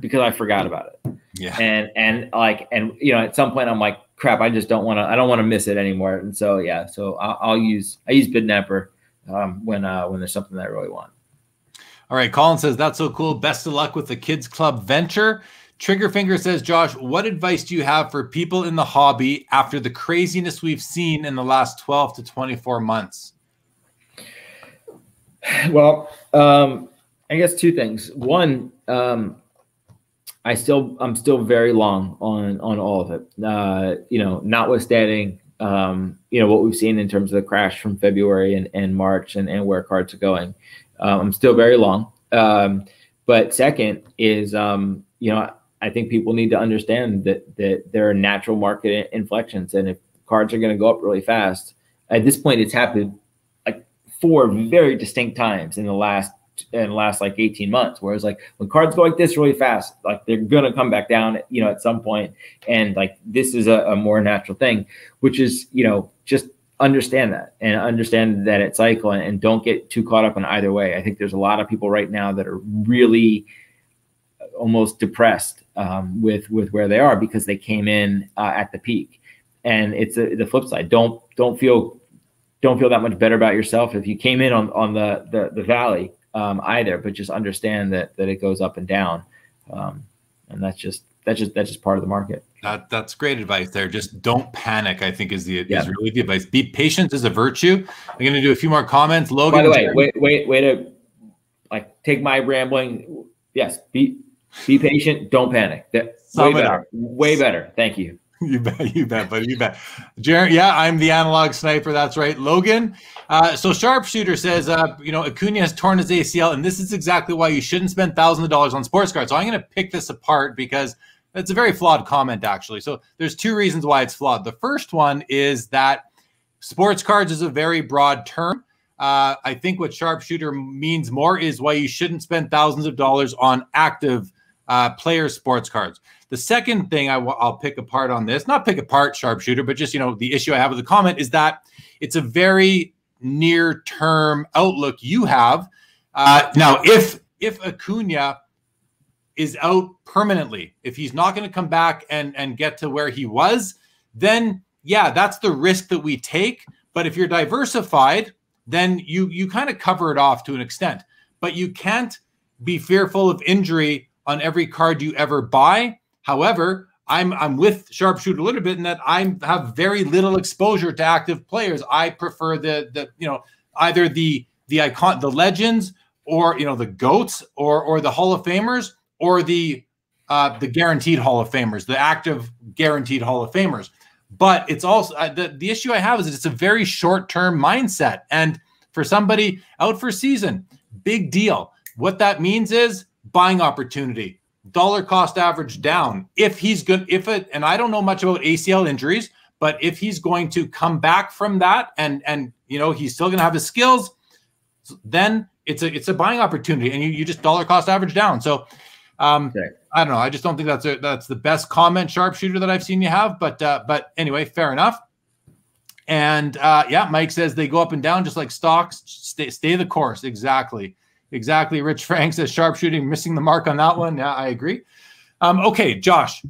because I forgot about it. Yeah. And and like and you know at some point I'm like crap I just don't want to I don't want to miss it anymore. And so yeah so I'll, I'll use I use Bidnapper um, when uh, when there's something that I really want. All right, Colin says that's so cool. Best of luck with the Kids Club venture. Triggerfinger says, Josh, what advice do you have for people in the hobby after the craziness we've seen in the last 12 to 24 months? Well, um, I guess two things. One, um, I still I'm still very long on on all of it. Uh, you know, notwithstanding um, you know what we've seen in terms of the crash from February and, and March and, and where cards are going. Um, I'm still very long. Um, but second is um, you know I think people need to understand that that there are natural market inflections, and if cards are going to go up really fast, at this point it's happened like four very distinct times in the last the last like 18 months. Whereas like when cards go like this really fast, like they're gonna come back down, you know, at some point. And like this is a, a more natural thing, which is, you know, just understand that and understand that it's cycle and, and, don't get too caught up in either way. I think there's a lot of people right now that are really almost depressed um, with with where they are because they came in uh, at the peak. And it's a, the flip side. Don't don't feel don't feel that much better about yourself if you came in on on the the, the valley um, either, but just understand that that it goes up and down, um, and that's just that's just that's just part of the market. That that's great advice there. Just don't panic. I think is the yeah. is really the advice. Be patient is a virtue. I'm going to do a few more comments. Logan. By the way, wait wait wait to like take my rambling. Yes, be be patient. Don't panic. That, way better. Way better. Thank you. You bet, you bet, buddy, you bet. Jared, yeah, I'm the analog sniper. That's right. Logan. Uh, so sharpshooter says, uh, you know, Acuna has torn his ACL, and this is exactly why you shouldn't spend thousands of dollars on sports cards. So I'm going to pick this apart because it's a very flawed comment, actually. So there's two reasons why it's flawed. The first one is that sports cards is a very broad term. Uh, I think what sharpshooter means more is why you shouldn't spend thousands of dollars on active uh, player sports cards. The second thing I w- I'll pick apart on this, not pick apart sharpshooter, but just you know the issue I have with the comment is that it's a very near term outlook you have. Uh, now, if if Acuna is out permanently, if he's not going to come back and and get to where he was, then yeah, that's the risk that we take. But if you're diversified, then you you kind of cover it off to an extent. But you can't be fearful of injury on every card you ever buy. However, I'm I'm with sharpshooter a little bit in that I have very little exposure to active players. I prefer the the you know either the the icon the legends or you know the goats or or the Hall of Famers or the uh, the guaranteed Hall of Famers, the active guaranteed Hall of Famers. But it's also uh, the the issue I have is it's a very short term mindset, and for somebody out for season, big deal. What that means is buying opportunity, dollar cost average down. If he's good, if it, and I don't know much about ACL injuries, but if he's going to come back from that and and you know he's still going to have his skills, then it's a it's a buying opportunity, and you you just dollar cost average down. So. Um, okay. I don't know. I just don't think that's a, that's the best comment sharpshooter that I've seen you have. But uh, but anyway, fair enough. And uh, yeah, Mike says they go up and down just like stocks. Stay stay the course. Exactly. Exactly. Rich Frank says sharpshooting, missing the mark on that one. Yeah, I agree. Um, okay, Josh.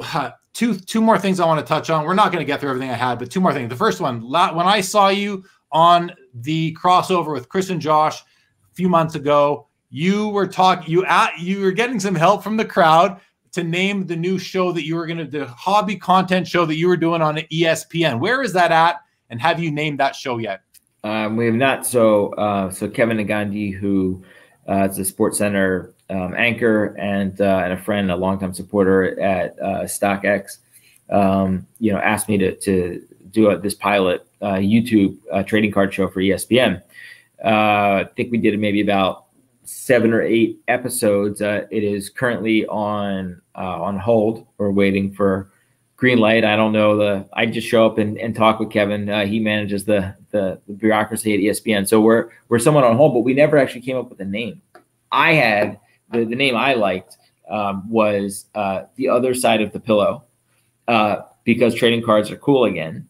Two two more things I want to touch on. We're not going to get through everything I had, but two more things. The first one, when I saw you on the crossover with Chris and Josh a few months ago, you were talking. You at you were getting some help from the crowd to name the new show that you were going to the hobby content show that you were doing on ESPN. Where is that at? And have you named that show yet? Um, we have not. So, uh, so Kevin Negandhi, who uh, is a Sports Center um, anchor and uh, and a friend, a longtime supporter at uh, StockX, um, you know, asked me to to do a, this pilot uh, YouTube uh, trading card show for ESPN. I think we did maybe about seven or eight episodes. it is currently on on hold. We're waiting for green light. I don't know the. I just show up and, and talk with Kevin. Uh, he manages the, the, the bureaucracy at ESPN. So we're we're somewhat on hold, but we never actually came up with a name. I had the the name I liked um, was uh, the other side of the pillow uh, because trading cards are cool again,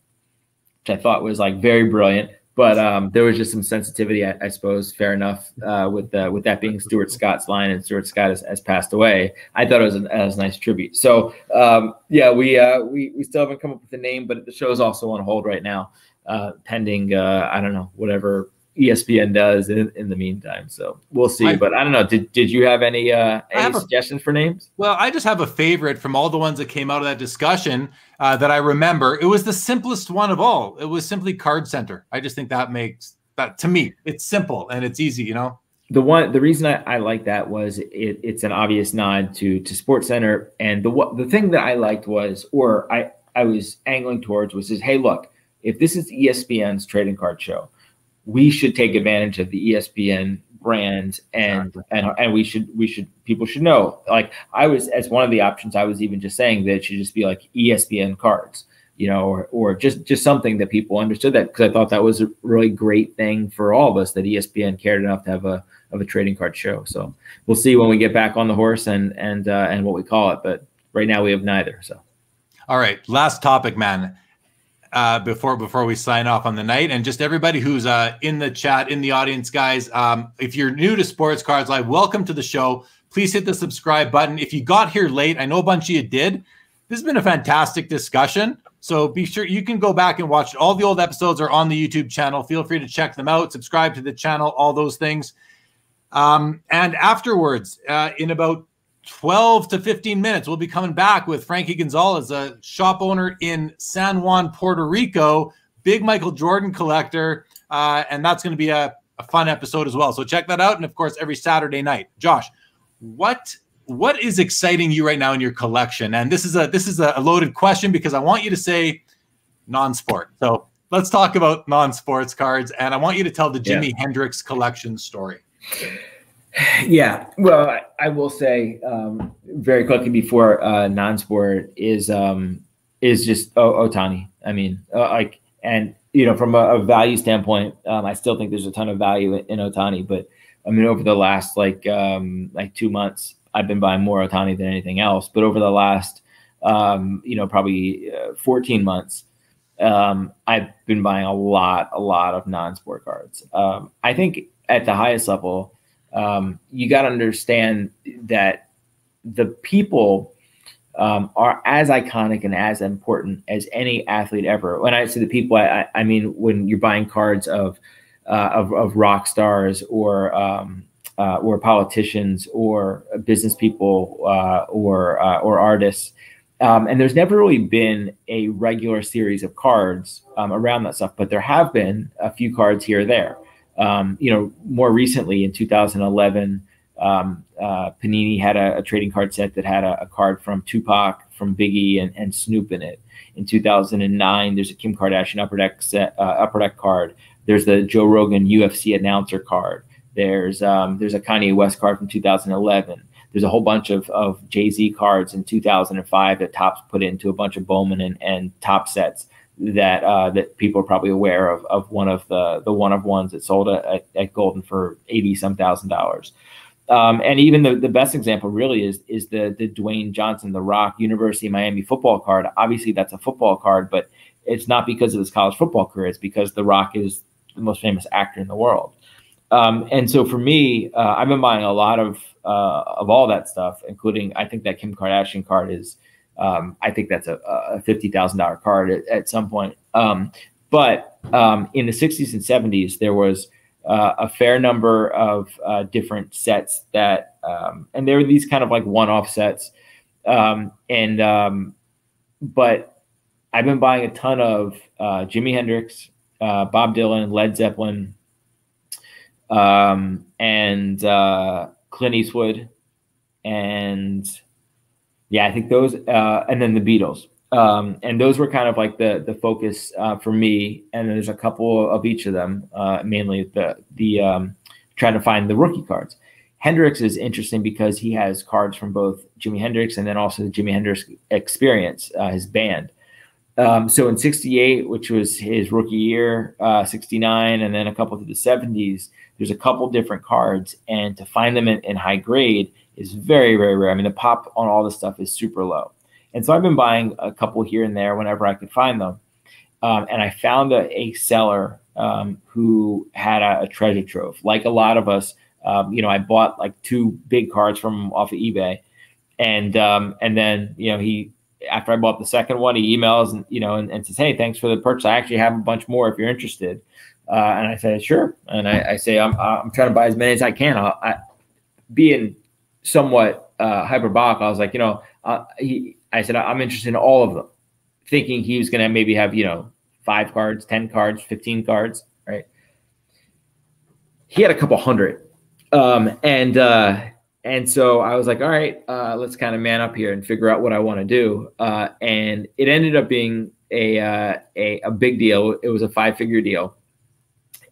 which I thought was like very brilliant but um, there was just some sensitivity, I, I suppose, fair enough, uh, with uh, with that being Stuart Scott's line, and Stuart Scott has, has passed away. I thought it was, it was a nice tribute. So um, yeah, we uh, we we still haven't come up with a name, but the show is also on hold right now, uh, pending uh, I don't know whatever ESPN does in, in the meantime. So we'll see. I, but I don't know. Did did you have any uh, any have suggestions a, for names? Well, I just have a favorite from all the ones that came out of that discussion uh, that I remember. It was the simplest one of all. It was simply Card Center. I just think that makes that to me. It's simple and it's easy. You know. The one, the reason I, I like that was it, it's an obvious nod to to Sports Center, and the the thing that I liked was, or I I was angling towards was, is hey, look, if this is ESPN's trading card show, we should take advantage of the ESPN brand and exactly. and and we should we should people should know. Like I was as one of the options I was even just saying that it should just be like ESPN cards you know or or just just something that people understood that because I thought that was a really great thing for all of us that ESPN cared enough to have a of a trading card show. So we'll see when we get back on the horse and and uh, and what we call it but right now we have neither so. All right last topic man uh, before before we sign off on the night, and just everybody who's uh, in the chat, in the audience, guys. Um, if you're new to Sports Cards Live, welcome to the show. Please hit the subscribe button. If you got here late, I know a bunch of you did. This has been a fantastic discussion. So be sure you can go back and watch all the old episodes are on the YouTube channel. Feel free to check them out, subscribe to the channel, all those things. Um, and afterwards, uh, in about 12 to 15 minutes. We'll be coming back with Frankie Gonzalez, a shop owner in San Juan, Puerto Rico, big Michael Jordan collector. Uh, and that's going to be a, a fun episode as well. So check that out. And of course, every Saturday night. Josh, what what is exciting you right now in your collection? And this is a this is a loaded question because I want you to say non-sport. So let's talk about non-sports cards. And I want you to tell the Jimi yeah. Hendrix collection story. Yeah, well, I, will say um, very quickly before uh, non-sport is um, is just oh, Ohtani. I mean, uh, like, and you know, from a, a value standpoint, um, I still think there's a ton of value in, in Ohtani. But I mean, over the last like um, like two months, I've been buying more Ohtani than anything else. But over the last um, you know probably uh, 14 months, um, I've been buying a lot, a lot of non-sport cards. I think at the highest level um, you got to understand that the people um, are as iconic and as important as any athlete ever. When I say the people, I, I mean when you're buying cards of uh, of, of, rock stars or um, uh, or politicians or business people uh, or uh, or artists. Um, and there's never really been a regular series of cards um, around that stuff, but there have been a few cards here or there. Um, you know, more recently in 2011, um, uh, Panini had a, a, trading card set that had a, a, card from Tupac, from Biggie, and, and Snoop in it. In 2009, there's a Kim Kardashian Upper Deck set, uh, Upper Deck card. There's the Joe Rogan UFC announcer card. There's um, there's a Kanye West card from 2011. There's a whole bunch of, of Jay Z cards in 2005 that Topps put into a bunch of Bowman and, and Topps sets that uh, that people are probably aware of of one of the the one of ones that sold at, at Goldin for eighty some thousand dollars. Um, and even the, the best example really is is the the Dwayne Johnson, the Rock University of Miami football card. Obviously, that's a football card, but it's not because of his college football career. It's because the Rock is the most famous actor in the world. Um, and so for me, uh, I've been buying a lot of uh, of all that stuff, including I think that Kim Kardashian card is um, I think that's a, a fifty thousand dollar card at, at, some point. Um, but um, in the '60s and '70s, there was uh, a fair number of uh, different sets that, um, and there were these kind of like one-off sets. Um, and um, but I've been buying a ton of uh, Jimi Hendrix, uh, Bob Dylan, Led Zeppelin, and uh, Clint Eastwood, and yeah, I think those, uh, and then the Beatles, um, and those were kind of like the the focus uh, for me. And there's a couple of each of them, uh, mainly the the um, trying to find the rookie cards. Hendrix is interesting because he has cards from both Jimi Hendrix and then also the Jimi Hendrix Experience, uh, his band. Um, so in '68, which was his rookie year, '69, uh, and then a couple to the '70s, there's a couple different cards, and to find them in, in high grade is very, very rare. I mean, the pop on all this stuff is super low. And so I've been buying a couple here and there whenever I could find them. Um, and I found a, a seller um, who had a, a, treasure trove. Like a lot of us, um, you know, I bought like two big cards from off of eBay, and um, and then you know he after I bought the second one, he emails and you know and, and, says, "Hey, thanks for the purchase. I actually have a bunch more if you're interested." Uh, and I said, sure. And I, I say, I'm, I'm trying to buy as many as I can. I'll, I being somewhat uh, hyperbolic, I was like, you know, uh, he, I said, I'm interested in all of them, thinking he was going to maybe have, you know, five cards, 10 cards, 15 cards, right? He had a couple hundred. Um, and, uh, and so I was like, all right, uh, let's kind of man up here and figure out what I want to do. Uh, and it ended up being a, uh, a, a big deal. It was a five figure deal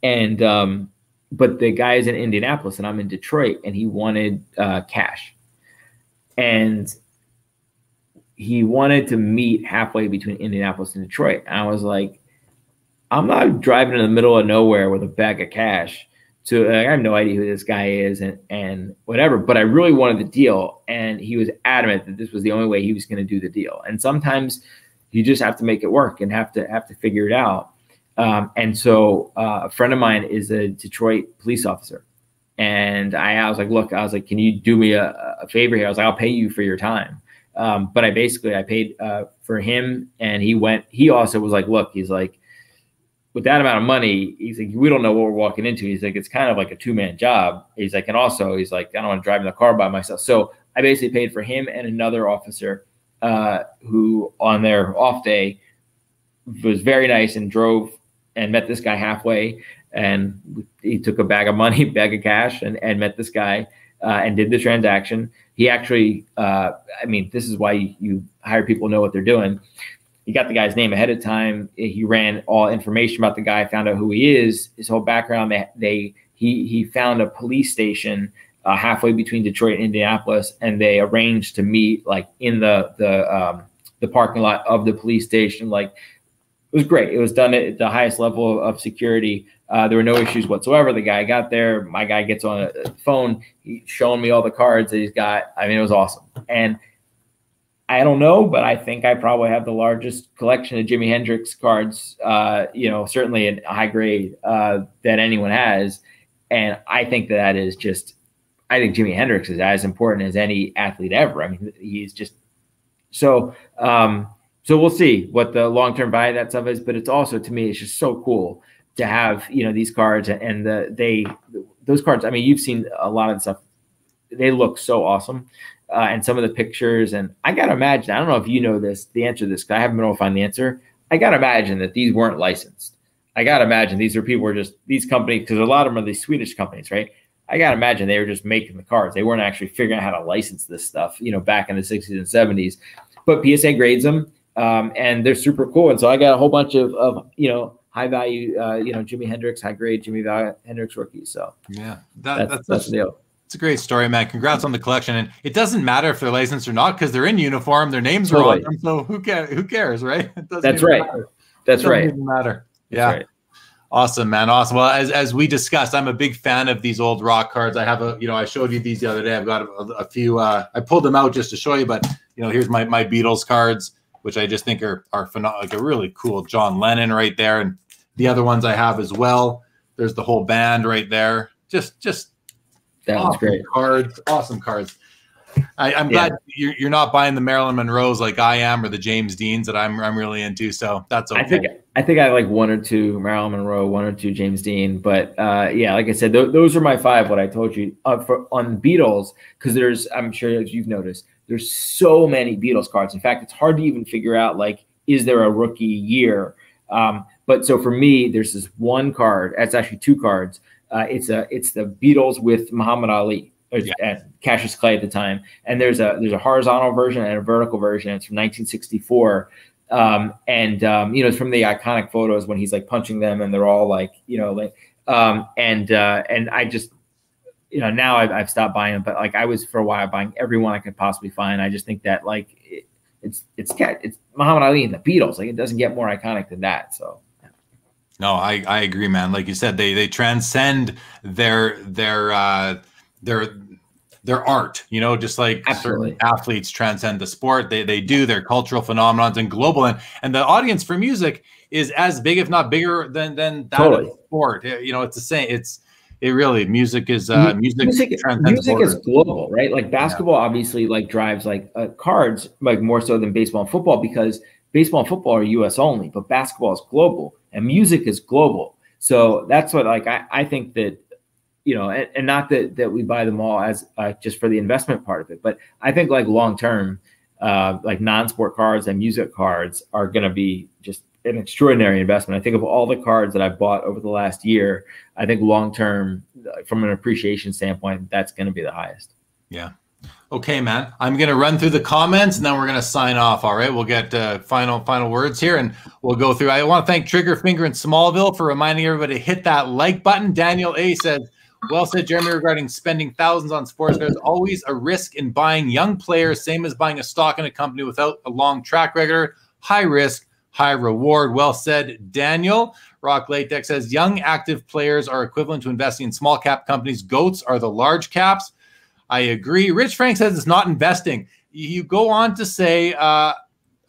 and um, but the guy is in Indianapolis and I'm in Detroit, and he wanted uh, cash, and he wanted to meet halfway between Indianapolis and Detroit. And I was like, I'm not driving in the middle of nowhere with a bag of cash. To I have no idea who this guy is and and whatever, but I really wanted the deal, and he was adamant that this was the only way he was going to do the deal. And sometimes you just have to make it work and have to have to figure it out. Um, and so uh, a friend of mine is a Detroit police officer. And I, I was like, look, I was like, can you do me a, a favor here? I was like, I'll pay you for your time. Um, but I basically, I paid uh, for him and he went, he also was like, look, he's like, with that amount of money, he's like, we don't know what we're walking into. He's like, it's kind of like a two man job. He's like, and also he's like, I don't want to drive in the car by myself. So I basically paid for him and another officer uh, who on their off day was very nice and drove and met this guy halfway and he took a bag of money, bag of cash, and, and met this guy uh, and did the transaction. He actually, uh, I mean, this is why you, hire people know what they're doing. He got the guy's name ahead of time. He ran all information about the guy, found out who he is, his whole background. They, they he he found a police station uh, halfway between Detroit and Indianapolis, and they arranged to meet like in the the um, the parking lot of the police station, like was great. It was done at the highest level of security. Uh, there were no issues whatsoever. The guy got there. My guy gets on a phone. He's showing me all the cards that he's got. I mean, it was awesome. And I don't know, but I think I probably have the largest collection of Jimi Hendrix cards, uh, you know, certainly in high grade uh, that anyone has. And I think that, that is just, I think Jimi Hendrix is as important as any athlete ever. I mean, he's just so, um, so we'll see what the long term value that stuff is. But it's also to me, it's just so cool to have you know these cards and the they those cards. I mean, you've seen a lot of stuff. They look so awesome. Uh, and some of the pictures, and I gotta imagine. I don't know if you know this, the answer to this. I haven't been able to find the answer. I gotta imagine that these weren't licensed. I gotta imagine these are people who are just these companies because a lot of them are these Swedish companies, right? I gotta imagine they were just making the cards. They weren't actually figuring out how to license this stuff, you know, back in the 60s and 70s. But PSA grades them um, and they're super cool. And so I got a whole bunch of, of you know high value, uh, you know Jimi Hendrix, high grade Jimi Hendrix rookies. So yeah, that, that's that's, that's the deal. It's a great story, man. Congrats on the collection. And it doesn't matter if they're licensed or not because they're in uniform. Their names totally. are on them. So who cares? Who cares, right? That's right. Matter. That's right. matter. Yeah. Right. Awesome, man. Awesome. Well, as, as we discussed, I'm a big fan of these old rock cards. I have a, you know, I showed you these the other day. I've got a, a few. Uh, I pulled them out just to show you, but you know, here's my my Beatles cards which I just think are are phenomenal, like a really cool John Lennon right there, and the other ones I have as well. There's the whole band right there. Just just that awesome was great cards, awesome cards. I, am glad you're, you're not buying the Marilyn Monroes like I am, or the James Deans that I'm I'm really into. So that's okay. I think I think I like one or two Marilyn Monroe, one or two James Dean, but uh, yeah, like I said, th- those are my five. What I told you uh, for on Beatles, because there's I'm sure you've noticed, there's so many Beatles cards. In fact, it's hard to even figure out like, is there a rookie year? Um, but so for me, there's this one card. It's actually two cards. Uh, it's a it's the Beatles with Muhammad Ali uh, yeah. and Cassius Clay at the time. And there's a there's a horizontal version and a vertical version. It's from 1964. Um, and um, you know, it's from the iconic photos when he's like punching them, and they're all like, you know, like, um, and uh, and I just you know, now I've, I've stopped buying them, but like I was for a while buying everyone I could possibly find. I just think that like it, it's it's it's Muhammad Ali and the Beatles. Like it doesn't get more iconic than that. So. No, I, I agree, man. Like you said, they they transcend their their uh, their their art. You know, just like Absolutely. certain athletes transcend the sport. They they do their cultural phenomenons and global and and the audience for music is as big, if not bigger, than than that totally. of sport. You know, it's the same. It's it really music is uh music music, music is global right? Like basketball yeah. obviously like drives like uh, cards like more so than baseball and football because baseball and football are us only but basketball is global and music is global. So that's what like I, I think that you know, and, and not that that we buy them all as uh, just for the investment part of it, but I think like long term, uh, like non-sport cards and music cards are going to be just an extraordinary investment. I think of all the cards that I've bought over the last year, I think long term, from an appreciation standpoint, that's going to be the highest. Yeah. Okay, man. I'm going to run through the comments and then we're going to sign off. All right. We'll get uh, final final words here and we'll go through. I want to thank Trigger Finger in Smallville for reminding everybody to hit that like button. Daniel A says, well said, Jeremy, regarding spending thousands on sports. There's always a risk in buying young players, same as buying a stock in a company without a long track record. High risk, high reward. Well said, Daniel. Rock Latex says young active players are equivalent to investing in small cap companies. Goats are the large caps. I agree. Rich Frank says it's not investing. You go on to say uh,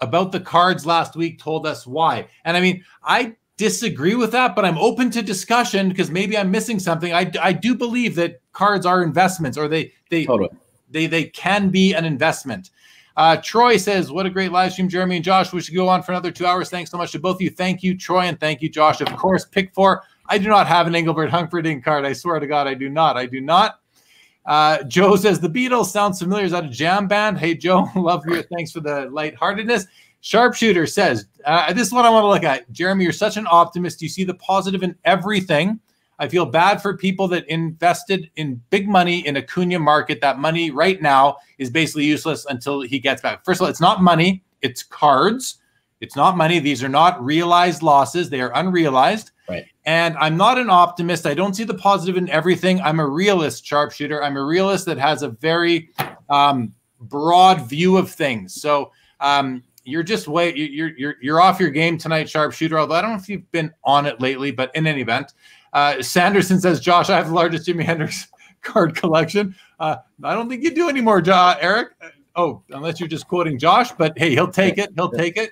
about the cards last week, told us why. And I mean, I disagree with that, but I'm open to discussion because maybe I'm missing something. I, I do believe that cards are investments or they they totally. they they can be an investment. Uh, Troy says, "What a great live stream, Jeremy and Josh. We should go on for another two hours. Thanks so much to both of you. Thank you, Troy, and thank you, Josh. Of course, pick four. I do not have an Engelbert Humperdinck card. I swear to God, I do not. I do not. Uh, Joe says the Beatles sounds familiar. Is that a jam band? Hey, Joe, love you. Thanks for the lightheartedness. Sharpshooter says, uh, This is what I want to look at. Jeremy, you're such an optimist. You see the positive in everything. I feel bad for people that invested in big money in a Acuna market. That money right now is basically useless until he gets back. First of all, it's not money, it's cards. It's not money. These are not realized losses, they are unrealized. Right. And I'm not an optimist. I don't see the positive in everything. I'm a realist sharpshooter. I'm a realist that has a very um, broad view of things. So um, you're just way you're you're you're off your game tonight, sharpshooter. Although I don't know if you've been on it lately, but in any event, uh, Sanderson says, Josh, I have the largest Jimi Hendrix card collection. Uh, I don't think you do anymore, jo- Eric. Uh, oh, unless you're just quoting Josh, but hey, he'll take it. He'll take it.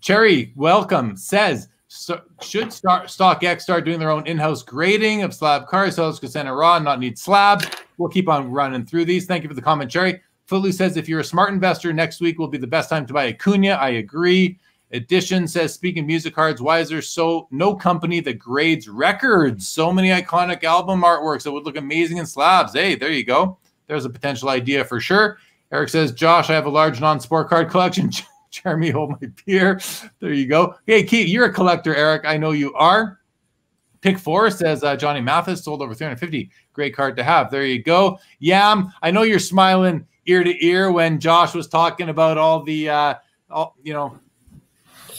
Cherry, welcome, says, so should start StockX start doing their own in-house grading of slab cards so Cassandra Raw not need slabs? We'll keep on running through these. Thank you for the comment, Cherry. Footloose says, if you're a smart investor, next week will be the best time to buy Acuna. I agree. Edition says, speaking music cards, why is there so no company that grades records? So many iconic album artworks that would look amazing in slabs. Hey, there you go. There's a potential idea for sure. Eric says, Josh, I have a large non-sport card collection. Jeremy, hold my beer. There you go. Hey, Keith, you're a collector, Eric. I know you are. Pick four says uh, Johnny Mathis sold over 350. Great card to have. There you go. Yam, I know you're smiling ear to ear when Josh was talking about all the, uh, all, you know,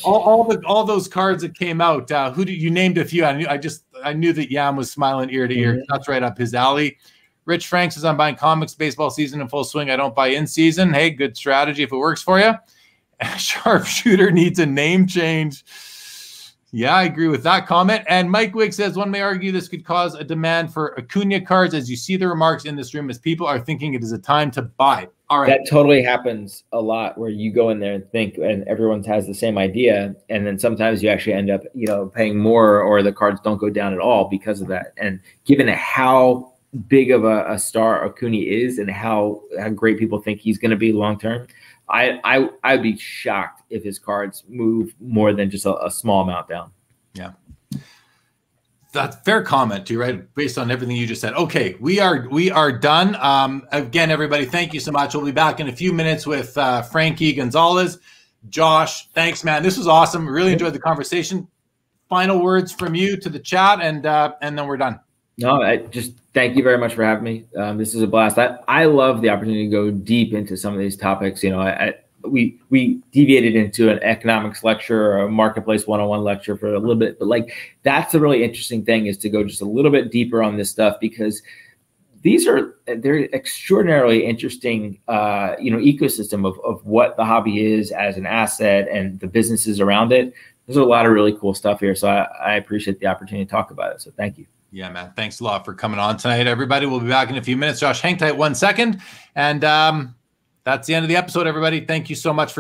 all, all the all those cards that came out. Uh, who do you named a few? I knew I just I knew that Yam was smiling ear to ear. Mm-hmm. That's right up his alley. Rich Frank says I'm buying comics, baseball season in full swing. I don't buy in season. Hey, good strategy if it works for you. Sharpshooter needs a name change. Yeah, I agree with that comment. And Mike Wick says one may argue this could cause a demand for Acuna cards as you see the remarks in this room as people are thinking it is a time to buy. All right. That totally happens a lot where you go in there and think and everyone has the same idea. And then sometimes you actually end up, you know, paying more or the cards don't go down at all because of that. And given how big of a, a star Acuna is and how, how great people think he's going to be long term, I, I I'd be shocked if his cards move more than just a, a small amount down. Yeah. That's fair comment too, right? Based on everything you just said. Okay, we are we are done. Um, again, everybody, thank you so much. We'll be back in a few minutes with uh, Frankie Gonzalez. Josh, thanks, man. This was awesome. Really enjoyed the conversation. Final words from you to the chat, and uh, and then we're done. No, I just thank you very much for having me. Um, this is a blast. I, I love the opportunity to go deep into some of these topics. You know, I, I we we deviated into an economics lecture or a marketplace one-on-one lecture for a little bit, but like that's the really interesting thing is to go just a little bit deeper on this stuff because these are they're extraordinarily interesting uh, you know ecosystem of, of what the hobby is as an asset and the businesses around it there's a lot of really cool stuff here so I, I appreciate the opportunity to talk about it so thank you yeah, man. Thanks a lot for coming on tonight, everybody. We'll be back in a few minutes. Josh, hang tight one second. And um, that's the end of the episode, everybody. Thank you so much for